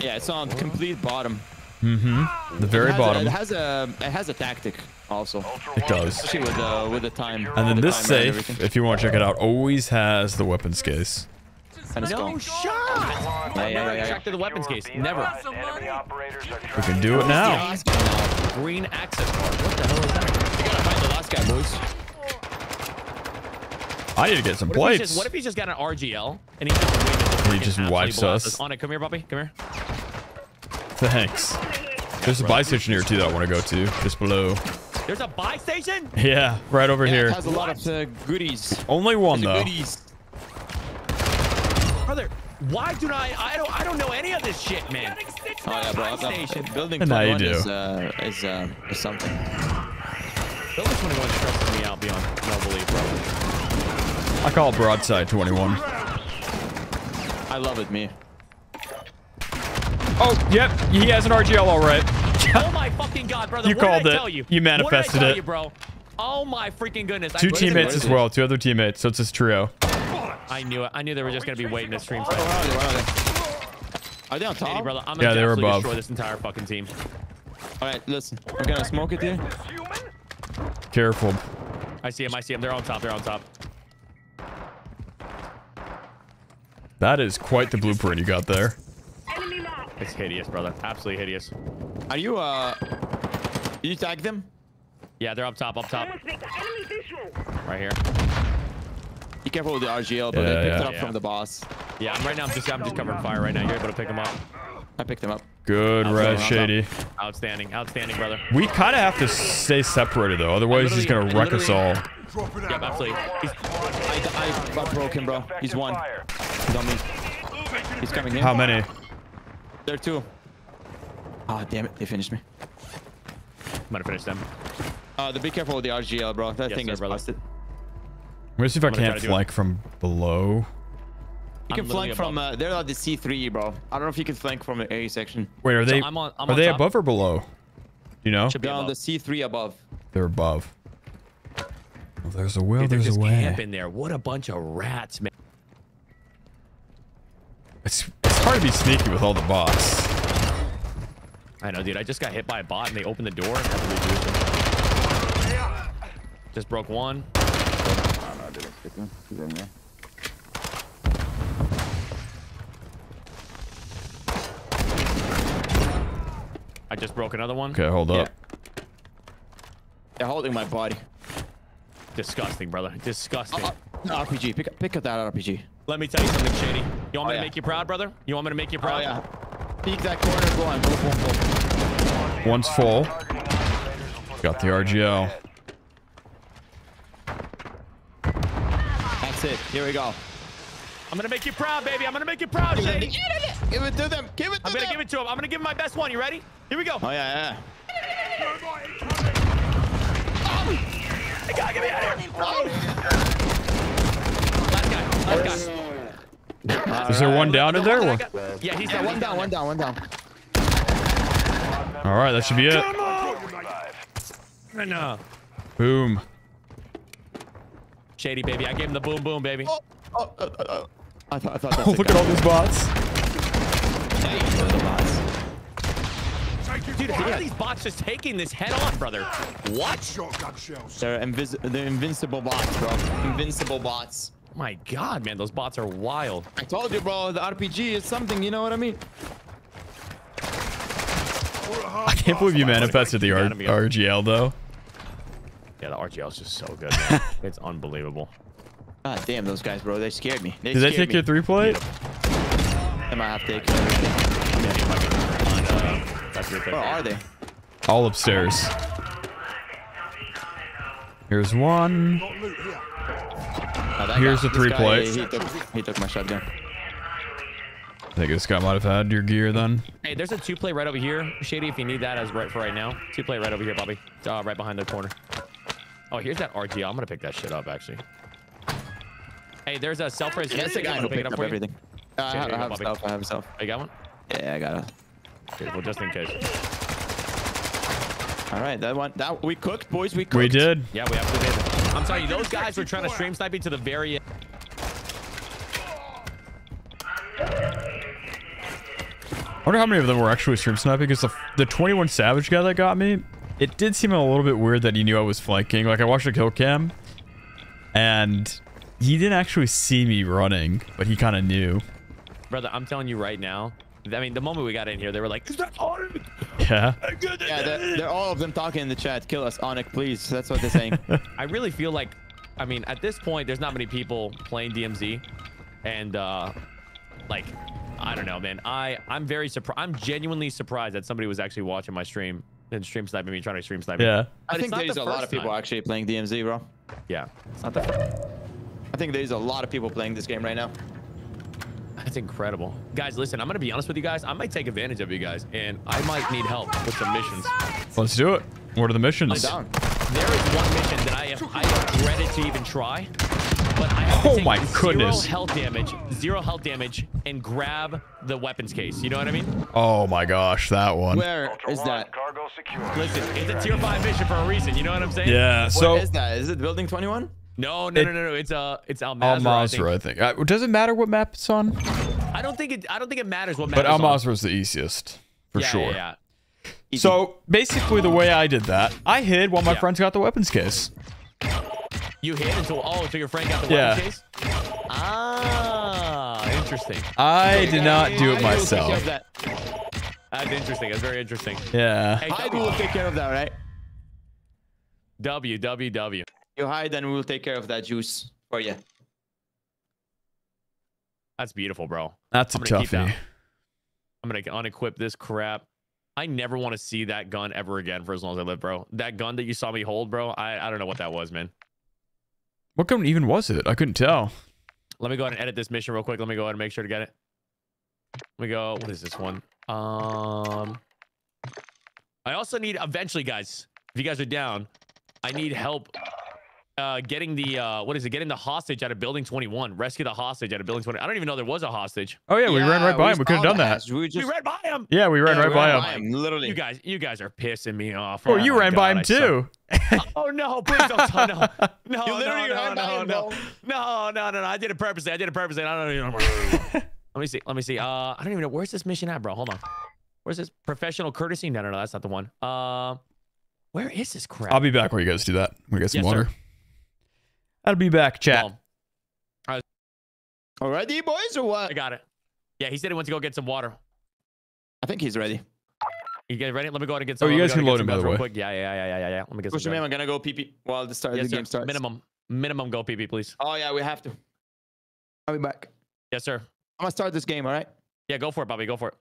Yeah, it's on the complete bottom. Mm-hmm. The very it bottom. A, it has a it has a tactic also. It does. Especially with the with the time. And then the this timer and safe, if you want to check it out, always has the weapons case. And it's No gone. shot. Yeah, yeah, Never yeah, yeah. checked the weapons case. Never. Enemy We can do it now. Green access card. What the hell is that? You gotta find the last guy, boys. I need to get some What if, he's just, what if he's just got an RGL and he just, waited to He freaking just wipes blast us. On it, come here, puppy. Come here. Thanks. There's a buy station here too that I want to go to, just below. There's a buy station. Yeah, right over Yeah, here. It has a lot of uh, goodies. Only one There's though. goodies. Brother, why do I? I don't. I don't know any of this shit, man. Oh yeah, bro. Buy I'm not- station. Building And now you 21 is uh, is uh, is something. Building 21 stresses me out beyond no belief, bro. I call it broadside 21. I love it, me. Oh, yep, he has an RGL all right. oh my fucking god, brother! You what called did I it. Tell you? You What manifested did I tell it. you, bro. Oh my freaking goodness! Two teammates as well, two other teammates, so it's this trio. I knew it. I knew they were just gonna be waiting to stream. Where are they? Where are they? Are they on Shady, top? brother. I'm Yeah, gonna they were absolutely above. destroy this entire fucking team. All right, listen. We're gonna smoke it here. Careful. I see him. I see him. They're on top. They're on top. That is quite the blueprint you got there. It's hideous, brother. Absolutely hideous. Are you uh? You tag them? Yeah, they're up top. Up top. Right here. Be careful with the RGL, but Yeah, they picked yeah. it up Yeah. from the boss. Yeah, I'm right now. I'm just. I'm just covering fire right now. You're able to pick them up. I picked them up. Good, I'll Red Shady. Outstanding. Outstanding, brother. We kind of have to stay separated though, otherwise he's gonna wreck us all. Yep, absolutely. He's, I, I got broken, bro. He's one. He's on me. He's coming in. How many? There are two. Ah, damn it. They finished me. I'm gonna finish them. Uh, the be careful with the RGL, bro. That Yes, thing sir, is brother. busted. I'm gonna see if I I'm gonna can't to do it. flank from below. You can flank from, above. uh, they're at the C3, bro. I don't know if you can flank from the A section. Wait, are So they I'm on- I'm are on they top. above or below? You know? Should be on the C3 above. They're above. Well, there's a will, Dude, they're there's a just way. camping there. What a bunch of rats, man. It's it's hard to be sneaky with all the bots. I know, dude. I just got hit by a bot and they opened the door and had to reboost them. Just broke one. I just broke another one. Okay, hold up. They're holding my body. Disgusting, brother. Disgusting. Uh, uh, RPG. Pick up, pick up that RPG. Let me tell you something, Shady. You want me Oh, to yeah. make you proud, brother? You want me to make you proud? Oh, yeah. Peek that corner. Go on. Boom, boom, boom. One's full. Got the RGL. That's it. Here we go. I'm gonna make you proud, baby. I'm gonna make you proud, Give Shady. it, give it to them. Give it to them. I'm gonna them. give it to him. I'm gonna give him my best one. You ready? Here we go. Oh, yeah, Hey, God, get me out of here. Oh. Last guy. Last guy. yeah. Is there one down in there? One- Yeah, he's Yeah, down. one down, one down, one down. All right, that should be it. I know. Boom. Shady, baby. I gave him the boom, boom, baby. Oh, oh, oh, oh, oh. I thought, I thought that's Oh, look guy. at all these bots. Hey, those are the bots. Dude, how are these bots just taking this head on, brother? What? They're, invis they're invincible bots, bro. Invincible bots. My God, man, those bots are wild. I told you, bro. The RPG is something. You know what I mean? I can't believe you manifested the R- RGL though. Yeah, the RGL is just so good. Man. it's unbelievable. God damn, those guys, bro. They scared me. They Did they take me. your three plate? They might have taken everything. Yeah, I can find, uh, that's your thing. Where are they? All upstairs. Here's one. Oh, Here's guy- the three this guy, plates. He took, he took my shotgun. I think this guy might have had your gear then. Hey, there's a two play right over here, Shady. If you need that as right for right now, two play right over here, Bobby. Uh, right behind the corner. Oh, here's that RGL. I'm gonna pick that shit up actually. Hey, there's a self res. That's the guy who pick it picked up up for everything. Uh, I have, you I have self. I have self. Oh, you got one? Yeah, I got it. Okay, well, just in case. All right, that one. That we cooked, boys. We cooked. We did. Yeah, we absolutely did. I'm telling you, those guys were trying to stream snipe me to the very end. I wonder how many of them were actually stream sniping because the, the 21 Savage guy that got me, it did seem a little bit weird that he knew I was flanking. Like I watched the kill cam and he didn't actually see me running, but he kind of knew. Brother, I'm telling you right now. I mean, the moment we got in here, they were like, "Is that hard?" Yeah. Yeah, they're, they're all of them talking in the chat. Kill us, Onyx, please. That's what they're saying. I really feel like, I mean, at this point, there's not many people playing DMZ, and uh, like, I don't know, man. I I'm very surprised. I'm genuinely surprised that somebody was actually watching my stream and stream sniping me, trying to stream snipe me. Yeah. I think there's the a lot of people time. actually playing DMZ, bro. Yeah, it's not the. I think there's a lot of people playing this game right now. That's incredible, guys. Listen, I'm gonna be honest with you guys. I might take advantage of you guys, and I might need help with some missions. Let's do it. What are the missions? I down. There is one mission that I have I have dreaded to even try, but I have to Oh take goodness. zero health damage, zero health damage, and grab the weapons case. You know what I mean? Oh my gosh, that one. Where Ultra is One, that? Cargo secure. Listen, it's a tier five mission for a reason. You know what I'm saying? Yeah, so Where is that? Is it building 21? No, no, It- no, no, no. It's uh, it's Al Al Mazrah. I, think. I think. Uh, does it matter what map it's on? I don't think it. I don't think it matters what. But map Al it's on. Mazrah is the easiest, for yeah, sure. Yeah, yeah. So basically, the way I did that, I hid while my Yeah. friends got the weapons case. You hit until oh, until your friend got the Yeah. weapon case. Ah, interesting. I did not do I it will take care of myself. that. That's interesting. That's very interesting. Yeah. Hey, Hide, we will take care of that, right? W W W. You hide and we will take care of that juice for you. That's beautiful, bro. That's a I'm gonna toughie. that. I'm gonna unequip this crap. I never want to see that gun ever again for as long as I live, bro. That gun that you saw me hold, bro. I, I don't know what that was, man. What gun even was it? I couldn't tell. Let me go ahead and edit this mission real quick. Let me go ahead and make sure to get it. Let me go. What is this one? Um, I also need eventually, guys. If you guys are down, I need help. Uh, getting the uh, what is it? Getting the hostage out of Building 21. Rescue the hostage out of Building 20. I don't even know there was a hostage. Oh yeah, we ran right by him. We could have done that. We, just, We ran by him. Yeah, we ran yeah, right we by ran him. by him, literally. You guys, you guys are pissing me off. Oh, you my ran by him I suck. too. Oh no! Please don't. tell- No, no, You no, literally no, ran by no, him, no, bro. no, no, no, no. I did it purposely. I did it purposely. I don't know. let me see. Let me see. Uh, I don't even know where's this mission at, bro. Hold on. Where's this professional courtesy? No, no, no. That's not the one. Uh, where is this crap? I'll be back while you guys do that. We get some Yes, sir. Water. I'll be back, chat. Well, Already, boys, or what? I got it. Yeah, he said he went to go get some water. I think he's ready. You guys ready? Let me go ahead and get oh, some. Oh, you guys can load him, get by the way. quick. Yeah, yeah, yeah, yeah, yeah, yeah. Let me get Push some. him in. I'm gonna go pee pee while the start Yes, the sir. game starts. Minimum, minimum. Go PP, please. Oh yeah, we have to. I'll be back. Yes, sir. I'm gonna start this game. All right. Yeah, go for it, Bobby. Go for it.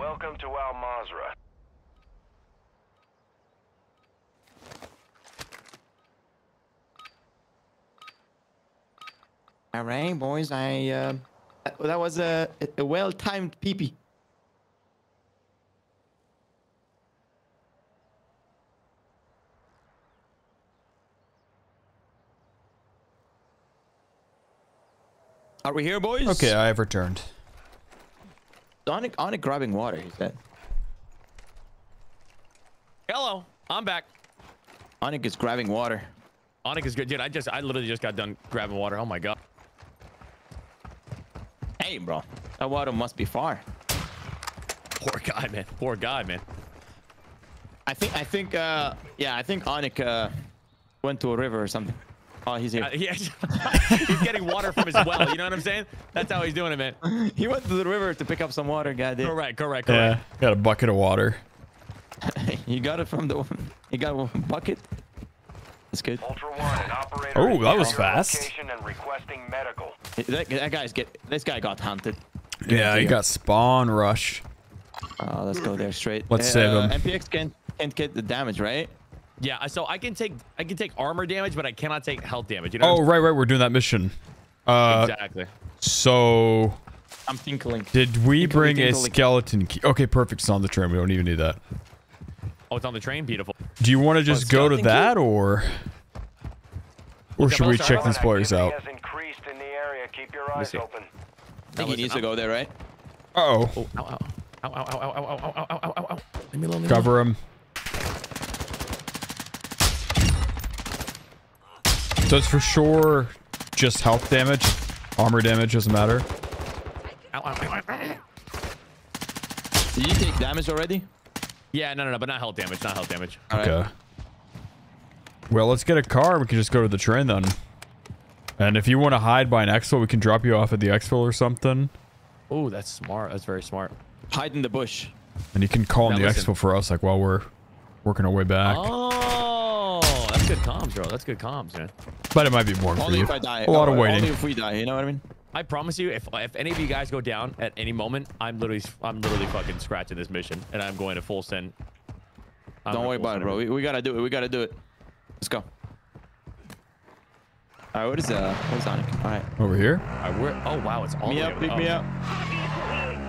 Welcome to Al Mazrah. All right, boys. I uh, that- that was a, a well-timed peepee. Are we here, boys? Okay, I have returned. Onic, Onic grabbing water. He said. Hello, I'm back. Onic is grabbing water. Onic is good, dude. I just, I literally just got done grabbing water. Oh my god. Hey, bro. That water must be far. Poor guy, man. Poor guy, man. I think. I think. Uh, yeah. I think Onic uh, went to a river or something. Oh, he's here. Uh, yeah, he's getting water from his well. You know what I'm saying? That's how he's doing it, man. he went to the river to pick up some water. Goddamn. Correct, correct, Yeah, correct. got a bucket of water. you got it from the. You got a bucket. That's good. Ultra One, an operator. Oh, is that was fast. And requesting medical. That, that guy's get. This guy got hunted. Yeah, he got spawn rush. Uh, let's go there straight. Let's Uh, save him. MPX can't can't get the damage, right? Yeah, so I can take, I can take armor damage, but I cannot take health damage. You know? Oh, right, right. We're doing that mission. Uh, exactly. So. I'm tinkling. did we Tinkly, bring a skeleton key? Okay, perfect. It's on the train. We don't even need that. Oh, it's on the train. Beautiful. Do you want to just go to skeleton key? that, or or should we check these players out? Activity has increased in the area. Keep your eyes see. open. I think he needs to go there, right? Uh oh. Oh, ow, So it's for sure just health damage. Armor damage doesn't matter. Did you take damage already? Yeah, no, no, no, but not health damage. Not health damage. All right. Okay. Well, let's get a car. We can just go to the train then. And if you want to hide by an exfil, we can drop you off at the exfil or something. Oh, that's smart. That's very smart. Hide in the bush. And you can call Now in the listen. exfil for us, like while we're working our way back. Oh, that's good comms, bro. That's good comms, man. But it might be more for Only you. if I die. A lot of waiting. Only if we die. You know what I mean? I promise you, if if any of you guys go down at any moment, I'm literally I'm literally fucking scratching this mission, and I'm going to full send. I'm Don't worry about it, bro. We, we gotta do it. We gotta do it. Let's go. All right. What is uh? What is Onic? All right. Over here? Alright, we're, oh wow, it's all Me the up. over- Pick oh, me up.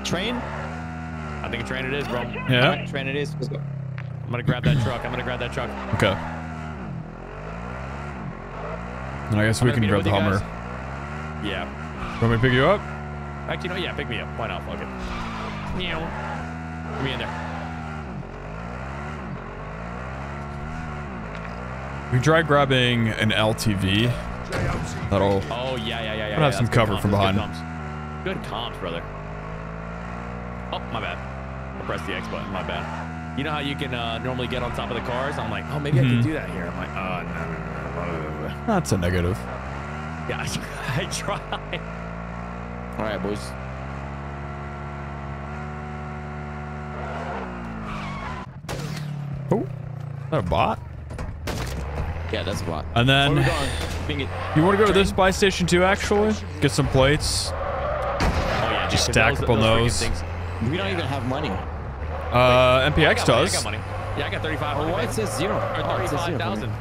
Train. I think a train it is, bro. I'm Yeah. All right, train it is. Let's go. I'm gonna grab that truck. I'm gonna grab that truck. Okay. And I guess I'm we can grab the Hummer. guys. Yeah. Want me to pick you up? Actually, no. Yeah, pick me up. Why not? Fuck it. Meow. Get me in there. We try grabbing an LTV. That'll. Oh yeah, yeah, yeah, yeah. We'll have some cover comms, from behind. Good comms. Good comms, brother. Oh, my bad. I pressed the X button. My bad. You know how you can uh, normally get on top of the cars? I'm like, oh, maybe I Mhm. can do that here. I'm like, oh, no, no, no, no. That's a negative. Yeah, I, I tried. All right, boys. Oh, is that a bot? Yeah, that's a bot. And then Where we going? Ping it. you want to go to this buy station too? Actually, get some plates. Oh, yeah. Just dude, 'cause stack those- up on freaking those. We don't even have money. Uh, I MPX got money, does. I got money. Yeah, I got 35. Oh, why it says zero? Or Oh, it says zero for me. 35,000.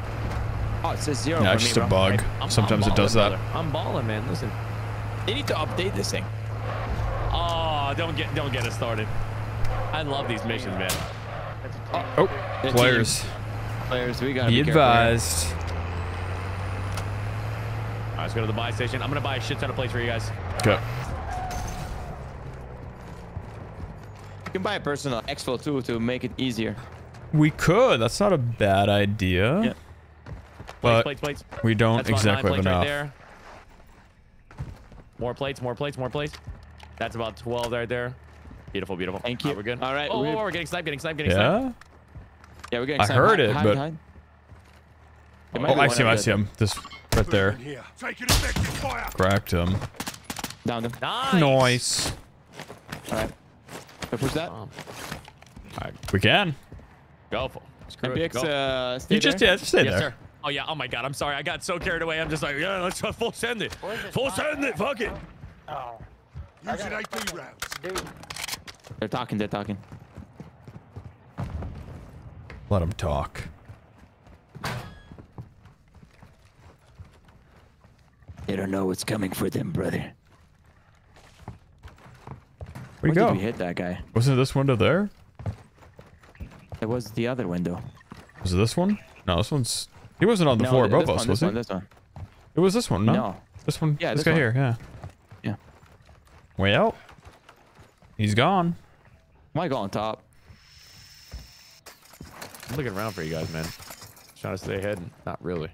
Oh, it says zero. Yeah, for it's me, just a bro. bug. I'm- Sometimes I'm it does balling, that. brother. I'm balling, man. Listen. They need to update this thing. Oh, don't get don't get us started. I love these missions, man. Oh, The players. Players, we gotta Be be, careful advised. All right, let's go to the buy station. I'm gonna buy a shit ton of plates for you guys. Okay. You can buy a personal exfil too to make it easier. We could. That's not a bad idea. Yeah. But plates, plates. we don't That's exactly have enough. right there. More plates, more plates, more plates. That's about 12 right there. Beautiful, beautiful. Thank you. right, we're good. All right, Oh, we're- oh, we're getting sniped, getting sniped, getting sniped. Yeah. Yeah, we're getting. I heard hide- it, hide, but- hide. There might Oh, I see him. I see him. This right there. Taking. Cracked him. Down them. Nice. Nice. All right. Can I push that? Um, We can. go for it. Screw it. Go. uh, stay You just yeah, just stay yes, there. sir. Oh yeah. Oh my God. I'm sorry. I got so carried away. I'm just like, yeah, let's try full send it. Full send it. Fuck it. oh Using AP rounds. They're talking. They're talking. Let them talk. They don't know what's coming for them, brother. Where'd he When go? did we hit that guy? Wasn't this window there? It was the other window. Was it this one? No, this one's. He wasn't on the No, floor th- above us, one, was this he? one, this one. It was this one, no? No. This one. Yeah, this, this guy one. here. Yeah. Yeah. Way out. He's gone. Might go on top. I'm looking around for you guys, man. Trying to stay ahead. Not really.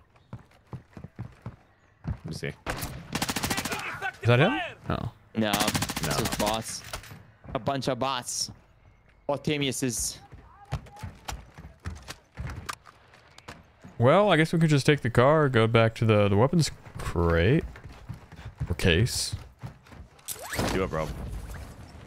Let me see. Is that him? No. No, it's just bots. A bunch of bots. Artemiuses. Well, I guess we could just take the car, go back to the the weapons crate or case. Do it, bro.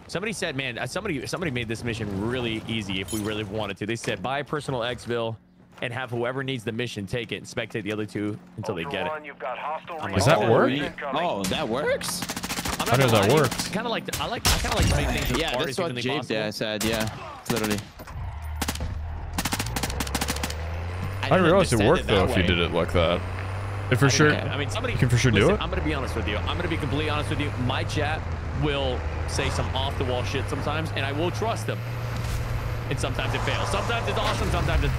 Somebody said, man, uh, somebody somebody made this mission really easy if we really wanted to. They said buy a personal exfil and have whoever needs the mission take it and spectate the other two until they get it. One, you've got hostile I'm Does that oh, work? Oh, that works? How does that work? Kind of like I like I kind of like to make things as Yeah, hard that's as what humanly Jade possible. yeah, said. Yeah, literally. I didn't realize it worked though if you did it like that. If for sure, I mean, somebody you can for sure do listen, it. I'm gonna be honest with you. I'm gonna be completely honest with you. My chat will say some off the wall shit sometimes, and I will trust them. And sometimes it fails. Sometimes it's awesome. Sometimes it's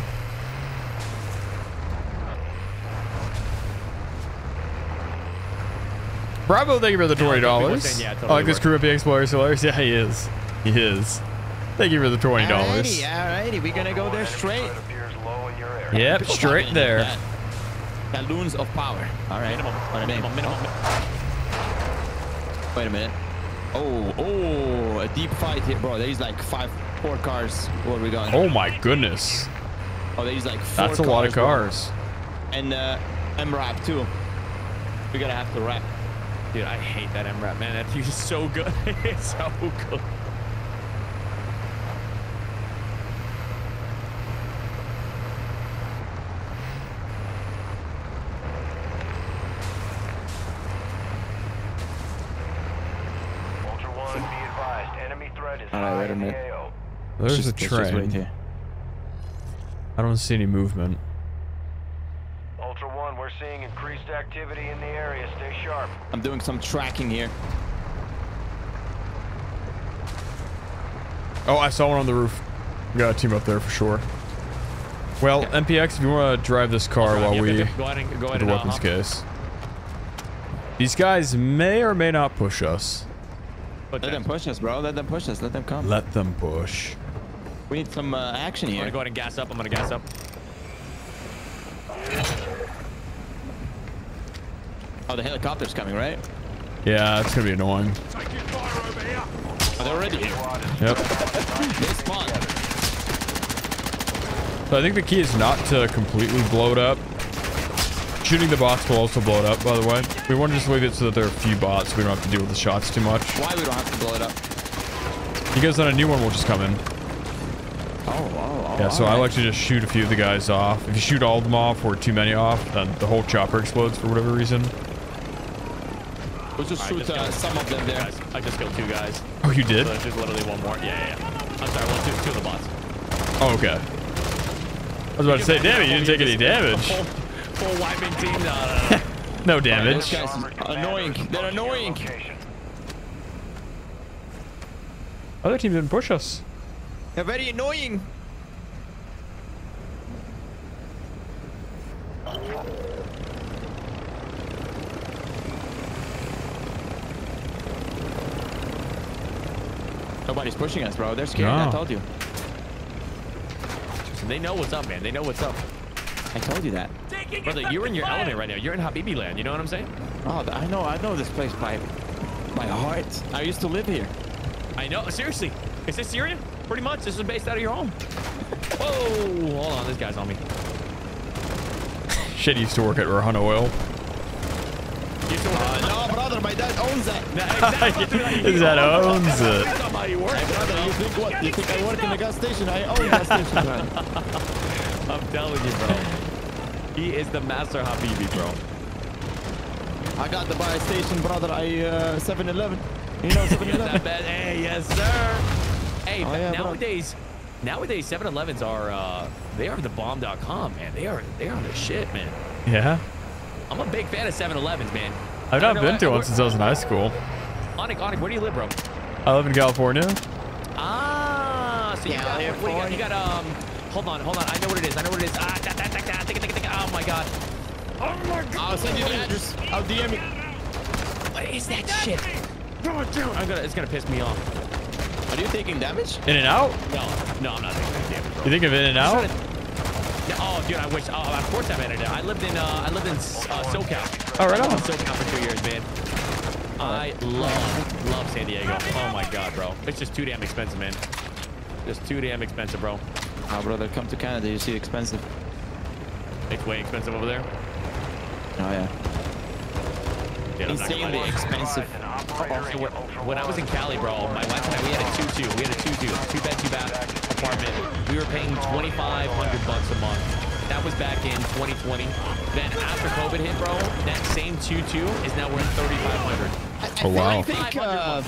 Bravo, thank you for the twenty people are dollars. saying, yeah, it I totally like this worked. crew of Explorer Hilarious. Yeah, he is. He is. Thank you for the twenty dollars. Alrighty, alrighty, we're gonna go there straight. Yep, straight there. Balloons of power. All right. minimum, On a minimum, minimum. Wait a minute. Oh, oh, a deep fight here, bro. There's like five, four cars. What are we going? Oh my goodness, Oh, there's like four that's a lot of bro. cars. And uh, MRAP too. We're gonna have to wrap. Dude, I hate that MRAP, man. That That is so good. it's so good. Ultra One, be advised. Enemy threat is All right, high wait a in the minute. AO. There's Just- a let's train. here. I don't see any movement. Ultra One, we're seeing increased activity in the area. Stay sharp. I'm doing some tracking here. Oh, I saw one on the roof. We got a team up there for sure. Well, MPX, if you want to drive this car Alright, while we yeah, Go ahead and go to ahead the and uh, weapons hop. case. These guys may or may not push us. Let them push us, bro. Let them push us. Let them come. Let them push. We need some uh, action here. I'm gonna go ahead and gas up. I'm gonna gas up. Oh, the helicopter's coming, right? Yeah, it's gonna be annoying. Oh, they're already here. Yep. They spawned. So I think the key is not to completely blow it up. Shooting the bots will also blow it up, by the way. We want to just leave it so that there are a few bots. So We don't have to deal with the shots too much. Why we don't have to blow it up? Because then a new one will just come in. Yeah, so I alright. like to just shoot a few of the guys off. If you shoot all of them off or too many off, then the whole chopper explodes for whatever reason. We'll just shoot just uh, killed some of them there. Guys. I just killed two guys. Oh, you did? So there's literally one more. Yeah, yeah, yeah. I'm sorry. Well, two, two of the bots. Oh, okay. I was about to say, damn it, you didn't take any damage. Full, full wiping team. No, no, no. No Those damage. guys annoying. They're annoying. Other team didn't push us. They're very annoying. Nobody's pushing us, bro. They're scared. I told you. They know what's up, man. They know what's up. I told you that. Brother, you're in your element right now. You're in Habibi land. You know what I'm saying? Oh, I know. I know this place by by heart. I used to live here. I know. Seriously. Is this Syria? Pretty much. This is based out of your home. Whoa. Hold on. This guy's on me. Shit used to work at Rohan Oil. Used to work- Uh, no, brother, my dad owns that. Exactly. His dad owns it. That's not how you work. Hey, brother, you think what? You think I work in the gas station? I own gas station. man. I'm telling you, bro. He is the master Habibi, bro. I got the buy station, brother. I uh, 7-Eleven. You know Yes, 7-Eleven? Hey, yes, sir. Hey, Oh, yeah, bro. nowadays, Nowadays, 7-Elevens are uh, they are the bomb.com, man. They are they are the shit, man. Yeah. I'm a big fan of 7-Elevens, man. I've not been I- to I- one since I was in high school. Onic, Onic, where do you live, bro? I live in California. Ah, so you got, what do you got? You got um. Hold on, hold on. I know what it is. I know what it is. Ah, da, da, da, da, ticka, ticka, ticka. Oh my god. Oh my god. I'll send you the address. I'll DM you. What is that shit? I'm gonna. It's gonna piss me off. Are you taking damage? In and out? No, no, I'm not taking damage, bro. You think of in and out? to- Oh, dude, I wish. Oh, of course I'm in it. I lived in. Uh, I lived in uh, SoCal. Oh, right I lived on. in SoCal for two years, man. I love, love San Diego. Oh my god, bro. It's just too damn expensive, man. Just too damn expensive, bro. Oh, brother, come to Canada. You see expensive. It's way expensive over there. Oh, yeah. Dude, I'm not gonna lie Insanely expensive. Also, when, when I was in Cali, bro, my wife and I, we had a 2-2. We had a 2-2, two bed, two bath apartment. We were paying 2,500 bucks a month. That was back in 2020. Then after COVID hit, bro, that same 2-2 is now worth 3,500. Oh, wow. I think, uh,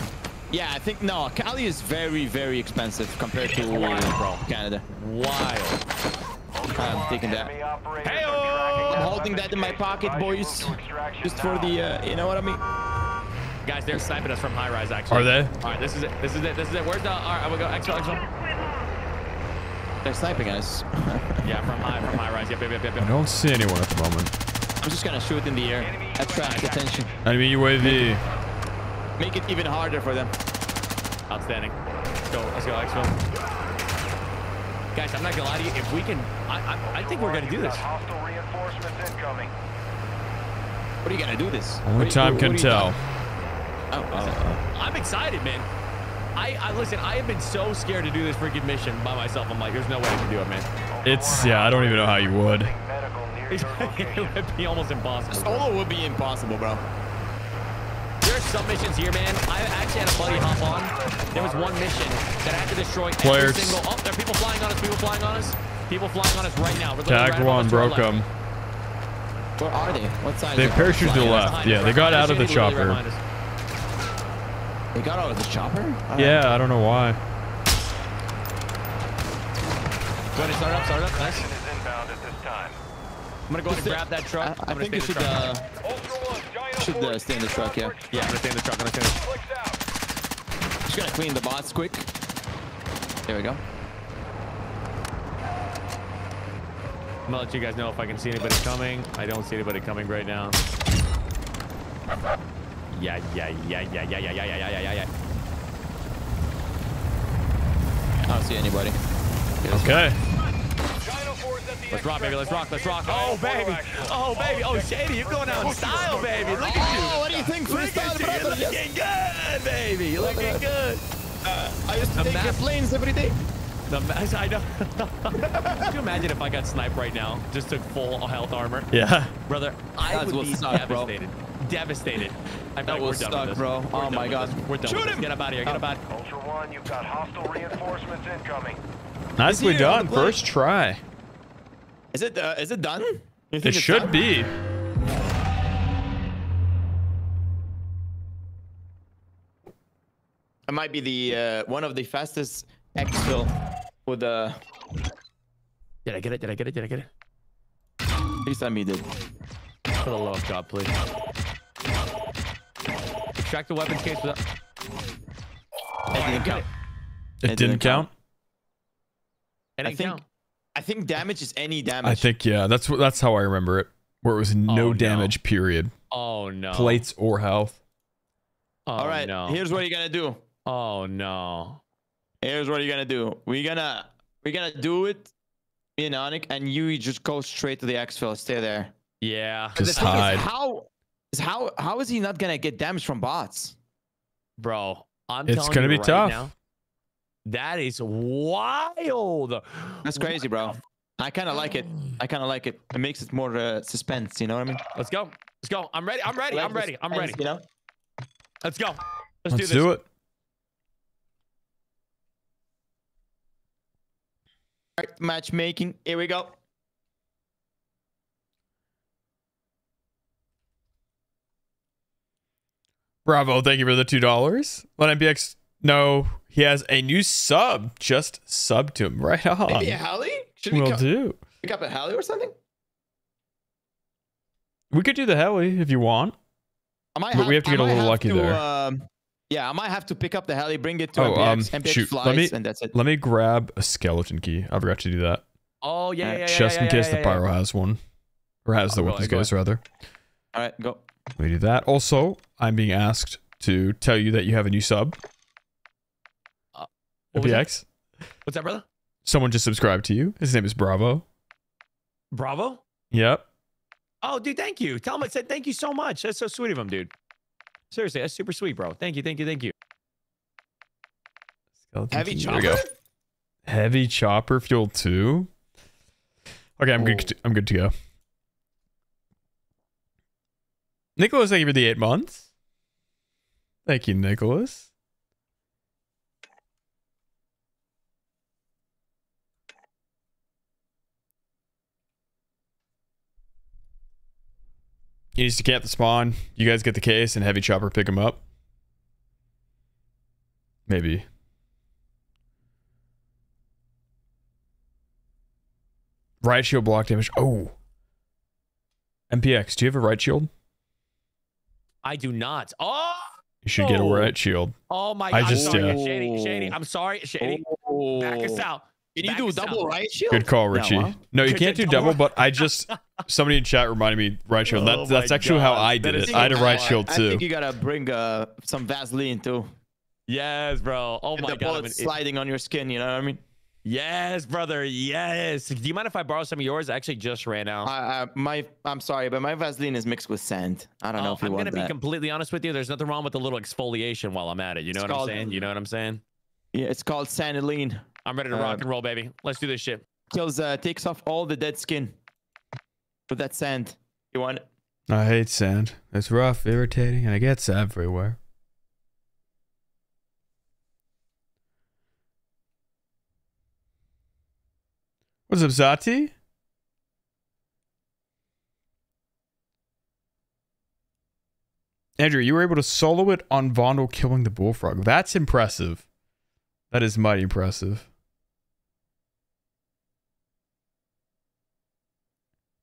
yeah, I think, no, Cali is very, very expensive compared to Wild, bro. Canada. Wild. I'm taking that. Hey I'm holding that in my pocket, boys. Just for the, uh, you know what I mean? Guys, they're sniping us from high rise, actually. Are they? All right, this is it. This is it. This is it. Where's the? All right, I'm gonna go. Exfil, Exfil. They're sniping us. Yeah, from high, from high rise. Yep, yep, yep, yep. I don't see anyone at the moment. I'm just gonna shoot in the air. Attract attention. Enemy UAV. Make it even harder for them. Outstanding. Let's go. Let's go, Exfil. Guys, I'm not gonna lie to you. If we can, I, I, I think we're gonna do this. Hostile reinforcements incoming. What are you gonna do this? Only time what- can what are tell. Doing? Oh, oh, oh. I'm excited, man. I, I listen. I have been so scared to do this freaking mission by myself. I'm like, there's no way I can do it, man. It's, yeah, I don't even know how you would. Medical near your location. it would be almost impossible. bro. Solo would be impossible, bro. There's some missions here, man. I actually had a buddy hop on. There was one mission that I had to destroy every Players. single. Oh, there are people flying on us. People flying on us. People flying on us right now. We're literally Tag right one, us broke them. Where are they? What side? They parachuted to the left. Yeah, they got out of the Literally right chopper. Behind us. They got out of the chopper? Alright. Yeah, I don't know why. Go ahead and start up. Start up. Nice. Mission is inbound at this time. I'm gonna go ahead and grab that truck. I, I'm I gonna think stay you in the should, truck. uh, Ultra One, Dino should uh, stay in the truck, yeah. Yeah, I'm gonna stay in the truck. I'm gonna stay in the Clicks. Just gonna clean the bots quick. There we go. I'm gonna let you guys know if I can see anybody coming. I don't see anybody coming right now. Yeah, yeah, yeah, yeah, yeah, yeah, yeah, yeah, yeah, yeah, yeah. I don't see anybody. Okay. Dino Force at the Let's rock, baby. Let's rock. Let's rock. Oh, baby. Oh, baby. Oh, Shady, you're going out in style, baby. Look at you. Oh, what do you think? Look at you. You're looking good, baby. You're looking good. Uh, I used to The take map- planes every day. The ma- I know. Can you imagine if I got sniped right now? Just took full health armor. Yeah. Brother, I That would will be suck, bro. Devastated. Devastated. I'm That like, will we're done suck, with this. bro. We're Oh my God. We're done Shoot him! Get up out of here. Get up out. Ultra One, you've got hostile reinforcements incoming. Nicely here done. First try. Is it, uh, is it done? It it's should done? be. It might be the, uh, one of the fastest exfil with the, Did I get it? Did I get it? Did I get it? please tell me you did. For the love of God, please. Extract the weapons case without. It didn't count. It, It didn't didn't count. It I didn't think, count. I think damage is any damage. I think yeah. That's what. That's how I remember it. Where it was oh, no Oh, no. damage. Period. Oh no. Plates or health. Oh, All right, No. here's what you're gonna do. Oh no. Here's what you're gonna do. We're gonna we're gonna do it, me and Onic, and you just go straight to the exfil. Stay there. Yeah, But Just the hide. Is how is how how is he not gonna get damage from bots? bro. I'm It's telling gonna be right tough. Now, that is wild. That's crazy, bro. I kind of like it. I kind of like it. It makes it more uh, suspense. You know what I mean? Let's go. Let's go. I'm ready. I'm ready. Like I'm ready. I'm ready. You know? Let's go. Let's, Let's do this. do it. All right, matchmaking. Here we go. Bravo. Thank you for the two dollars. Let MPX know he has a new sub. Just sub to him right on. Maybe a heli? Should we Will do. pick up a heli or something? We could do the heli if you want. I might But we have to get a little lucky to, there. Um, yeah, I might have to pick up the heli, bring it to Oh, MPX, um, MPX shoot. flies, Let me and that's it. let me grab a skeleton key. I forgot to do that. Oh yeah, yeah, yeah, Just yeah, in case the pyro has one, or has the Oh, go weapons guys rather. All right, go. We do that. Also, I'm being asked to tell you that you have a new sub. Uh, what was that? What's that, brother? Someone just subscribed to you. His name is Bravo. Bravo. Yep. Oh, dude, thank you. Tell him I said thank you so much. That's so sweet of him, dude. Seriously, that's super sweet, bro. Thank you, thank you, thank you. Skeleton Heavy key. There we go. chopper? Heavy chopper fuel two. Okay, I'm good. To, I'm good to go. Nicholas, thank you for the eight months. Thank you, Nicholas. He needs to camp the spawn. You guys get the case and heavy chopper pick him up. Maybe. Right shield block damage. Oh. MPX, do you have a right shield? I do not. Oh, You should get a No. right shield. oh my I god. just, I'm sorry, uh, Shady, Shady. I'm sorry, Shady. Back us out. Can you Back do us double out. right shield? Good call, No, Richie. huh? No, you can't do double double, but I just somebody in chat reminded me right shield. Oh That's that's my actually how I did it. I had a so right hard. shield I think you gotta bring uh, some Vaseline too. Yes, bro. Oh Get my the god. I'm bullets an- sliding on your skin. You know what I mean? Yes, brother. Yes. Do you mind if I borrow some of yours? I actually just ran out. I, I, my, I'm sorry, but my Vaseline is mixed with sand. I don't know Oh, if you I'm want gonna be completely honest with you. There's nothing wrong with a little exfoliation while I'm at it. You know It's what I'm saying? You know what I'm saying? yeah, it's called Saniline. I'm ready to Uh, rock and roll, baby. Let's do this shit. Kills, uh, takes off all the dead skin with that sand. You want it? I hate sand. It's rough, irritating, and it gets everywhere. What's up, Zati? Andrew, you were able to solo it on Vondel killing the bullfrog. That's impressive. That is mighty impressive.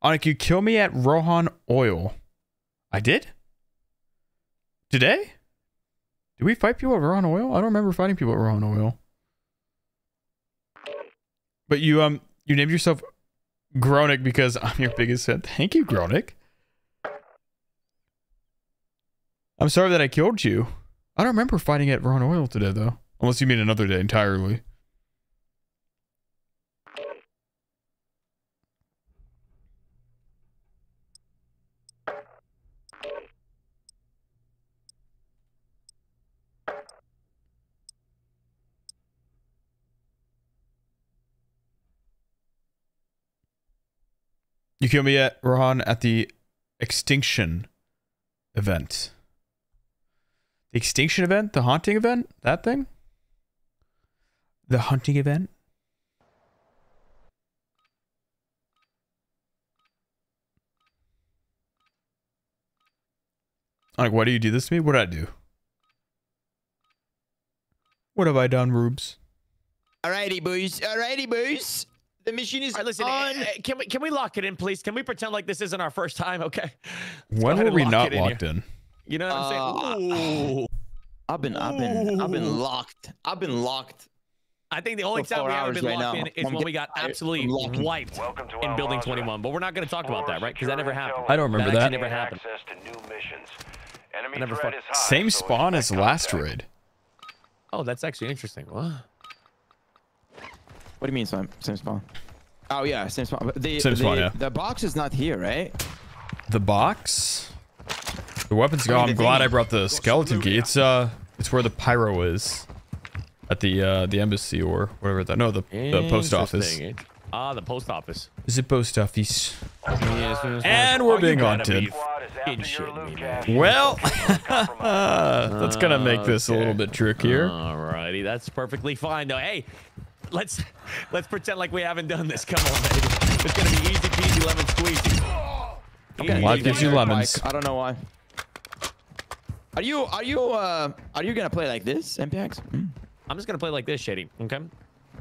Onic, you kill me at Rohan Oil. I did? Today? Did we fight people at Rohan Oil? I don't remember fighting people at Rohan Oil. But you um you named yourself Gronik because I'm your biggest fan. Thank you, Gronik. I'm sorry that I killed you. I don't remember fighting at Rohan Oil today though. Unless you mean another day entirely. Me at Rohan at the extinction event. The extinction event? The haunting event? That thing? The hunting event? Like, why do you do this to me? What did I do? What have I done, Rubes? Alrighty, boys. Alrighty, boys. The machine is All right, listen. on. eh, eh, Can we can we lock it in, please? Can we pretend like this isn't our first time? Okay. Let's go When were we lock not it in locked here. in? You know what I'm saying? Uh, Ooh. I've been, I've been, I've been locked. I've been locked. I think the only time we haven't been right locked now. in is I'm when we got absolutely wiped in Building Mazrah. 21. But we're not going to talk about that, right? Because that never happened. I don't remember that. that. never happened. Access to new missions. Enemy never threat is high, Same so spawn as last contact. raid. Oh, that's actually interesting. What? What do you mean, same, same spawn? Oh yeah, same spawn. But The, Same the, spawn, yeah. The box is not here, right? The box? The weapons I go. mean, I'm glad. I brought the skeleton key. It's uh it's where the pyro is. At the uh the embassy or whatever that no the, the post office. Interesting. Ah, the post office. Is it post office? Yes, yes, And we're being gotta haunted. be fucking shitting me. Well, that's gonna make this a little bit trickier. Alrighty, that's perfectly fine though. Hey, let's let's pretend like we haven't done this. Come on, baby. It's gonna be easy peasy lemon squeezy. I'm Life gives you lemons. bike. I don't know why. Are you are you uh are you gonna play like this, MPX? Hmm, I'm just gonna play like this, Shady. Okay.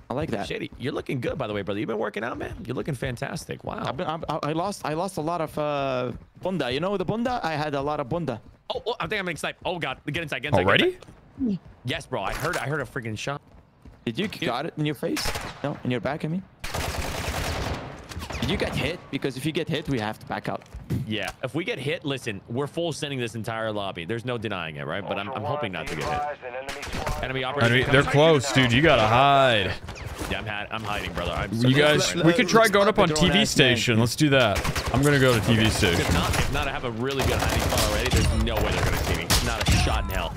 I like that. Shady, you're looking good, by the way, brother. You've been working out, man. You're looking fantastic. Wow. I've been, I, I lost I lost a lot of uh bunda. You know the bunda? I had a lot of bunda. Oh, oh, I think I'm getting sniped. Oh god, get inside, get inside. get Already? inside. Yes, bro. I heard. I heard a freaking shot. Did you got it in your face? No, in your back. I mean. Did you get hit? Because if you get hit, we have to back out. Yeah. If we get hit, listen, we're full sending this entire lobby. There's no denying it, right? But I'm, I'm hoping not to get hit. Enemy I operators. they're close, dude. You gotta hide. Yeah, I'm, ha- I'm hiding, brother. I'm You guys, we could try going up on TV station. Let's do that. I'm gonna go to TV If station. not, if not, I have a really good hiding spot already. There's no way they're gonna see me. Not a shot in hell.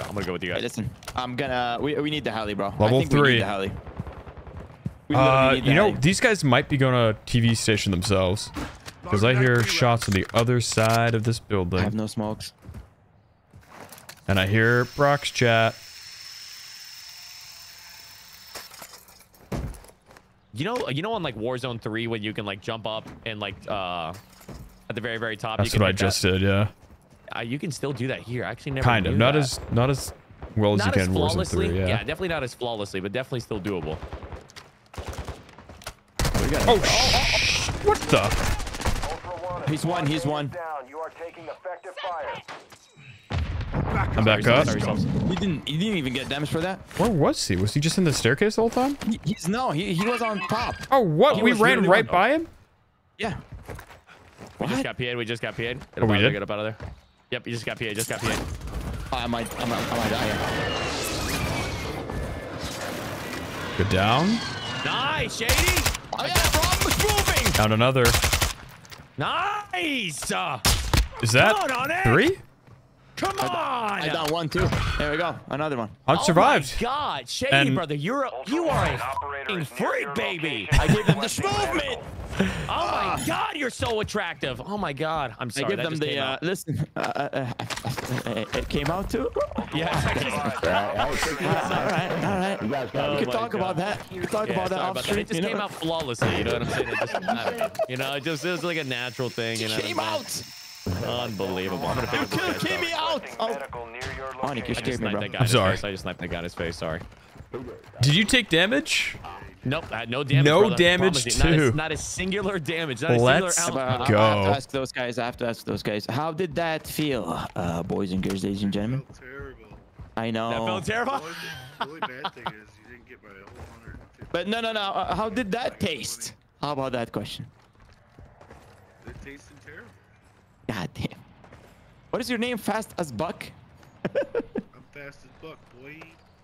There you go. I'm gonna go with you Hey, guys. listen, I'm gonna. We, we need the heli, bro. I Level think we three. need the heli. We Uh, need the you know, heli. these guys might be going to TV station themselves. Because I hear shots on the other side of this building. I have no smokes. And I hear Brock's chat. You know, you know, on like Warzone 3, when you can like jump up and like uh at the very, very top. you That's can what I hit that. just did, yeah. Uh, you can still do that here. I actually never. Kind of. Not that. as not as well as not you as can in Warzone flawlessly. 3, yeah. definitely not as flawlessly, but definitely still doable. Oh, sh- what the? He's one. He's one. Down. You are taking effective fire. I'm back up. Sorry, sorry. Didn't. You didn't even get damage for that. Where was he? Was he just in the staircase the whole time? He, he's no. He, he was on top. Oh, what? He we ran right on- by him? Yeah. We just got PA'd. We just got PA'd. Get Oh, up we out of there, did? Get up out of there. Yep, you just got PA'd. Just got PA'd. I might. I might. I might die. Go down. Nice, Shady. Oh yeah, bro. I'm moving. Down another. Nice. Uh, Is that Come on, Nick. three? come on. I down one too. There we go. Another one. I Oh survived. my God, Shady, And- brother, you're a, you are a Operator fucking is near freak, baby. I gave them the movement. Oh my God, you're so attractive. Oh my God, I'm sorry. I sorry. give that them just the. Uh, listen. Uh, uh, uh, uh, it came out too. Yeah. all right. All right. You guys Oh got We it. can talk about that. We can talk Yeah, about that off about that. It just you came out flawlessly. You know what I'm saying? It just, I- you know, it just it was like a natural thing. You know Came out. Unbelievable. I'm gonna pick You up this killed guy's. Kimmy out. Oh, Medical near your Onyx, you. I just scared me, sniped bro. that I'm sorry. face. I just sniped that guy in his face. Sorry. Did you take damage? Nope, I had no damage. No brother. damage Promise you. Not a- Not a, singular damage. Not a Let's singular ounce. But Go. I have to ask those guys. I have to ask those guys. How did that feel, uh, boys and girls, ladies and gentlemen? Terrible. I know. That felt terrible. The only, the only bad thing is you didn't get my whole 150. But no, no, no. Uh, how did that taste? How about that question? It tasted terrible. God damn. What is your name? Fast as Buck? I'm fast as buck, boy.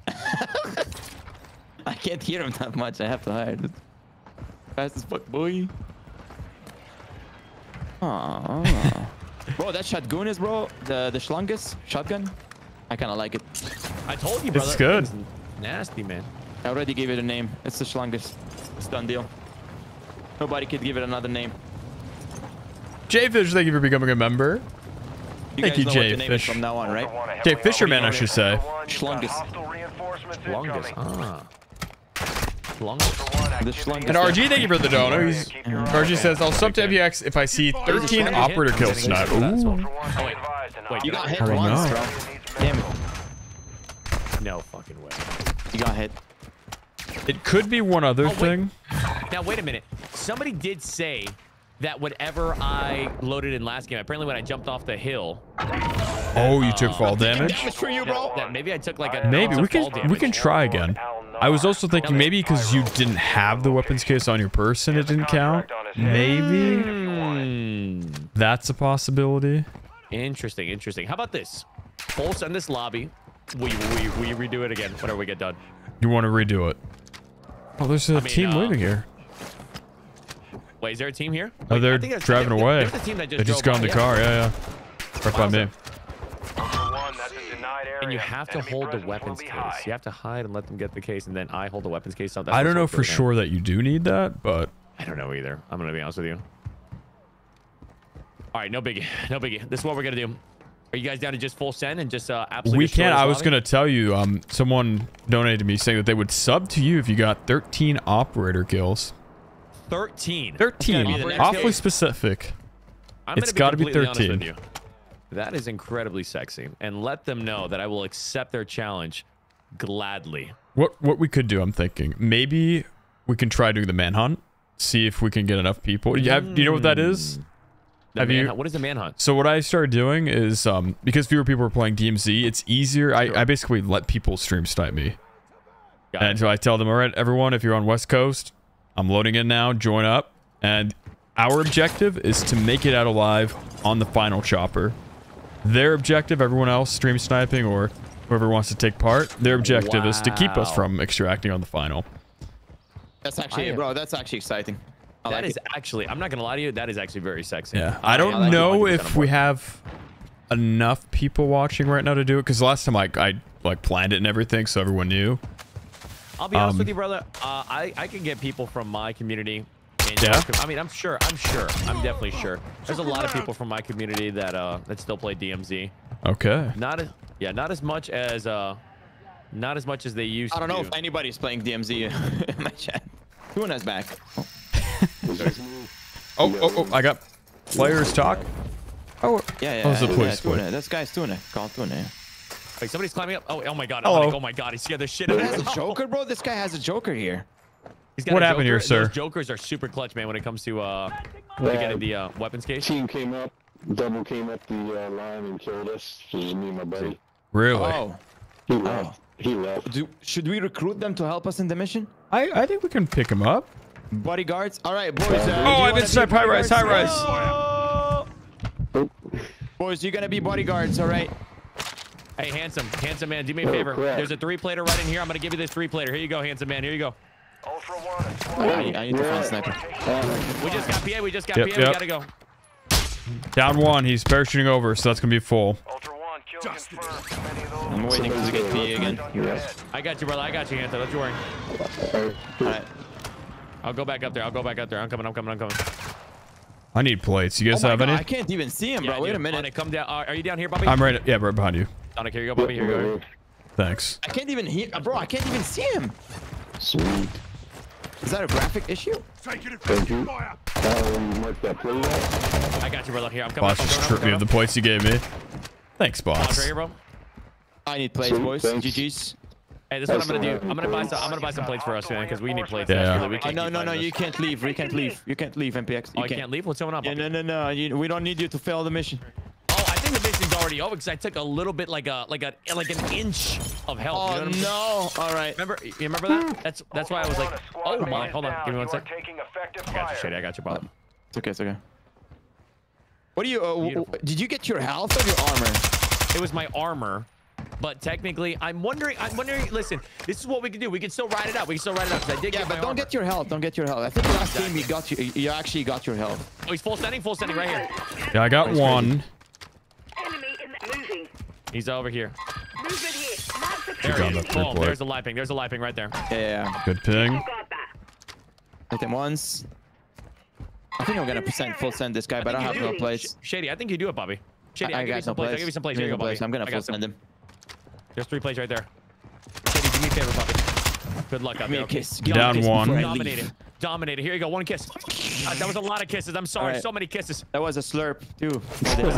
I can't hear him that much. I have to hide. it. Fast as fuck, boy. Aww. bro, that shotgun is, bro. The the Schlungus shotgun. I kind of like it. I told you, brother. It's good. It's nasty, man. I already gave it a name. It's the Schlungus. It's done deal. Nobody could give it another name. Jayfish, thank you for becoming a member. You Thank you, know what to name it Jayfish. from now on, right? Jay Fisherman, I should say. Schlungus. Longest. Ah. Longest. And RG, thank you for the donor. He's, RG says, I'll sub to FPX if I see 13 operator kills tonight. Ooh. Oh, wait. Wait, You got hit I once, bro. Damn it. No fucking way. You got hit. It could be one other Oh, wait. thing. Now, wait a minute. Somebody did say that whatever I loaded in last game, apparently when I jumped off the hill, Oh, you took fall uh, damage? Damage for you, bro. that maybe I took like a Maybe we can we can try again. I was also thinking maybe because you didn't have the weapons case on your person, it didn't count. Maybe Hmm. that's a possibility. Interesting, interesting. How about this? Full send this lobby. We, we, we redo it again whenever we get done. You want to redo it? Oh, there's a mean, team uh, leaving here. Wait, is there a team here? Oh, Wait, I they're think driving away. There's a team that just They just got in the by, car. Yeah, yeah. Right by me. And you have to hold the weapons case. You have to hide and let them get the case, and then I hold the weapons case. So that's I don't know for right now. sure that you do need that, but I don't know either. I'm gonna be honest with you. All right, no biggie, no biggie. This is what we're gonna do. Are you guys down to just full send and just uh, absolutely? we can't. I was gonna tell you. Um, someone donated to me saying that they would sub to you if you got 13 operator kills. 13. 13. be the Awfully kill. specific. I'm it's gonna got to be completely honest 13. That is incredibly sexy. And let them know that I will accept their challenge gladly. What what we could do, I'm thinking, maybe we can try doing the manhunt. See if we can get enough people. You have, do you know what that is? The Have you- what is the manhunt? So what I started doing is, um, because fewer people are playing DMZ, it's easier. I, I basically let people stream snipe me. Got and so I tell them, all right, everyone, if you're on West Coast, I'm loading in now, join up. And our objective is to make it out alive on the final chopper. Their objective, everyone else stream sniping or whoever wants to take part, their objective is to keep us from extracting on the final. That's actually, bro. That's actually exciting. I That like is it. actually, I'm not gonna lie to you, that is actually very sexy. Yeah, I don't like know if we have enough people watching right now to do it because last time I, I like planned it and everything, so everyone knew. I'll be honest Um, with you, brother. Uh, I I can get people from my community. And Yeah? I mean, I'm sure. I'm sure. I'm definitely sure. There's a lot of people from my community that uh that still play DMZ. Okay. Not as yeah, not as much as uh, not as much as they used. To. I don't to know do. if anybody's playing DMZ in my chat. Who Tuna's back. Oh, oh, oh, I got players talk. Oh, Yeah, yeah. Oh, it's the yeah, police This guy's Tuna. Call Tuna. Wait, somebody's climbing up. Oh, oh my god. Hello. Oh, oh my god. He scared the shit He out of has a Joker, bro. This guy has a Joker here. He's got What a happened here, sir? Those Jokers are super clutch, man, when it comes to uh, to Yeah. getting the uh, weapons case. Team came up, double came up the uh, line and killed us. It was me and my buddy. Really? Oh. He left. He left. Do, should we recruit them to help us in the mission? I, I think we can pick him up. Bodyguards. All right, boys. Uh, Oh, I've wanna been be. High rise, high bodyguards? rise. Boys, you're gonna be bodyguards, all right? Hey, handsome, handsome man, do me a Oh, favor. crap. There's a three-plater right in here. I'm gonna give you this three-plater. Here you go, handsome man. Here you go. Ultra One, a I, I need to find sniper. We just got PA. We just got Yep, PA. yep. We gotta go. Down one. He's parachuting over, so that's gonna be full. Ultra One, kill confirmed. Too many of those. I'm waiting to get PA again. On. I got you, brother. I got you, handsome. Don't you worry. All right. I'll go back up there. I'll go back up there. I'm coming. I'm coming. I'm coming. I need plates. You Oh guys my have God, any? I can't even see him, bro. Yeah, Wait dude. a minute. Sonic, come down. Uh, are you down here, Bobby? I'm right. Yeah, right behind you. Sonic, here you go, Bobby. Here you go. Thanks. I can't even hear, bro. I can't even see him. Sweet. Is that a graphic issue? Thank you. Um, mark that plate out. I got you, brother. Here, I'm coming. Boss I'm just coming, stripped me of the coming. plates you gave me. Thanks, Boss, right here, bro. I need plates, boys. thanks. GG's. Hey, this is what I'm gonna do. I'm gonna buy some. I'm gonna buy some plates for us, man, because we need plates. Yeah. desperately. We Oh, can't no, no, no. You can't leave. You can't leave. You can't leave, MPX. Oh, You I can't leave. What's going on, Yeah, Bobby? no, no, no. You, we don't need you to fail the mission. Oh, I think the mission's already over because I took a little bit, like a, like a, like an inch of health. Oh, you know I'm no. All right. Remember, you remember that? That's that's why I was like, Ultra One, a oh squad my, hold on, give me one You sec. are taking effective I got you, fire. Shady. I got you, Bob. It's okay. It's okay. What do you? Uh, did you get your health or your armor? It was my armor, but technically, I'm wondering. I'm wondering. Listen, this is what we can do. We can still ride it out. We can still ride it out because I did Yeah, get but don't armor. get your health. Don't get your health. I think last game you got you. You actually got your health. Oh, he's full standing. Full standing right here. Yeah, I got That's one. Enemy in the moving. He's over here. Moving here. Mark the There he is. that free Boom. There's a lipping. There's a lipping right there. Yeah, yeah. yeah. Good ping. Hit him once. I think I'm gonna percent full send this guy, but I think have you no do. plates. Sh- Shady, I think you do it, Bobby. Shady, I'll I you got some no plates. I'll plates. give you some plates. Give Here me you go, no plates. Bobby. I'm gonna full send him. There's three plays right there. Shady, do me a favor, Bobby. Good luck out Give there. okay? kiss. Give Down kiss one. Dominated. Dominated. Here you go. One kiss. Uh, that was a lot of kisses. I'm sorry. Alright. So many kisses. That was a slurp too. Oh, Oh, I feel like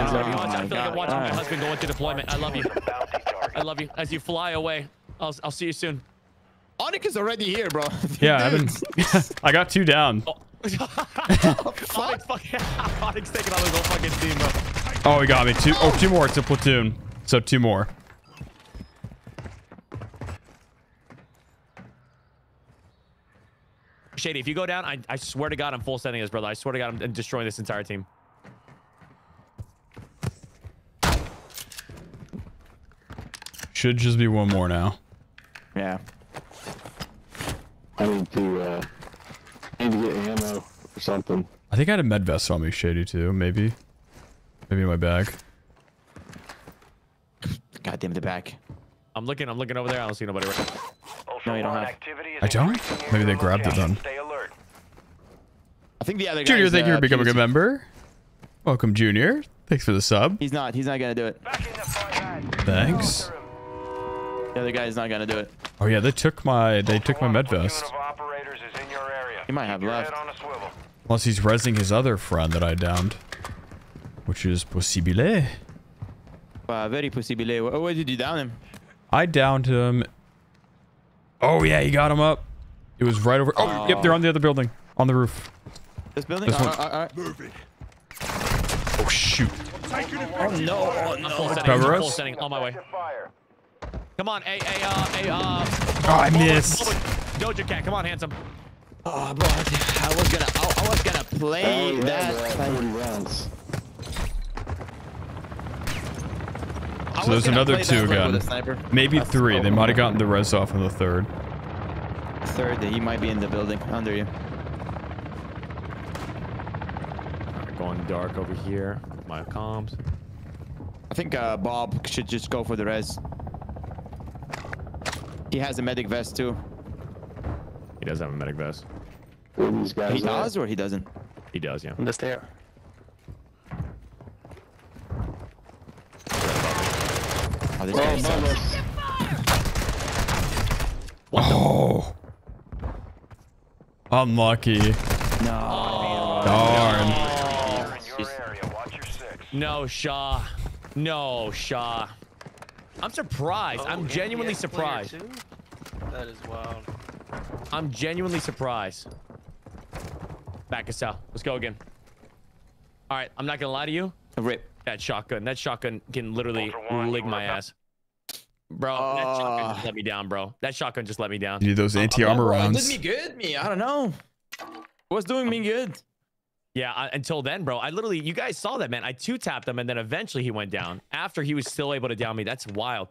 I'm God. watching my husband go into deployment. I love you. I love you. As you fly away, I'll, I'll see you soon. Onyx is already here, bro. Yeah, I haven't. I got two down. Oh. Onyx, fucking, Onyx taking all his whole fucking team, bro. Oh, he got me. Two. Oh, two more. It's a platoon. So two more. Shady, if you go down, I, I swear to God, I'm full sending this, brother. I swear to God, I'm destroying this entire team. Should just be one more now. Yeah. I need to, uh, I need to get ammo or something. I think I had a med vest on me, Shady, too. Maybe. Maybe in my bag. Goddamn the back. I'm looking, I'm looking over there. I don't see nobody right Ultra No, you don't have. activity I don't? Maybe they grabbed it location. then. I think the other guy. Junior, is, thank you uh, for becoming a member. Welcome, Junior. Thanks for the sub. He's not. He's not gonna do it. Back in the fight. Thanks. The other guy is not gonna do it. Oh yeah, they took my they took my One med vest. of operators is in your area. He might have left. head on a swivel. Unless he's resing his other friend that I downed, which is possible. Uh, very possibly. Where, where did you down him? I downed him. Oh yeah, he got him up. It was right over. Oh, yep, they're on the other building, on the roof. This building? This Uh, one. uh, uh, Move it. Oh shoot. Oh no! Oh I'm full. Cover I'm full us. setting. On my way. Come on, a a uh a uh. Oh, I Bullet- missed. Doja Cat, come on, handsome. Oh, bro, I was gonna, I, I was gonna play Oh, yeah, that. bro, 40 So there's another two play with gun. a sniper. Maybe three. They might have gotten the res off on the third. Third, he might be in the building under you. Alright, going dark over here. My comms. I think uh, Bob should just go for the res. He has a medic vest too. He does have a medic vest. These guys He does or he doesn't? He does, yeah. On the stair. Oh, this Oh, guy sucks. Bubba. Oh. Unlucky. No. Darn. You're in your area. Watch your six. No, Shaw. No, Shaw. I'm surprised. Oh, I'm genuinely surprised. That is wild. I'm genuinely surprised. Back us out. Let's go again. All right, I'm not gonna lie to you. Rip. That shotgun, that shotgun can literally One, lick my ass. Bro, that shotgun Ah. just let me down, bro. That shotgun just let me down. You need those anti-armor Bro, it rounds. did me good, me. I don't know. What's doing me good? Yeah, I, until then, bro, I literally, you guys saw that, man. I two tapped him, and then eventually he went down after he was still able to down me. That's wild.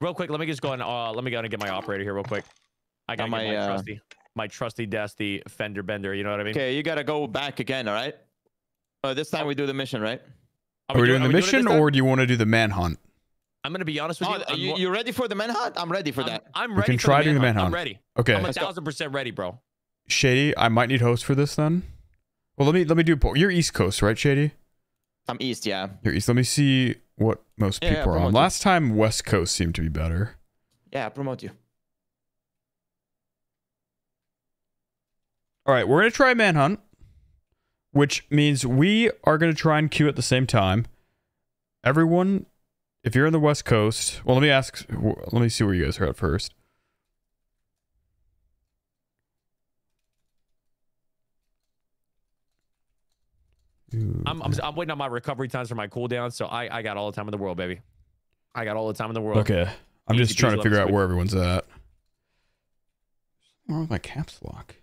Real quick, let me just go and uh, let me go and get my operator here, real quick. I got Got my, my, my uh, trusty, my trusty Dusty fender bender. You know what I mean? Okay, you gotta go back again, all right? Uh, this time we do the mission, right? Are Are we do- doing the are mission time? or do you want to do the manhunt? I'm gonna be honest with Oh, you. I'm, you, more- you ready for the manhunt? I'm ready for I'm, that. I'm We ready. can for try the doing the manhunt. I'm ready. Okay. I'm a thousand percent ready, bro. Shady, I might need host for this then. Well, let me let me do. You're East Coast, right, Shady? I'm east, yeah. You're East. Let me see what most Yeah, yeah, people are on. you. Last time West Coast seemed to be better. Yeah, promote you. All right, we're gonna try manhunt, which means we are gonna try and queue at the same time. Everyone, if you're in the West Coast, well, let me ask. Let me see where you guys are at first. I'm, I'm I'm waiting on my recovery times for my cooldown, so I I got all the time in the world, baby. I got all the time in the world. Okay, I'm Easy just trying to figure out where everyone's at. What's wrong with my caps lock?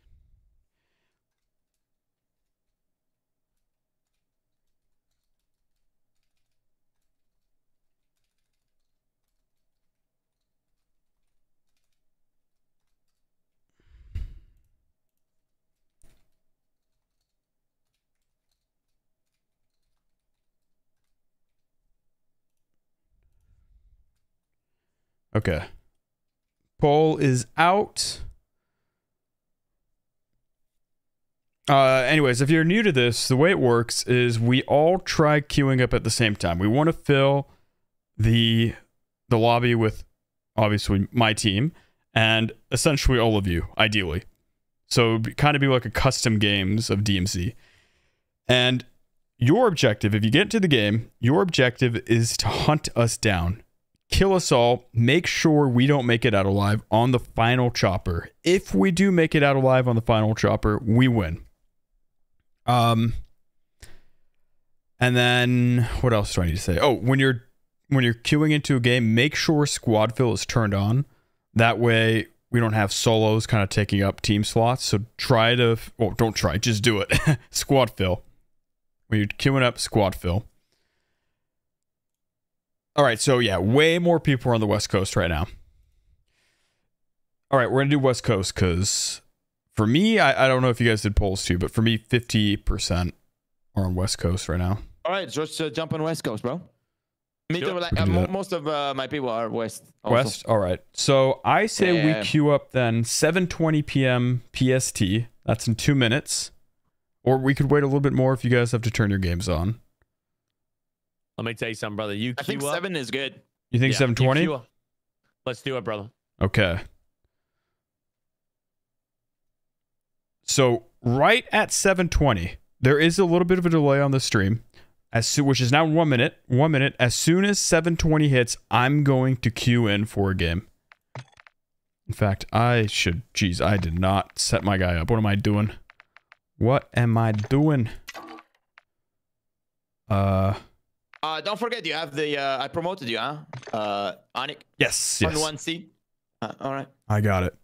Okay. Poll is out. Uh, anyways, if you're new to this, the way it works is we all try queuing up at the same time. We want to fill the the lobby with obviously my team and essentially all of you, ideally. So kind of be like a custom games of DMZ. And your objective, if you get into the game, your objective is to hunt us down kill us all, make sure we don't make it out alive on the final chopper. If we do make it out alive on the final chopper, we win. Um and then what else do I need to say? Oh, when you're when you're queuing into a game, make sure squad fill is turned on. That way we don't have solos kind of taking up team slots. So try to well, don't try, just do it. squad fill. When you're queuing up squad fill. All right, so yeah, way more people are on the West Coast right now. All right, we're gonna do West Coast because for me, I, I don't know if you guys did polls too, but for me, fifty percent are on West Coast right now. All right, just uh, jump on West Coast, bro. Me Sure. too. Like, uh, can do mo- that. most of uh, my people are West. also. West. All right. So I say Yeah. we queue up then 7:20 p.m. PST. That's in two minutes, or we could wait a little bit more if you guys have to turn your games on. Let me tell you something, brother. You I think up. seven is good. You think Yeah, you 7:20? Let's do it, brother. Okay. So right at 7:20, there is a little bit of a delay on the stream. as soon, which is now one minute, one minute. As soon as 720 hits, I'm going to queue in for a game. In fact, I should. Geez, I did not set my guy up. What am I doing? What am I doing? Uh, Uh, don't forget you have the. Uh, I promoted you, huh? Uh, Onic. yes, On yes. one seat. Uh, all right. I got it.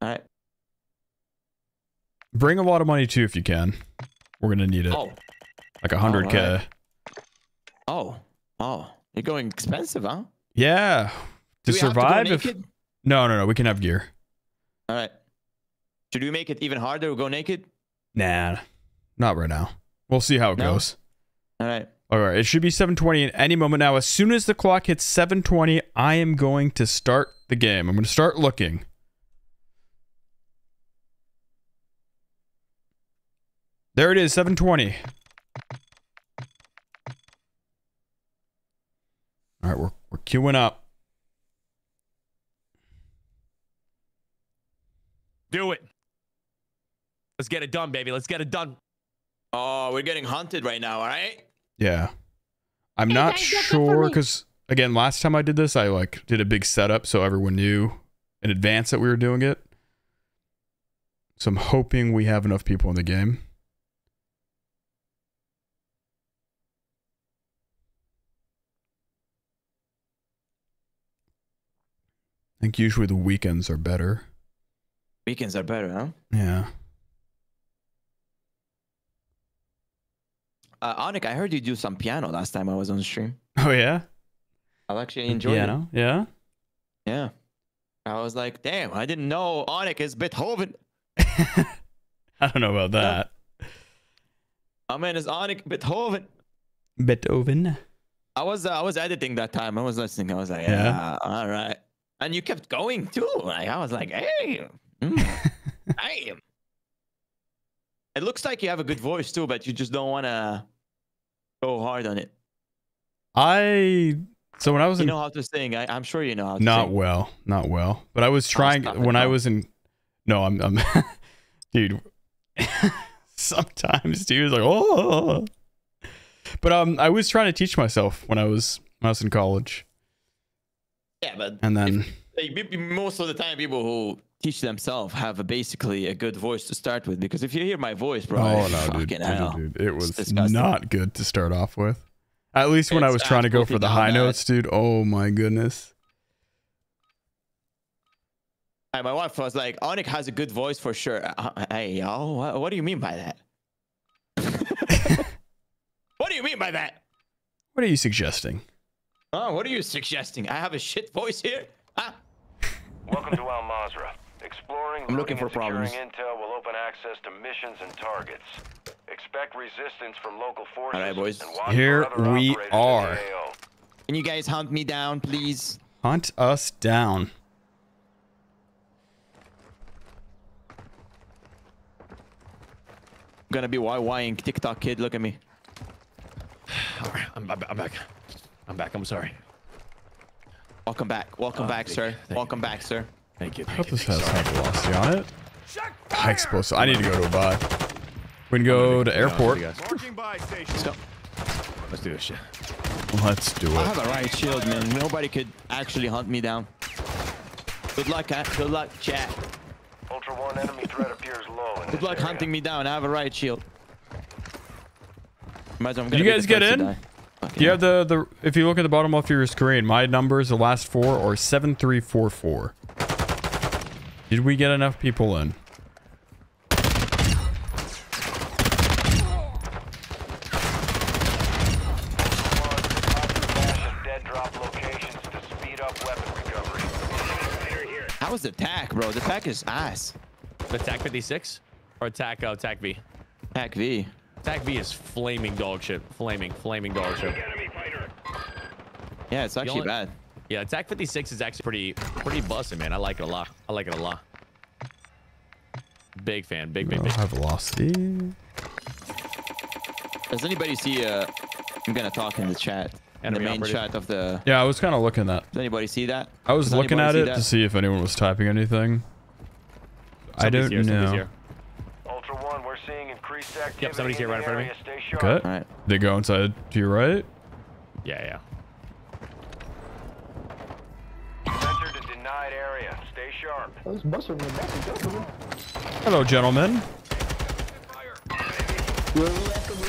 All right. Bring a lot of money too if you can. We're gonna need it. Oh. Like a hundred k. Oh. Oh. You're going expensive, huh? Yeah. To we have to survive, if no, no, no, we can have gear. All right. Should we make it even harder to go naked? Nah, not right now. We'll see how it No? goes. All right. All right, it should be 7:20 in any moment now. As soon as the clock hits 7:20, I am going to start the game. I'm going to start looking. There it is, 7:20. All right, we're we're queuing up. Do it. Let's get it done, baby. Let's get it done. Oh, we're getting hunted right now. All right. Yeah. I'm not sure because again, last time I did this, I like did a big setup so everyone knew in advance that we were doing it. So I'm hoping we have enough people in the game. I think usually the weekends are better. Weekends are better, huh? Yeah. Uh, Onic, I heard you do some piano last time I was on stream. Oh yeah. I actually enjoyed Piano. Yeah. it. Yeah. I was like, damn, I didn't know Onic is Beethoven. I don't know about that. My man is Onic Beethoven. Beethoven. I was uh, I was editing that time. I was listening. I was like, Yeah. yeah, all right. And you kept going too. Like I was like, hey, mm, hey. It looks like you have a good voice too, but you just don't want to go hard on it. I so when I was You in know how to sing. I, I'm sure you know how to not sing. well, not well. But I was trying when I was in. No, I'm, I'm dude. sometimes, dude, it's like oh. But um, I was trying to teach myself when I was when I was in college, Yeah, but and then like, be- be- most of the time, people who teach themselves have a, basically a good voice to start with. Because if you hear my voice, bro, oh no, fucking dude, dude, hell. dude, dude, it was not good to start off with. At least when I was trying to go for the high not notes, dude. Oh my goodness. And my wife was like, Onic has a good voice for sure. Uh, hey, yo, what, what do you mean by that? what do you mean by that? What are you suggesting? Oh, what are you suggesting? I have a shit voice here? Huh? Welcome to Al Mazrah. Exploring, I'm looking for problems. intel will open access to missions and targets. Expect resistance from local forces. All right, boys. Here we operators in the are. Can you guys hunt me down, please? Hunt us down. I'm gonna be YYing TikTok kid. Look at me. All right, I'm, I'm, I'm back. I'm back. I'm sorry. Welcome back. Welcome Oh, back, thank sir. thank Welcome back, sir. Thank you. I Thank hope you. this has high velocity on it. High explosive. I need to go to a buy. We can go to airport. Marching by station. Let's go. Let's do this shit. Let's do it. I have a riot shield, man. Nobody could actually hunt me down. Good luck, huh? Good luck, chat. Ultra One enemy threat appears low. In Good luck area. hunting me down. I have a riot shield. Imagine I'm you gonna be guys get first to in? die. You have the, the if you look at the bottom left of your screen, my numbers, the last four or 7344. Did we get enough people in? Dead drop locations to speed up weapon recovery. How was the attack, bro? The attack is ass. Attack 56 or attack uh, attack V. Attack V. Attack V is flaming dog shit. Flaming, flaming dog shit. Yeah, it's actually only- bad. Yeah, attack 56 is actually pretty pretty busted, man. I like it a lot. I like it a lot. Big fan. Big, big, big. high velocity. Does anybody see? Uh, I'm gonna talk in the chat. In the main operative. chat of the. Yeah, I was kind of looking at. That. Does anybody see that? I was Does looking at it that? to see if anyone was typing anything. I don't here, know. Ultra One, we're seeing increased activity Yep, somebody's here in right in front of me. area. Stay sharp. Okay. All right. They go inside to your right. Yeah, yeah. Denied area. Stay sharp. Those buster me, buster, buster. Hello, gentlemen.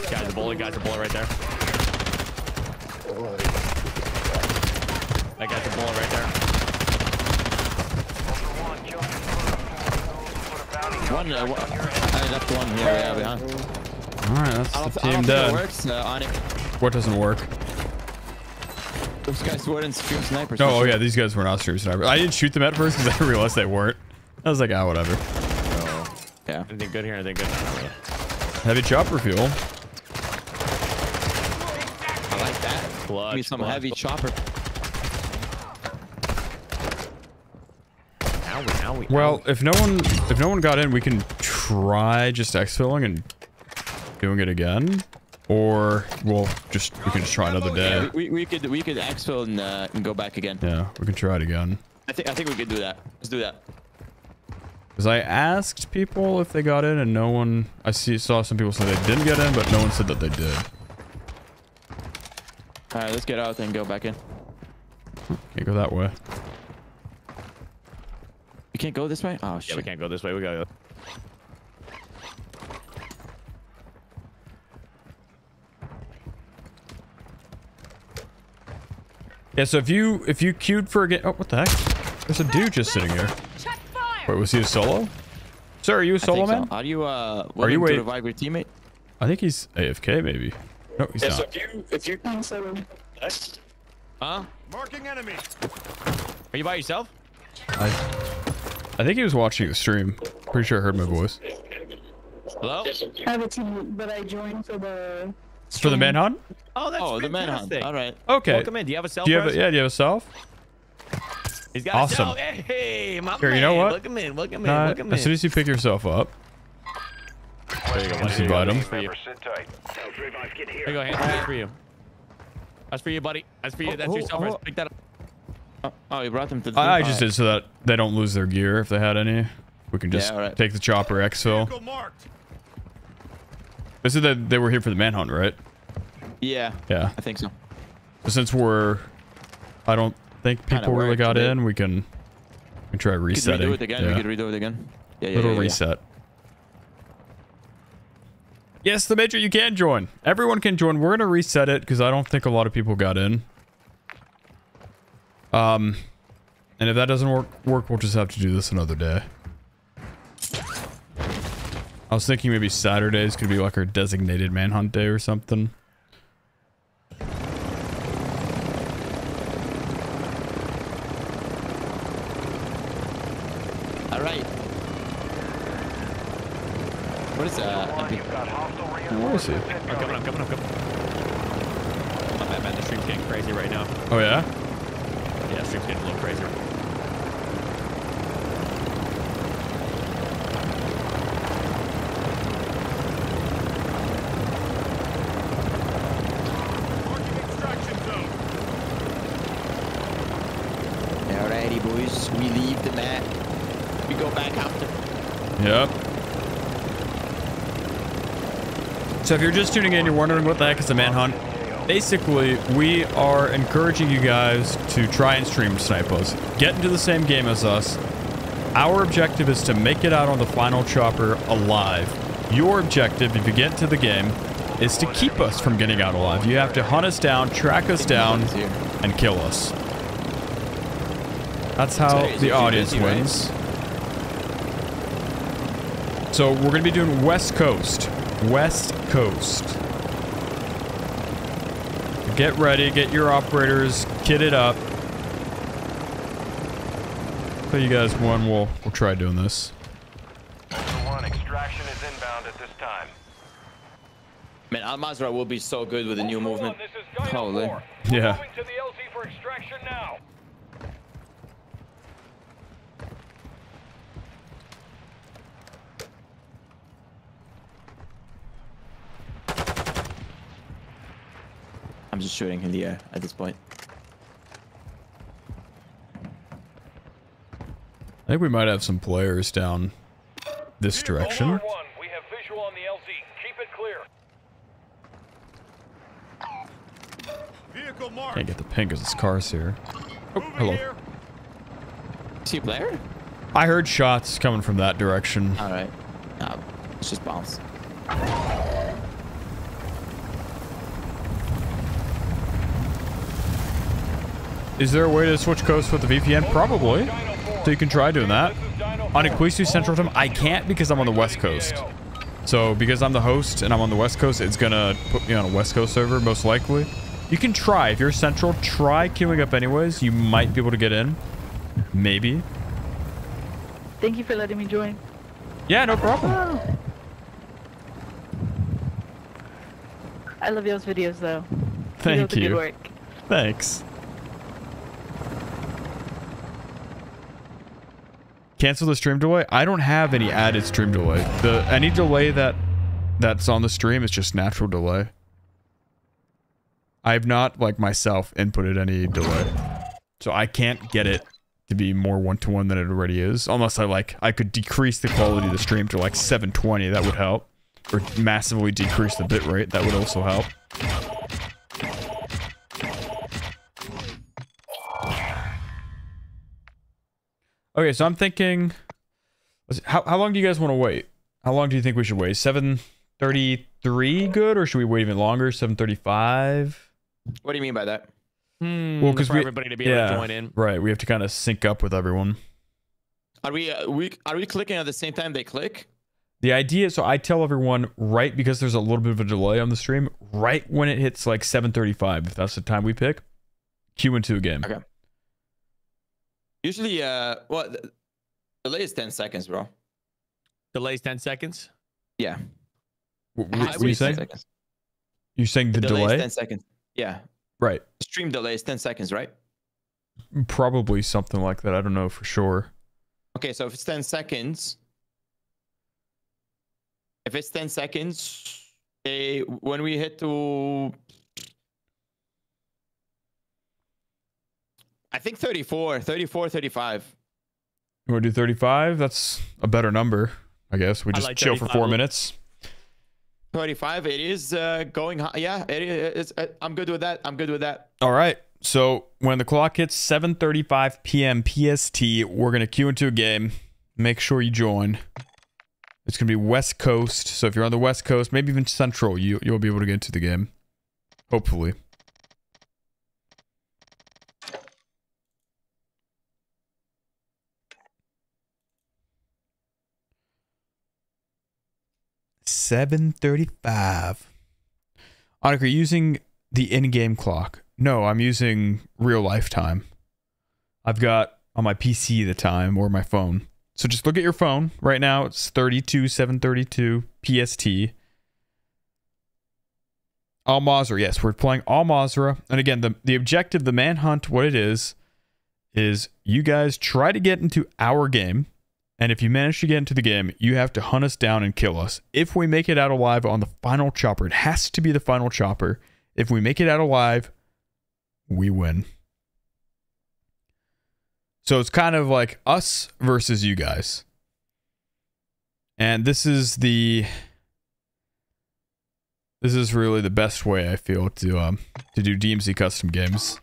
Guys, a bullet. Guys, a bullet right there. That guy's a bullet right there. One, uh, one, I left one here. Yeah, behind. All right, that's the team don't think it dead. works. Uh, on it. What doesn't work? Those guys weren't stream snipers. No, oh yeah, these guys were not stream sniper. I didn't shoot them at first because I realized they weren't. I was like, ah, whatever. Yeah. Anything good here? Anything good? No. Heavy chopper fuel. I like that. Clutch, Give me some clutch. heavy chopper. Now we, now we. Well, if no one if no one got in, we can try just exfilling and doing it again, or we'll just we can just try another day. We, we could we could exfil and, uh, and go back again. Yeah, we can try it again. I think I think we could do that. Let's do that. Because I asked people if they got in, and no one. I see saw some people say they didn't get in, but no one said that they did. All right, let's get out and go back in. Can't go that way. You can't go this way. Oh shit. Yeah, we can't go this way. We gotta go. Yeah, so if you if you queued for a game, oh what the heck? There's a dude just sitting here. Wait, was he a solo? Sir, are you a solo think so. man? Are you uh Are you willing to wait- revive your teammate? I think he's AFK maybe. No, he's not. So if you if you Huh? Marking enemy. Are you by yourself? I, I think he was watching the stream. Pretty sure I heard my voice. Hello? I have a team, but I joined for the. For the manhunt? Oh, that's Oh, the manhunt. fantastic. All right. Okay. Welcome in. Do you have a cell? Do you have a, Bros? yeah? Do you have a self? He's got Awesome. a cell. Hey, my Here, man. you know what? Welcome in. Welcome in. Uh, welcome as soon as you pick yourself up, There you go. just invite him. For you. Member, sit tight. There you go. Hands that's for you. That's for you, buddy. That's for you. That's Oh, your cell. oh, Pick that up. Oh, oh, you brought them to the. I, I just did so that they don't lose their gear if they had any. We can just Yeah, alright. take the chopper exfil. This is that they were here for the manhunt, right? Yeah, Yeah. I think so. But since we're, I don't think people really got in. We can, we can try We could resetting. redo it again. Yeah. We could redo it again. Yeah, yeah, Little yeah, yeah. reset. Yes, the major, you can join. Everyone can join. We're gonna reset it because I don't think a lot of people got in. Um, and if that doesn't work, work, we'll just have to do this another day. I was thinking maybe Saturdays could be like our designated manhunt day or something. All right. What is uh, that? One, you've got hostile Where is he? I'm coming. I'm coming. I'm coming. Oh, man, man, the stream's getting crazy right now. Oh yeah. Yeah, stream's getting a little crazy. Marking extraction zone. Alrighty, boys. We leave the map. We go back after. Yep. So if you're just tuning in, you're wondering what the heck is a manhunt. Basically, we are encouraging you guys to try and stream snipe us. Get into the same game as us. Our objective is to make it out on the final chopper alive. Your objective, if you get to the game, is to keep us from getting out alive. You have to hunt us down, track us down, and kill us. That's how the audience wins. So we're going to be doing West Coast. West Coast. Get ready, get your operators kitted up. Tell you guys when we'll we'll try doing this. One, extraction is inbound at this time. Man, Al Mazrah will be so good with the new movement. One, this is Dino Holy. 4. We're Yeah. I'm just shooting in the air at this point. I think we might have some players down this direction. Can't get the ping because it's cars here. Oh, hello. Two player? I heard shots coming from that direction. All right. Uh, it's just bombs. Is there a way to switch coast with the VPN? Probably. So you can try doing that. On Ikuisu Central Time, I can't because I'm on the West Coast. So because I'm the host and I'm on the West Coast, it's gonna put me on a West Coast server most likely. You can try. If you're Central, try queuing up anyways. You might be able to get in. Maybe. Thank you for letting me join. Yeah, no problem. Oh. I love y'all's videos though. Thank you. Good work. Thanks. Cancel the stream delay? I don't have any added stream delay. The any delay that that's on the stream is just natural delay. I've not like myself inputted any delay. So I can't get it to be more one-to-one than it already is. Unless I like I could decrease the quality of the stream to like 720, that would help. Or massively decrease the bitrate, that would also help. Okay, so I'm thinking, how, how long do you guys want to wait? How long do you think we should wait? 733 good, or should we wait even longer? 735? What do you mean by that? Hmm, Well, because we everybody to be able to join in. Right, we have to kind of sync up with everyone. Are we, uh, we are we clicking at the same time they click? The idea, so I tell everyone right because there's a little bit of a delay on the stream, right when it hits like 7:35, if that's the time we pick, queue into a game. Okay. Usually, uh, well, the delay is 10 seconds, bro. Delays 10 seconds? Yeah. What, what are you saying? seconds. You saying the delay? delay? is 10 seconds. Yeah. Right. Stream delay is 10 seconds, right? Probably something like that. I don't know for sure. Okay, so if it's 10 seconds, if it's 10 seconds, they, when we hit to, I think 34, 34, 35. You want to do 35? That's a better number, I guess. We just like chill for four minutes. 35, it is uh, going high. Yeah, it is. uh, I'm good with that. I'm good with that. All right. So when the clock hits 7:35 p.m. PST, we're gonna queue into a game. Make sure you join. It's gonna be West Coast. So if you're on the West Coast, maybe even Central, you you'll be able to get into the game. Hopefully. Seven thirty-five. Annika, are using the in-game clock? No, I'm using real life time. I've got on my PC the time or my phone. So just look at your phone. Right now it's 32 732 PST. Al Mazrah, yes, we're playing Al Mazrah. And again, the, the objective, the manhunt, what it is, is you guys try to get into our game. And if you manage to get into the game, you have to hunt us down and kill us. If we make it out alive on the final chopper, it has to be the final chopper. If we make it out alive, we win. So it's kind of like us versus you guys. And this is the this is really the best way I feel to um to do DMZ custom games.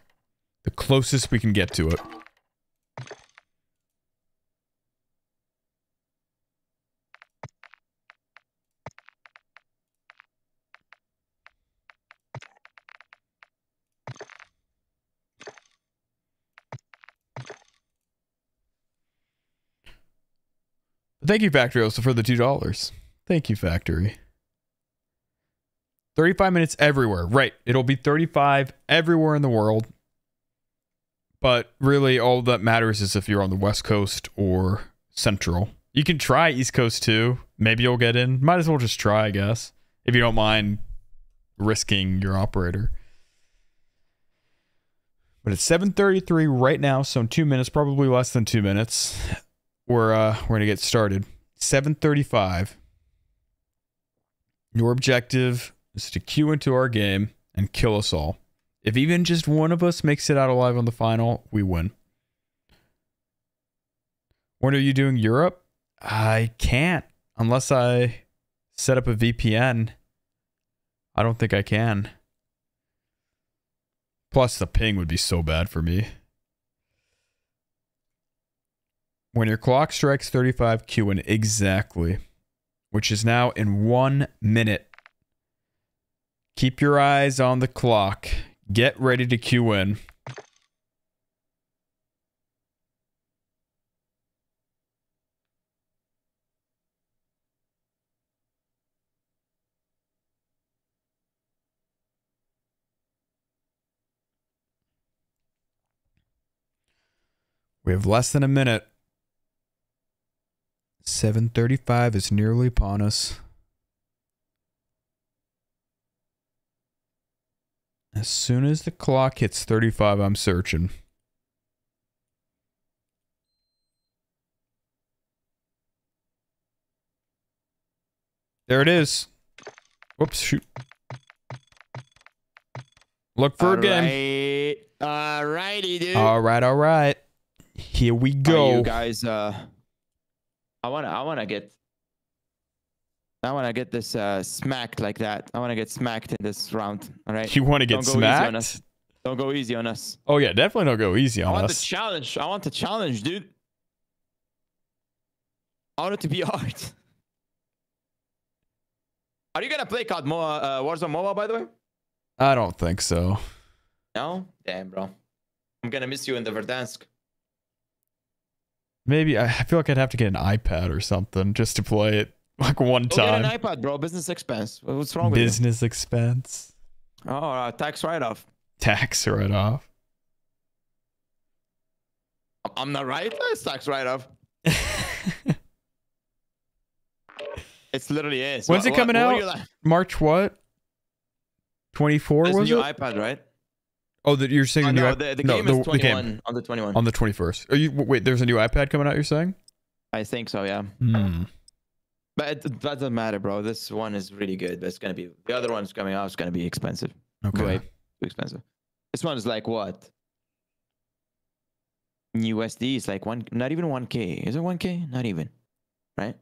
The closest we can get to it. Thank you, Factory, also for the two dollars. Thank you, Factory. 35 minutes everywhere. Right. It'll be 35 everywhere in the world. But really, all that matters is if you're on the West Coast or Central. You can try East Coast too. Maybe you'll get in. Might as well just try, I guess. If you don't mind risking your operator. But it's 7:33 right now, so in 2 minutes, probably less than 2 minutes, we're uh we're to get started. 7:35. Your objective is to queue into our game and kill us all. If even just one of us makes it out alive on the final, we win. When are you doing Europe? I can't unless I set up a VPN. I don't think I can. Plus, the ping would be so bad for me. When your clock strikes 35 Q in exactly, which is now in one minute, keep your eyes on the clock. Get ready to queue in. We have less than a minute. 7:35 is nearly upon us. As soon as the clock hits 35, I'm searching. There it is. Whoops, shoot. Look for a game. Alrighty, dude. All right, all right. Here we Are go. you guys, uh, I wanna, I wanna get, I wanna get this uh smacked like that. I wanna get smacked in this round. All right. You wanna get Don't go easy on smacked? us. Don't go easy on us. Oh yeah, definitely don't go easy on us. I want us. the challenge. I want the challenge, dude. I want it to be hard. Are you gonna play COD Mo- uh, Warzone Mobile, by the way? I don't think so. No? Damn, bro. I'm gonna miss you in the Verdansk. Maybe I feel like I'd have to get an iPad or something just to play it like one Go time. get an iPad, bro. Business expense. What's wrong with Business expense. Oh, uh, tax write-off. tax write off. I'm- not right. It's tax write-off. It's literally is. When's What- it coming what- what out? you like- March what? Twenty four There's a was new it? iPad, right? Oh, that you're saying Oh, a no, iP- the, the no, game the, is the 21 game on the 21. on the twenty first. Are you wait? There's a new iPad coming out. You're saying? I think so, yeah. Hmm. But it, that doesn't matter, bro. This one is really good, but it's gonna be the other one's coming out. It's gonna be expensive. Okay. Way too expensive. This one is like what? USD is like one, not even one k. Is it one k? Not even, right?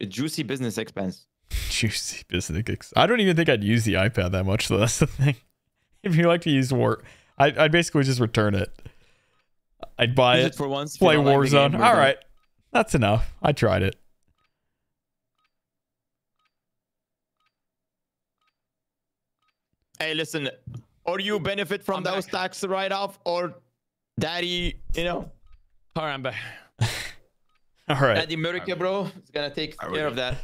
A juicy business expense. Juicy business. I don't even think I'd use the iPad that much. Though that's the thing. If you like to use War, I I'd basically just return it. I'd buy Use it, it for once, play don't like Warzone. game, we're All done. right, that's enough. I tried it. Hey, listen, or you benefit from those tax write-off, or daddy, you know, All right, I'm back. All right, daddy America, bro, is gonna take care of that.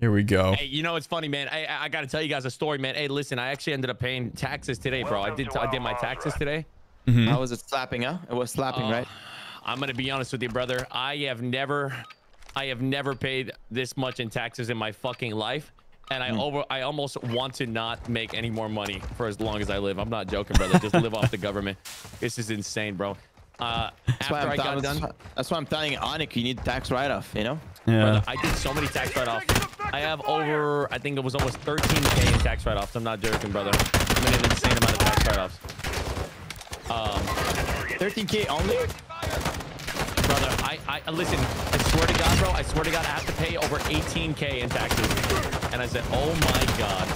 Here we go. Hey, you know it's funny, man. I I- I gotta tell you guys a story, man. Hey, listen, I actually ended up paying taxes today, bro. I did I did my taxes today. Mhm. How was it slapping, huh? It was slapping, Uh, right? I'm gonna be honest with you, brother. I have never, I have never paid this much in taxes in my fucking life, and I over, I almost want to not make any more money for as long as I live. I'm not joking, brother. Just live off the government. This is insane, bro. Uh, That's after why I'm I got telling, done, that's why I'm telling Onic you need tax write-off, you know? Yeah. brother, I did so many tax write-offs. I have over, I think it was almost 13k in tax write-offs. I'm not joking, brother. I'm in an insane amount of tax write-offs. Um, 13k only? brother, I, I listen. I swear to God, bro. I swear to God, I have to pay over 18k in taxes. And I said, oh my God.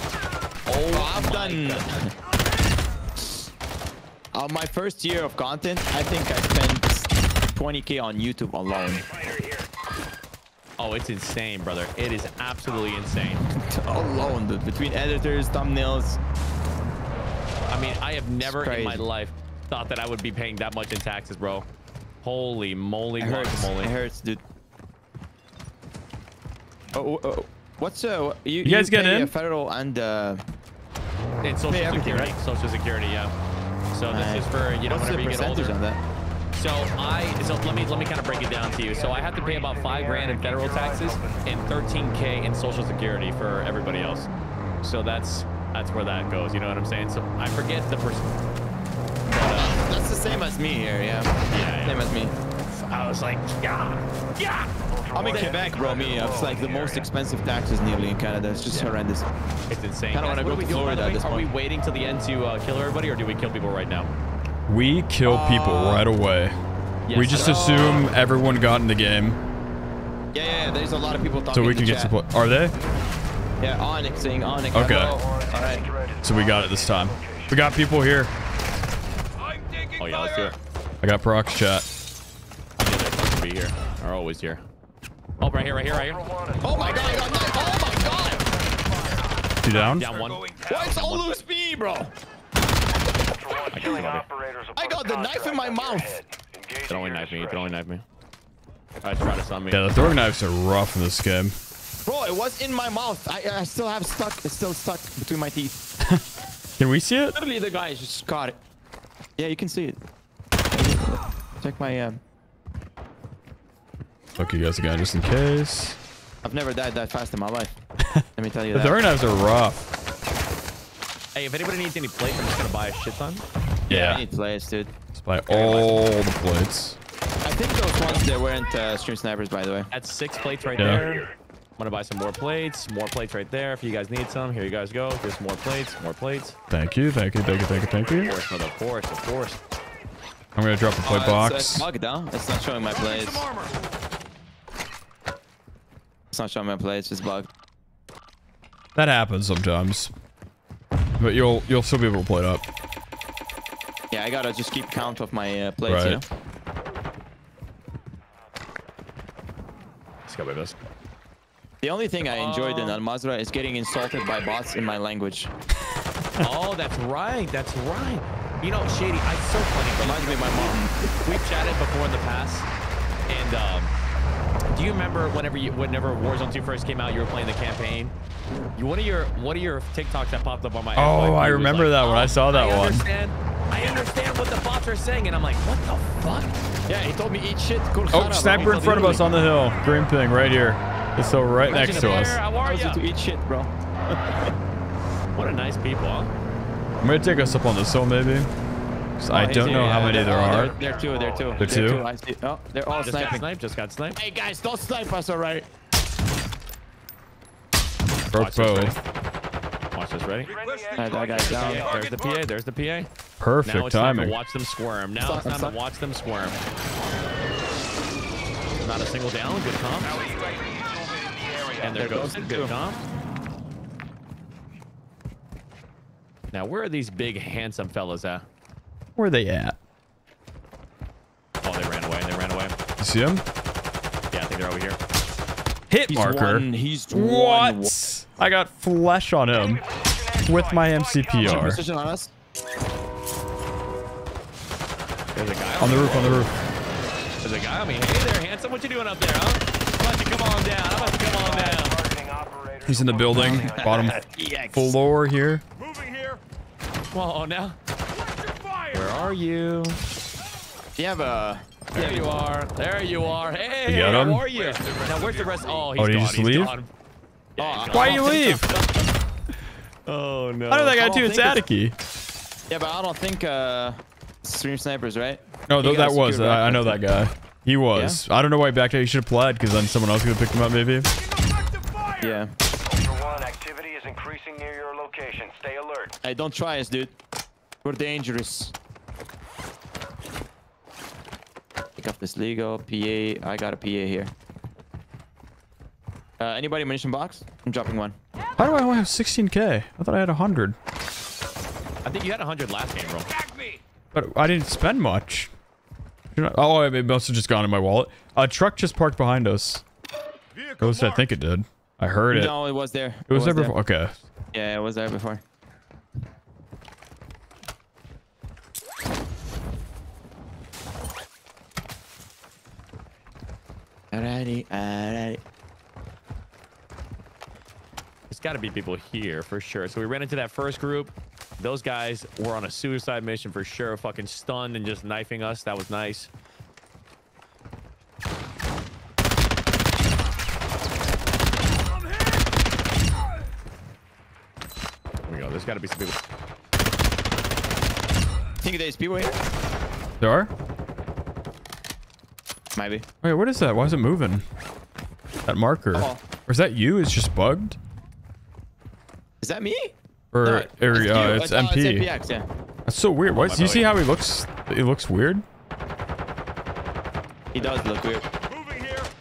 Oh, I've my done. God. Uh, my first year of content, I think I spent 20k on YouTube alone. Oh, it's insane, brother. It is absolutely insane. alone, dude. Between editors, thumbnails. I mean, I have never in my life thought that I would be paying that much in taxes, bro. Holy moly, It hurts. It hurts, dude. Oh, oh, oh, what's uh? You, You guys get pay, in? uh, federal and uh. It's Social Security. right? Social Security, yeah. So this Nice. is for you know What's whenever the you get percentage older. on that? So I so let me let me kind of break it down to you. So I have to pay about five grand in federal taxes and 13k in Social Security for everybody else. So that's that's where that goes. You know what I'm saying? So I forget the percent. That's the same as me here, yeah. Yeah, Same as me. I was like, yeah, yeah. I'm in Quebec, bro. Me, it's like the most expensive taxes nearly in Canada. It's just horrendous. It's insane. Kinda Guys, wanna go to Florida at this Are we waiting till the end to uh, kill everybody, or do we kill people right now? We kill people Uh, right away. we just sir. assume everyone got in the game, Yeah, yeah, yeah. There's a lot of people talking. so we can get support. Are they? Yeah, Onyx saying Onyx. Okay. Hello. All right. So we got it this time. We got people here. Oh yeah, let's do it. I got prox chat. Be here. They're always here. Oh, right here, right here, right here. Oh my god! I got knife. Oh my god! You down? Down one. Why it's all loose speed, bro? I got, I got the knife in my mouth. You can only knife me. You can only knife me. I try to stun me. Yeah, the throwing knives are rough in this game. Bro, it was in my mouth. I, I still have stuck. It's still stuck between my teeth. Can we see it? Literally, the guy just caught it. Yeah, you can see it. Check my. Um, Fuck you guys again, just in case. I've never died that fast in my life. Let me tell you The that. throwing knives are rough. Hey, if anybody needs any plates, I'm just gonna buy a shit ton. Yeah. I need plays, dude. Let's buy all the plates. I think those ones they weren't uh, stream snipers, by the way. That's six plates right Yeah. there. I'm gonna buy some more plates. More plates right there. If you guys need some, here you guys go. There's more plates. More plates. Thank you, thank you, thank you, thank you, thank Of you. course, brother. Of course, of course. I'm gonna drop a plate Uh, box. it's bugged down. It's not showing my plays. It's not showing my plays. It's bugged. That happens sometimes. But you'll you'll still be able to play it up. Yeah, I gotta just keep count of my uh, plays. You know? Right. Let's go with this. The only thing I enjoyed in Al Mazrah is getting insulted by bots in my language. oh, that's right. That's right. You know, Shady, I so funny. Reminds me of my mom. We've chatted before in the past, and um, do you remember whenever you, whenever Warzone 2 first came out, you were playing the campaign? You, one of your one of your TikToks that popped up on my Oh, I remember like, that when I oh, saw that I one. Understand, I understand what the bots are saying, and I'm like, what the fuck? Yeah, he told me eat shit. Oh, sniper in front of us on the hill. Green thing right here. It's so right next to us. How are you? to eat shit, bro. What a nice people, huh? I'm gonna take us up on this hill maybe. 'Cause oh, I Oh, he's don't here, know how many they're- there oh, are. They're, they're two. They're two. They're two? I see. Oh, they're all Just got sniping. sniped. Just got sniped. Hey guys, don't snipe us, alright? Broke Watch this, bow. ready? Watch this, ready? Alright, that guy's down. There's the PA. There's the PA. Perfect now it's time to watch them squirm. Now Stop, it's time stop. to watch them squirm. Not a single down. Good comp. And there There goes. goes Good comp. Now, where are these big, handsome fellas at? Where are they at? Oh, they ran away. They ran away. You see them? Yeah, I think they're over here. Hit He's marker. one, he's what? one. I got flesh on him with my MCPR. Precision on us. There's a guy On the roof, on the roof. There's a guy on me. Hey there, handsome. What you doing up there, huh? I'm about to come on down. I'm about to come on down. He's in the building, bottom floor here. Come on now. Where are you? You have a. There you are. There you are. Hey, You got how him? are you? Now, where's the rest? Oh, he's Oh, did he gone. just he's leave? gone. Yeah, he's Why gone. you leave? Oh, no. How did that I guy don't do think it's- Staticky? Yeah, but I don't think uh, stream snipers, right? No, He though, that was. secure I, I know that guy. He was. I don't know why he backed out. He should have pled because then someone else could have picked him up maybe. Yeah. Ultra One, activity is increasing near your location. Stay alert. Hey, don't try us, dude. We're dangerous. Pick up this Lego PA. I got a PA here. Uh, anybody munition box? I'm dropping one. How do I only have 16k? I thought I had 100. I think you had 100 last game, bro. But I didn't spend much. Should Oh, it must have just gone in my wallet. A truck just parked behind us. At least I think it did. I heard it. No, it was there. It was there before. Okay. Yeah, it was there before. Alrighty, alrighty. There's got to be people here for sure. So we ran into that first group. Those guys were on a suicide mission for sure. Fucking stunned and just knifing us. That was nice. There we go. There's got to be some people. Think there's people here? There are? Maybe. Wait, what is that? Why is it moving? That marker. Oh. Or is that you? It's just bugged? Is that me? Or, No, or it's uh, you. it's oh, MP. It's MPX, yeah. That's so weird. Why? my Do you see how he looks? He looks weird. He does look weird.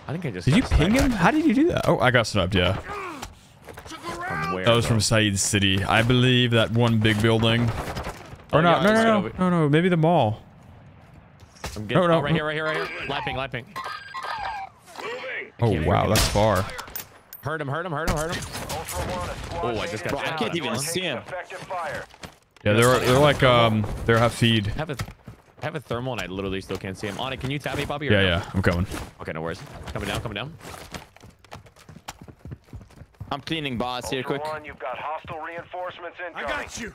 I think I just. Did you ping sniped him? How did you do that? Oh, I got sniped. Yeah. From where? That was though? from Sa'id City. I believe that one big building. Oh, Or not? yeah, no, no, no, no, no. Maybe the mall. I'm getting, No, no, oh, right no. here, right here, right here. Lapping, lapping. Oh wow, hear that's far. Heard him, heard him, heard him, heard him. Oh, I just got Bro, I can't even see him. Yeah, they're they're like um they're half feed. I have a, I have a thermal and I literally still can't see him. On it, can you tap me, Bobby? or Yeah, no? yeah. I'm coming. Okay, no worries. Coming down, coming down. I'm cleaning boss here quick. One, you've got hostile reinforcements incoming. you.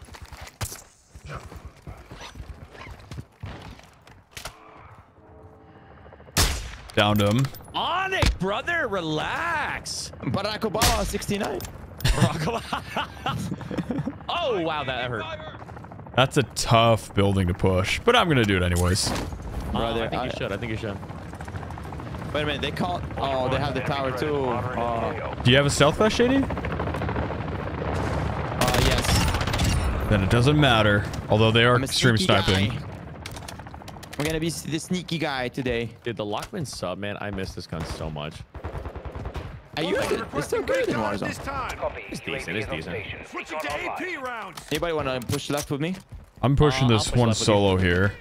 Downed him. On it, brother. Relax. Barack Obama 69. Barack Obama. oh, wow, that hurt. That's a tough building to push, but I'm gonna do it anyways. Brother, Oh, I think I- you should. I think you should. Wait a minute, they call. Oh, they have the tower too. Oh, Do you have a stealth vest, Shady? uh, yes. Then it doesn't matter. Although they are extreme sneaky sniping. guy. I'm gonna be the sneaky guy today. Dude, the Lachmann sub, man, I miss this gun so much. Are you good? It's still good in Warzone. It's decent, it's decent. Switch it to AP rounds. Anybody wanna push left with me? I'm pushing Uh, this push one left with you. solo here.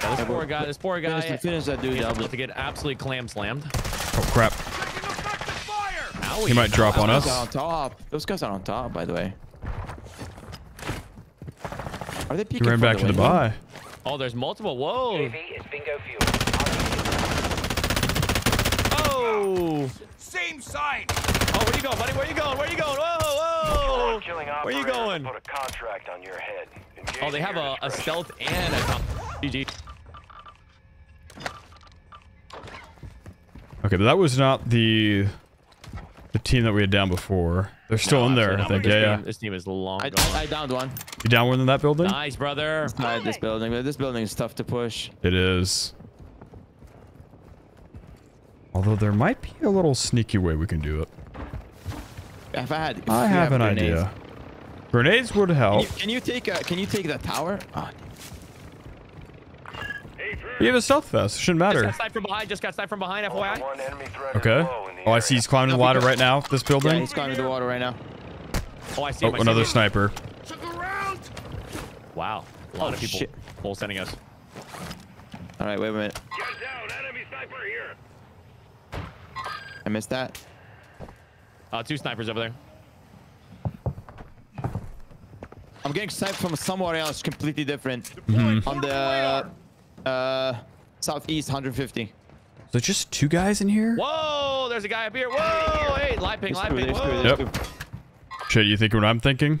Yeah, this poor guy, this poor guy. Finish, finish that dude. He's about to get absolutely clam slammed. Oh crap. Owie. He might drop on us. on top. Those guys are on top, by the way. Are they peeking? He ran from back to the buy. Oh, there's multiple. Whoa. is bingo fuel. Oh. Same side. Oh, where you going, buddy? Where you going? Where you going? Whoa, whoa. Where you going? Put a contract on your head. Engage Oh, they have a, a stealth and a comp. GG. Okay, but that was not the the team that we had down before. They're still in there, I think. Yeah, yeah. team, This team is long I, gone. I, I downed one. You down one in that building? Nice, brother. Inside this building, but this building is tough to push. It is. Although there might be a little sneaky way we can do it. If I had, if I you have an grenades. idea. Grenades would Can help. you, can you take? Uh, can you take that tower? Ah, You have a stealth vest. Shouldn't Just matter. got sniped from behind. Just got sniped from behind, FYI. One enemy Okay. is low in the Oh, I see he's climbing the ladder right now. This yeah, building. he's climbing the water right now. Oh, I see Oh, him. I see another him. sniper. Wow. A lot Oh, of people shit. full sending us. All right, wait a minute. Get down. Enemy sniper here. I missed that. Uh, two snipers over there. I'm getting sniped from somewhere else, completely different. Mm-hmm. On the uh, southeast, 150. So just two guys in here? Whoa, there's a guy up here. Whoa, hey, light ping, There's light two, ping. there's two, Yep. two. Shit, you think what I'm thinking?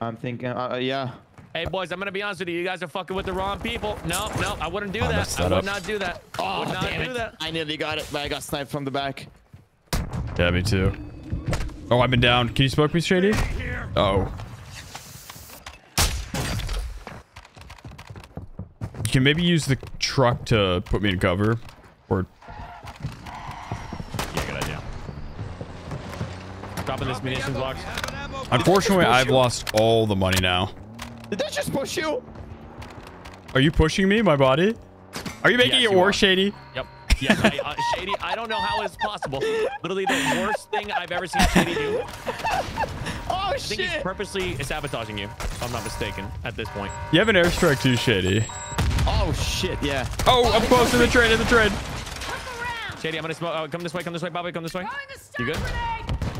I'm thinking, uh, uh, yeah. Hey, boys, I'm going to be honest with you. You guys are fucking with the wrong people. No, no, I wouldn't do I that. messed I would up. not do that. I Oh, would not damn do it. that. I nearly got it, but I got sniped from the back. Yeah, me too. Oh, I've been down. Can you smoke me, Shady? Oh. Can maybe use the truck to put me in cover. Or Yeah, good idea. Dropping this munitions box. unfortunately, I've lost all the money now. Did that just push you? Are you pushing me, my body? Are you making Yes, it you worse, are. Shady? Yep. Yeah, I, uh, Shady, I don't know how it's possible. Literally the worst thing I've ever seen Shady do. Oh, I think he's purposely sabotaging you, if I'm not mistaken, at this point. You have an airstrike too, Shady. Oh, shit, yeah. Oh, I'm close to the train, in the train. Shady, I'm gonna smoke. Oh, come this way, come this way, Bobby, come this way. You good?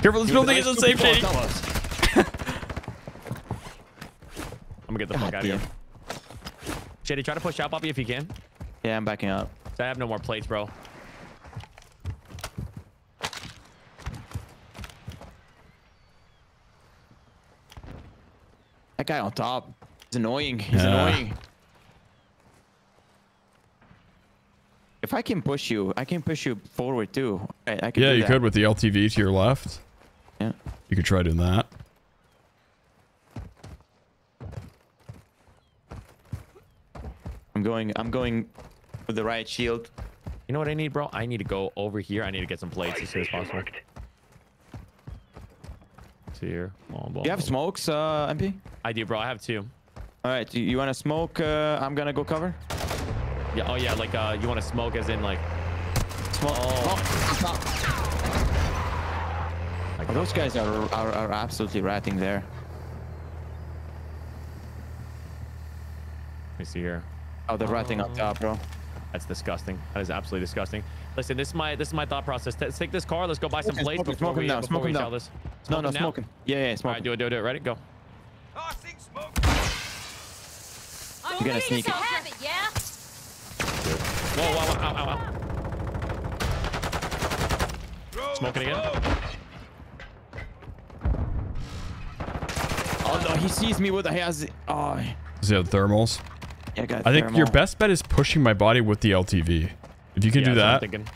Careful, this building isn't two safe, people Shady. top of us. I'm gonna get the fuck God out of here. damn. Shady, try to push out, Bobby, if you can. Yeah, I'm backing up. I have no more plates, bro. That guy on top. He's annoying. He's Yeah. annoying. If I can push you, I can push you forward too. I can Yeah, you that. could with the LTV to your left. Yeah. You could try doing that. I'm going. I'm going with the right shield. You know what I need, bro? I need to go over here. I need to get some plates as soon as possible. See here. Oh, You have smokes, uh, MP? I do, bro. I have two. All right. You, you want to smoke? Uh, I'm gonna go cover. Yeah. Oh, yeah. Like, uh, you want to smoke as in like. Smoke. Oh. Oh, on. Oh, those guys are, are are absolutely ratting there. Let me see here. Oh, they're ratting up top, bro. That's disgusting. That is absolutely disgusting. Listen, this is my this is my thought process. Let's take this car. Let's go buy some Okay, plates smoke him, before smoke him we, down, smoke him sell down. this. No, no, him now? smoke. Yeah, yeah, smoking. smoke right, him. do it, do it, do it. Ready? Go. I'm You're gonna sneak this a it. yeah? Whoa, whoa, whoa, ow, ow, ow. Smoking again. Oh no, he sees me with a he has. Oh, Does he have thermals? yeah, I got. I think your best bet is pushing my body with the LTV. If you can Yeah, do that's what I'm that, thinking.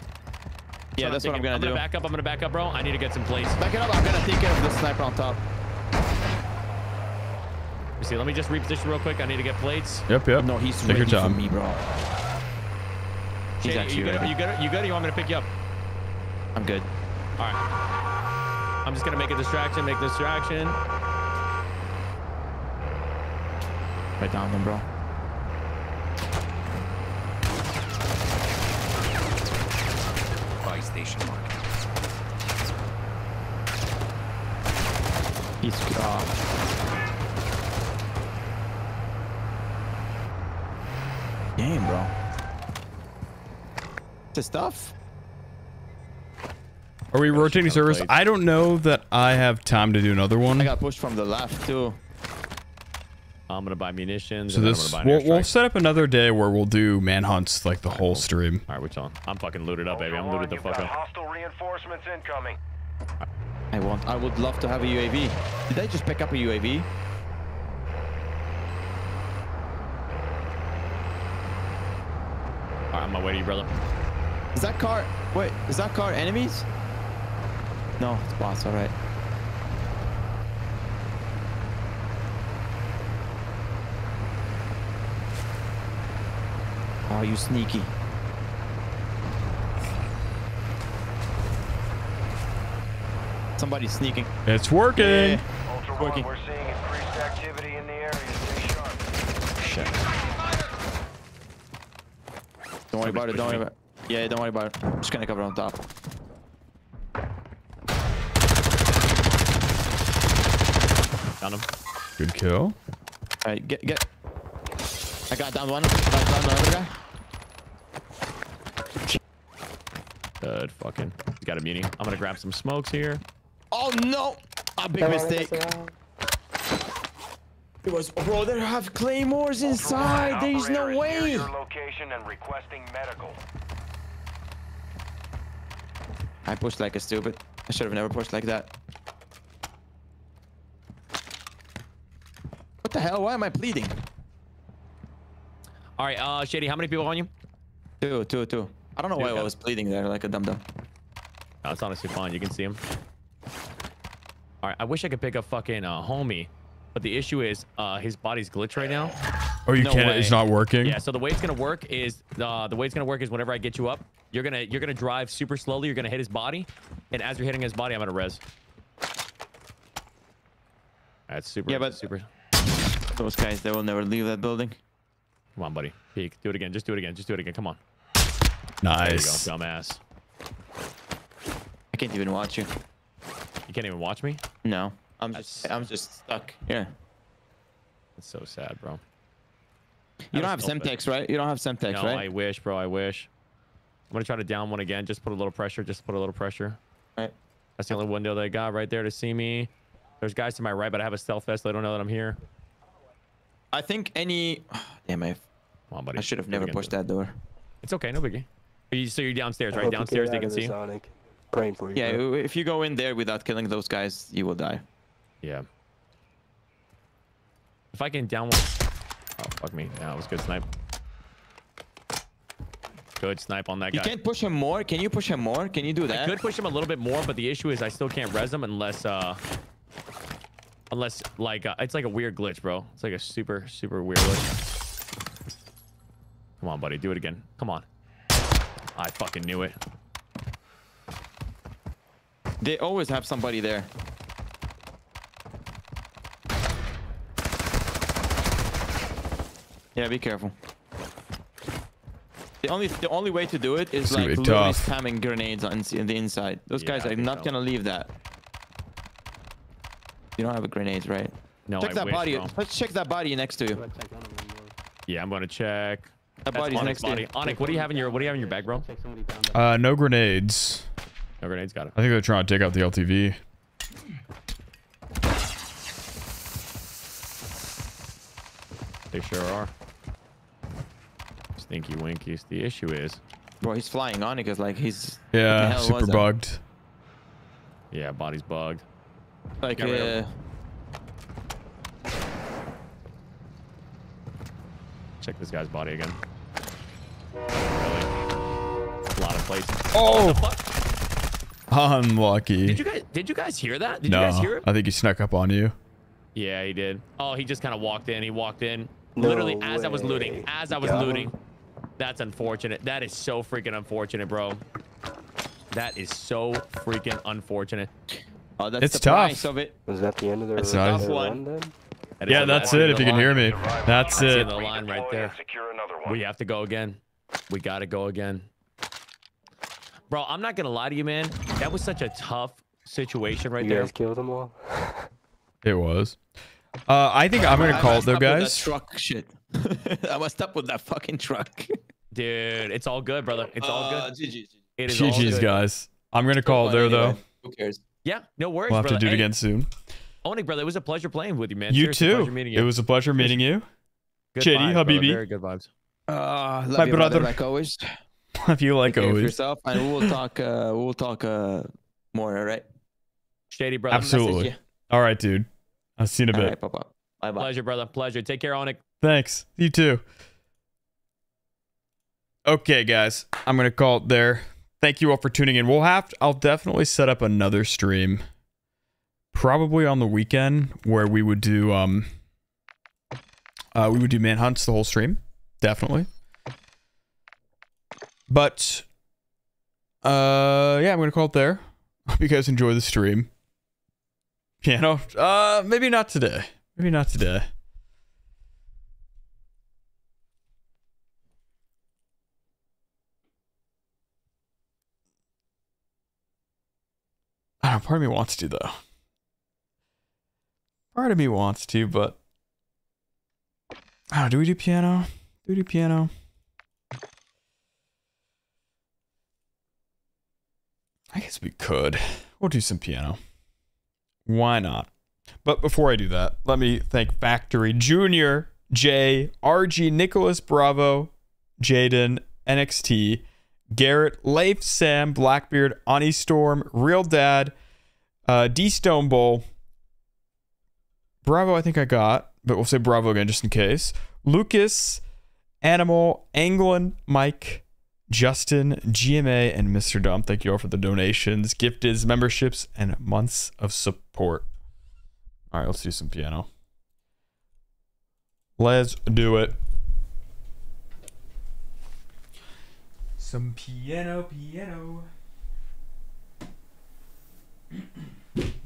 Yeah, that's what I'm gonna I'm do. gonna back up. I'm gonna back up, bro. I need to get some plates. Back it up. I'm gonna take care of the sniper on top. Let me see. Let me just reposition real quick. I need to get plates. yep, yep. No, he's Take ready your for me, bro. He's Shady, actually you good? ready. You good? You good? You want me to pick you up? I'm good. All right. I'm just gonna make a distraction. Make a distraction. Right down them, bro. Buy station mark. He's. Uh, Damn, bro. The stuff. Are we rotating some servers? I don't know that I have time to do another one. I got pushed from the left too. I'm gonna buy munitions. So and this I'm gonna buy we'll, we'll set up another day where we'll do manhunts like the whole stream. All right, which on? I'm fucking looted up, baby. I'm Ultra looted the One, fuck you've got up. Hostile reinforcements incoming. I want. I would love to have a UAV. Did I just pick up a UAV? All right, I'm on my way to you, brother. Is that car? Wait, is that car enemies? No, it's boss. All right. Oh, you sneaky. Somebody's sneaking. It's working. Yeah. Ultra Working. One, we're seeing increased activity in the area. Stay sharp. Shit. Don't worry about it. Don't worry about it. Yeah, don't worry about it. I'm just gonna cover on top. Found him. Good kill. All right, get get. I got down one. Got down another guy. Good fucking. Got a muni. I'm gonna grab some smokes here. Oh no! A big mistake. It was, bro. They have claymores inside. There's no Operator is near way. Your location and requesting medical. I pushed like a stupid. I should have never pushed like that. What the hell? Why am I bleeding? All right, uh, Shady, how many people on you? Two, two, two. I don't know Two, why I was bleeding there like a dum dum. No, it's honestly fine. You can see him. All right, I wish I could pick up fucking uh, homie, but the issue is uh, his body's glitched right now. Oh, you No can't. way. It's not working. Yeah, so the way it's gonna work is uh, the way it's gonna work is whenever I get you up, you're gonna you're gonna drive super slowly. You're gonna hit his body, and as you're hitting his body, I'm gonna res. That's super. Yeah, but- super. Those guys, they will never leave that building. Come on, buddy. Peek. Do it again. Just do it again. Just do it again. Come on. Nice. There you go, dumbass. I can't even watch you. You can't even watch me. No, I'm just, I'm just stuck. Yeah. That's so sad, bro. You don't have was. Semtex, right? You don't have Semtex, no, right? I wish, bro. I wish. I'm gonna try to down one again. Just put a little pressure. Just put a little pressure. Right. That's the only window they got right there to see me. There's guys to my right, but I have a stealth vest. So They don't know that I'm here. I think any. Damn, I, Come on, buddy. I should have never pushed that door. It's okay. No biggie. You, so you're downstairs, right? Downstairs, they can see. Sonic. Praying for you. Yeah, bro. if you go in there without killing those guys, you will die. Yeah. If I can down one. Oh, fuck me. Yeah, that was good snipe. Good snipe on that guy. You can't push him more. Can you push him more? Can you do that? I could push him a little bit more, but the issue is I still can't res him unless, uh, unless like uh, it's like a weird glitch, bro. It's like a super super weird glitch. Come on, buddy, do it again. Come on. I fucking knew it. They always have somebody there. Yeah, be careful. The only the only way to do it is It's like be literally tough. spamming grenades on in the inside. Those Yeah, guys are not so. gonna leave that. You don't have a grenade, right? No, check I that wish, body. bro. Let's check that body next to you. Yeah, I'm gonna check. That That's body's Onyx next to body. you. Onyx, what do you have in your what do you have in your bag, bro? Uh, no grenades. No grenades, got it. I think they're trying to take out the LTV. They sure are. Stinky winkies. The issue is, Bro, he's flying on it, because like he's. Yeah, super was that? bugged. yeah, body's bugged. Like Get rid uh, Check this guy's body again. Really? A lot of places. Oh! what the fuck? Unlucky. Did you guys did you guys hear that? Did no, you guys hear it? I think he snuck up on you. Yeah, he did. Oh, he just kind of walked in. He walked in literally as I was looting. As I was looting. That's unfortunate. That is so freaking unfortunate, bro. That is so freaking unfortunate. oh, that's It's the tough. price of it. Was that the end of the That's a run tough one. then? That is Yeah, that's it. If you can hear me, that's That's it. the line right there. and secure another one. We have to go again. We got to go again. Bro, I'm not going to lie to you, man. That was such a tough situation right You there. guys killed them all? It was. Uh, I think I'm gonna I call it though, up with that guys. Truck shit. I messed up with that fucking truck. Dude, it's all good, brother. It's all Uh, good. GG. It is GG's, guys. I'm gonna call it there though. Who cares? Yeah, no worries, We'll have to do it Hey, again soon. Onic, brother, it was a pleasure playing with you, man. You Seriously, too. meeting you. It was a pleasure meeting you. Good Chitty, vibes, brother. Habibi. Very good vibes. Uh, love My you, brother, brother. like always. If you like Take care of always. yourself, and we will talk. Uh, we will talk uh, more. All right. Shady, brother. Absolutely. All right, dude. I'll see you in a All bit. right, Bye bye. Pleasure, brother. Pleasure. Take care, Onic. Thanks. You too. Okay, guys. I'm gonna call it there. Thank you all for tuning in. We'll have to, I'll definitely set up another stream. Probably on the weekend where we would do um uh we would do manhunts the whole stream. Definitely. But uh yeah, I'm gonna call it there. Hope you guys enjoy the stream. Piano. Uh maybe not today. Maybe not today. I don't know, part of me wants to though. Part of me wants to, but know, do we do piano? Do we do piano? I guess we could. We'll do some piano. Why not? But before I do that, let me thank Factory Junior, J, RG, Nicholas Bravo, Jaden, NXT, Garrett, Leif, Sam, Blackbeard, Ani Storm, Real Dad, uh, D Stone Bowl. Bravo, I think I got, but we'll say Bravo again just in case. Lucas, Animal, Anglin, Mike, Justin, GMA, and Mr. Dumb. Thank you all for the donations, gifteds, memberships, and months of support. All right, let's do some piano. Let's do it. Some piano, piano.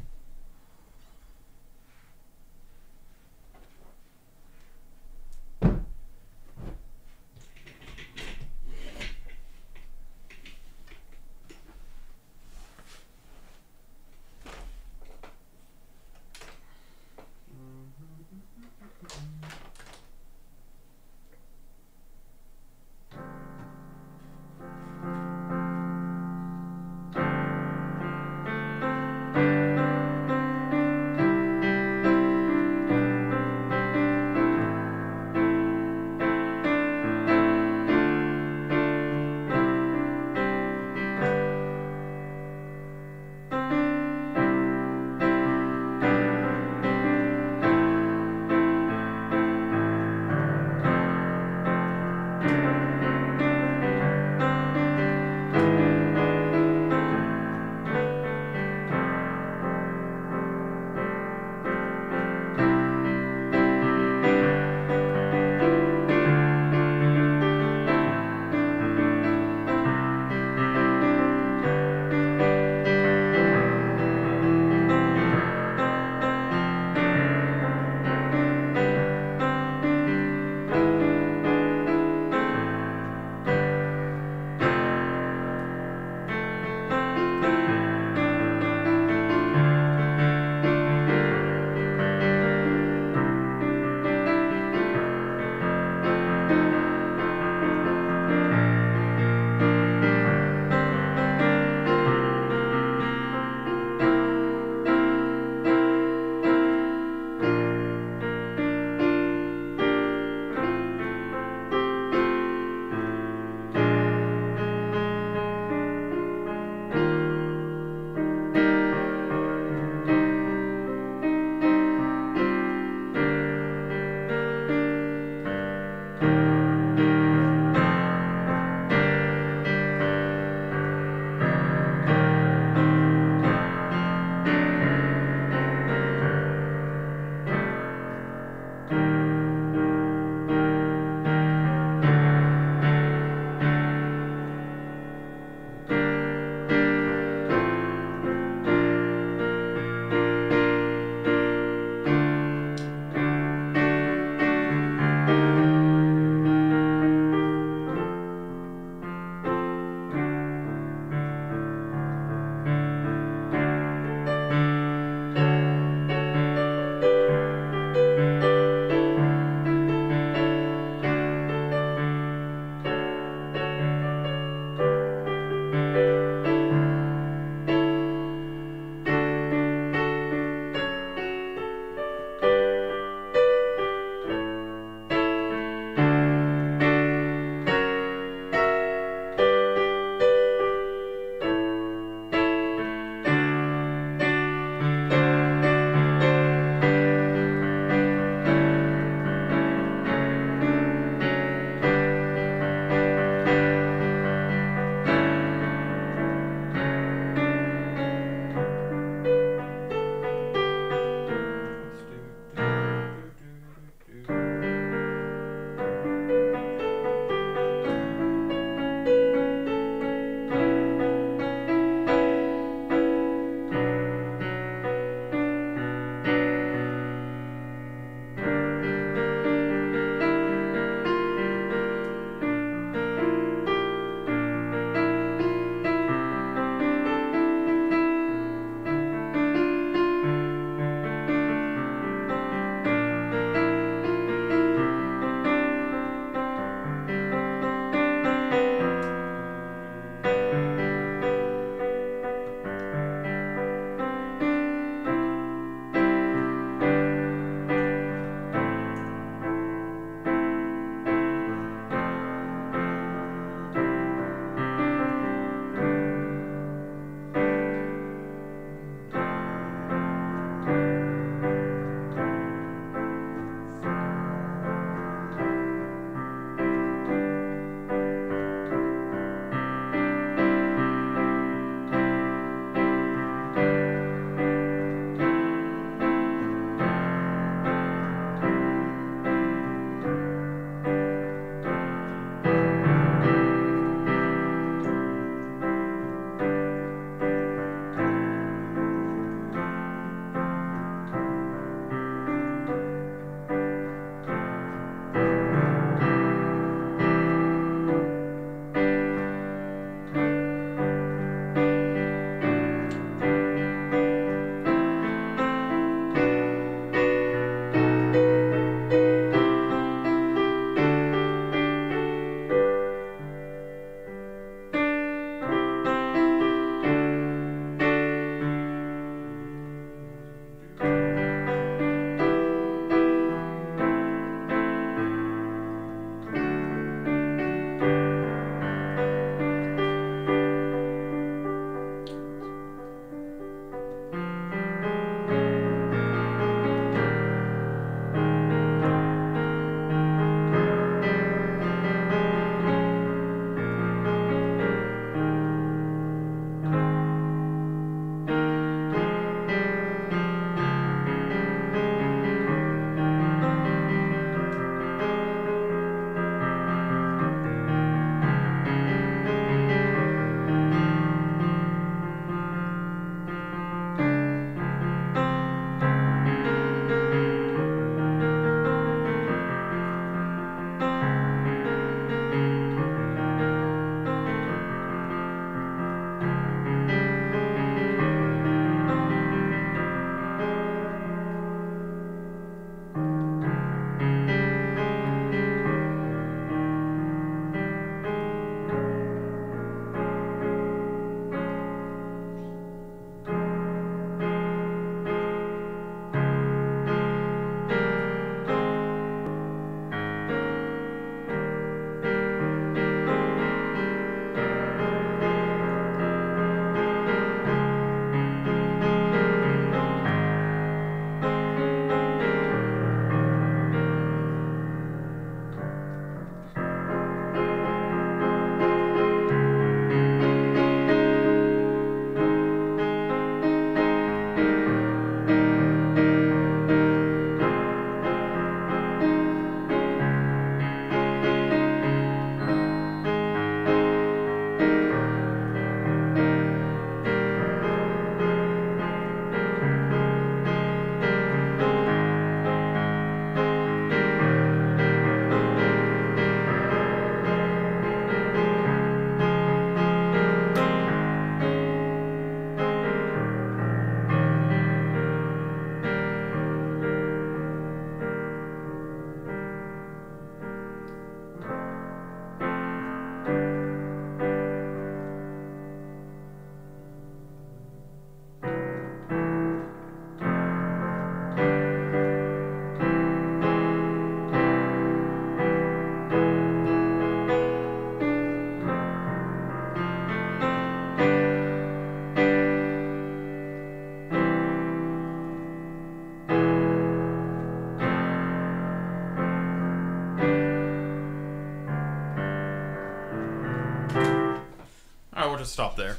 just stop there.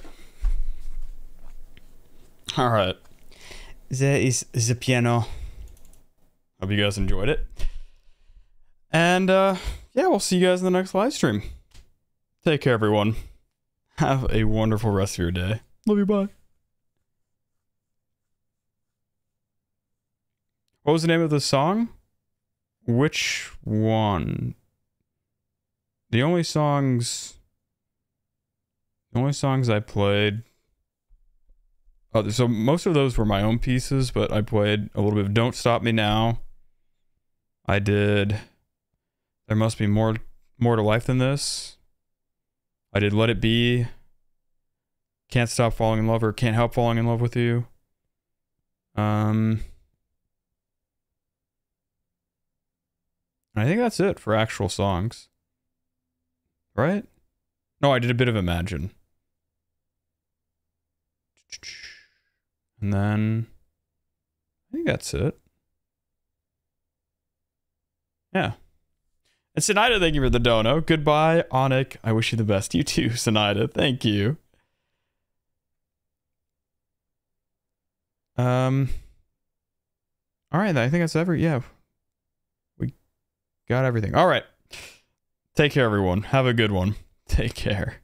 All right. There is the piano. Hope you guys enjoyed it. And uh yeah, we'll see you guys in the next live stream. Take care, everyone. Have a wonderful rest of your day. Love you. Bye. What was the name of the song? Which one? The only songs. The only songs I played. Oh, so most of those were my own pieces, but I played a little bit of "Don't Stop Me Now." I did. There must be more, more to life than this. I did "Let It Be." Can't stop falling in love or can't help falling in love with you. Um. I think that's it for actual songs. Right? No, I did a bit of Imagine. And then I think that's it. Yeah. And Sinida, thank you for the dono. Goodbye, Onic. I wish you the best. You too, Sinida. Thank you. Um. All right, I think that's every. Yeah, we got everything. All right. Take care, everyone. Have a good one. Take care.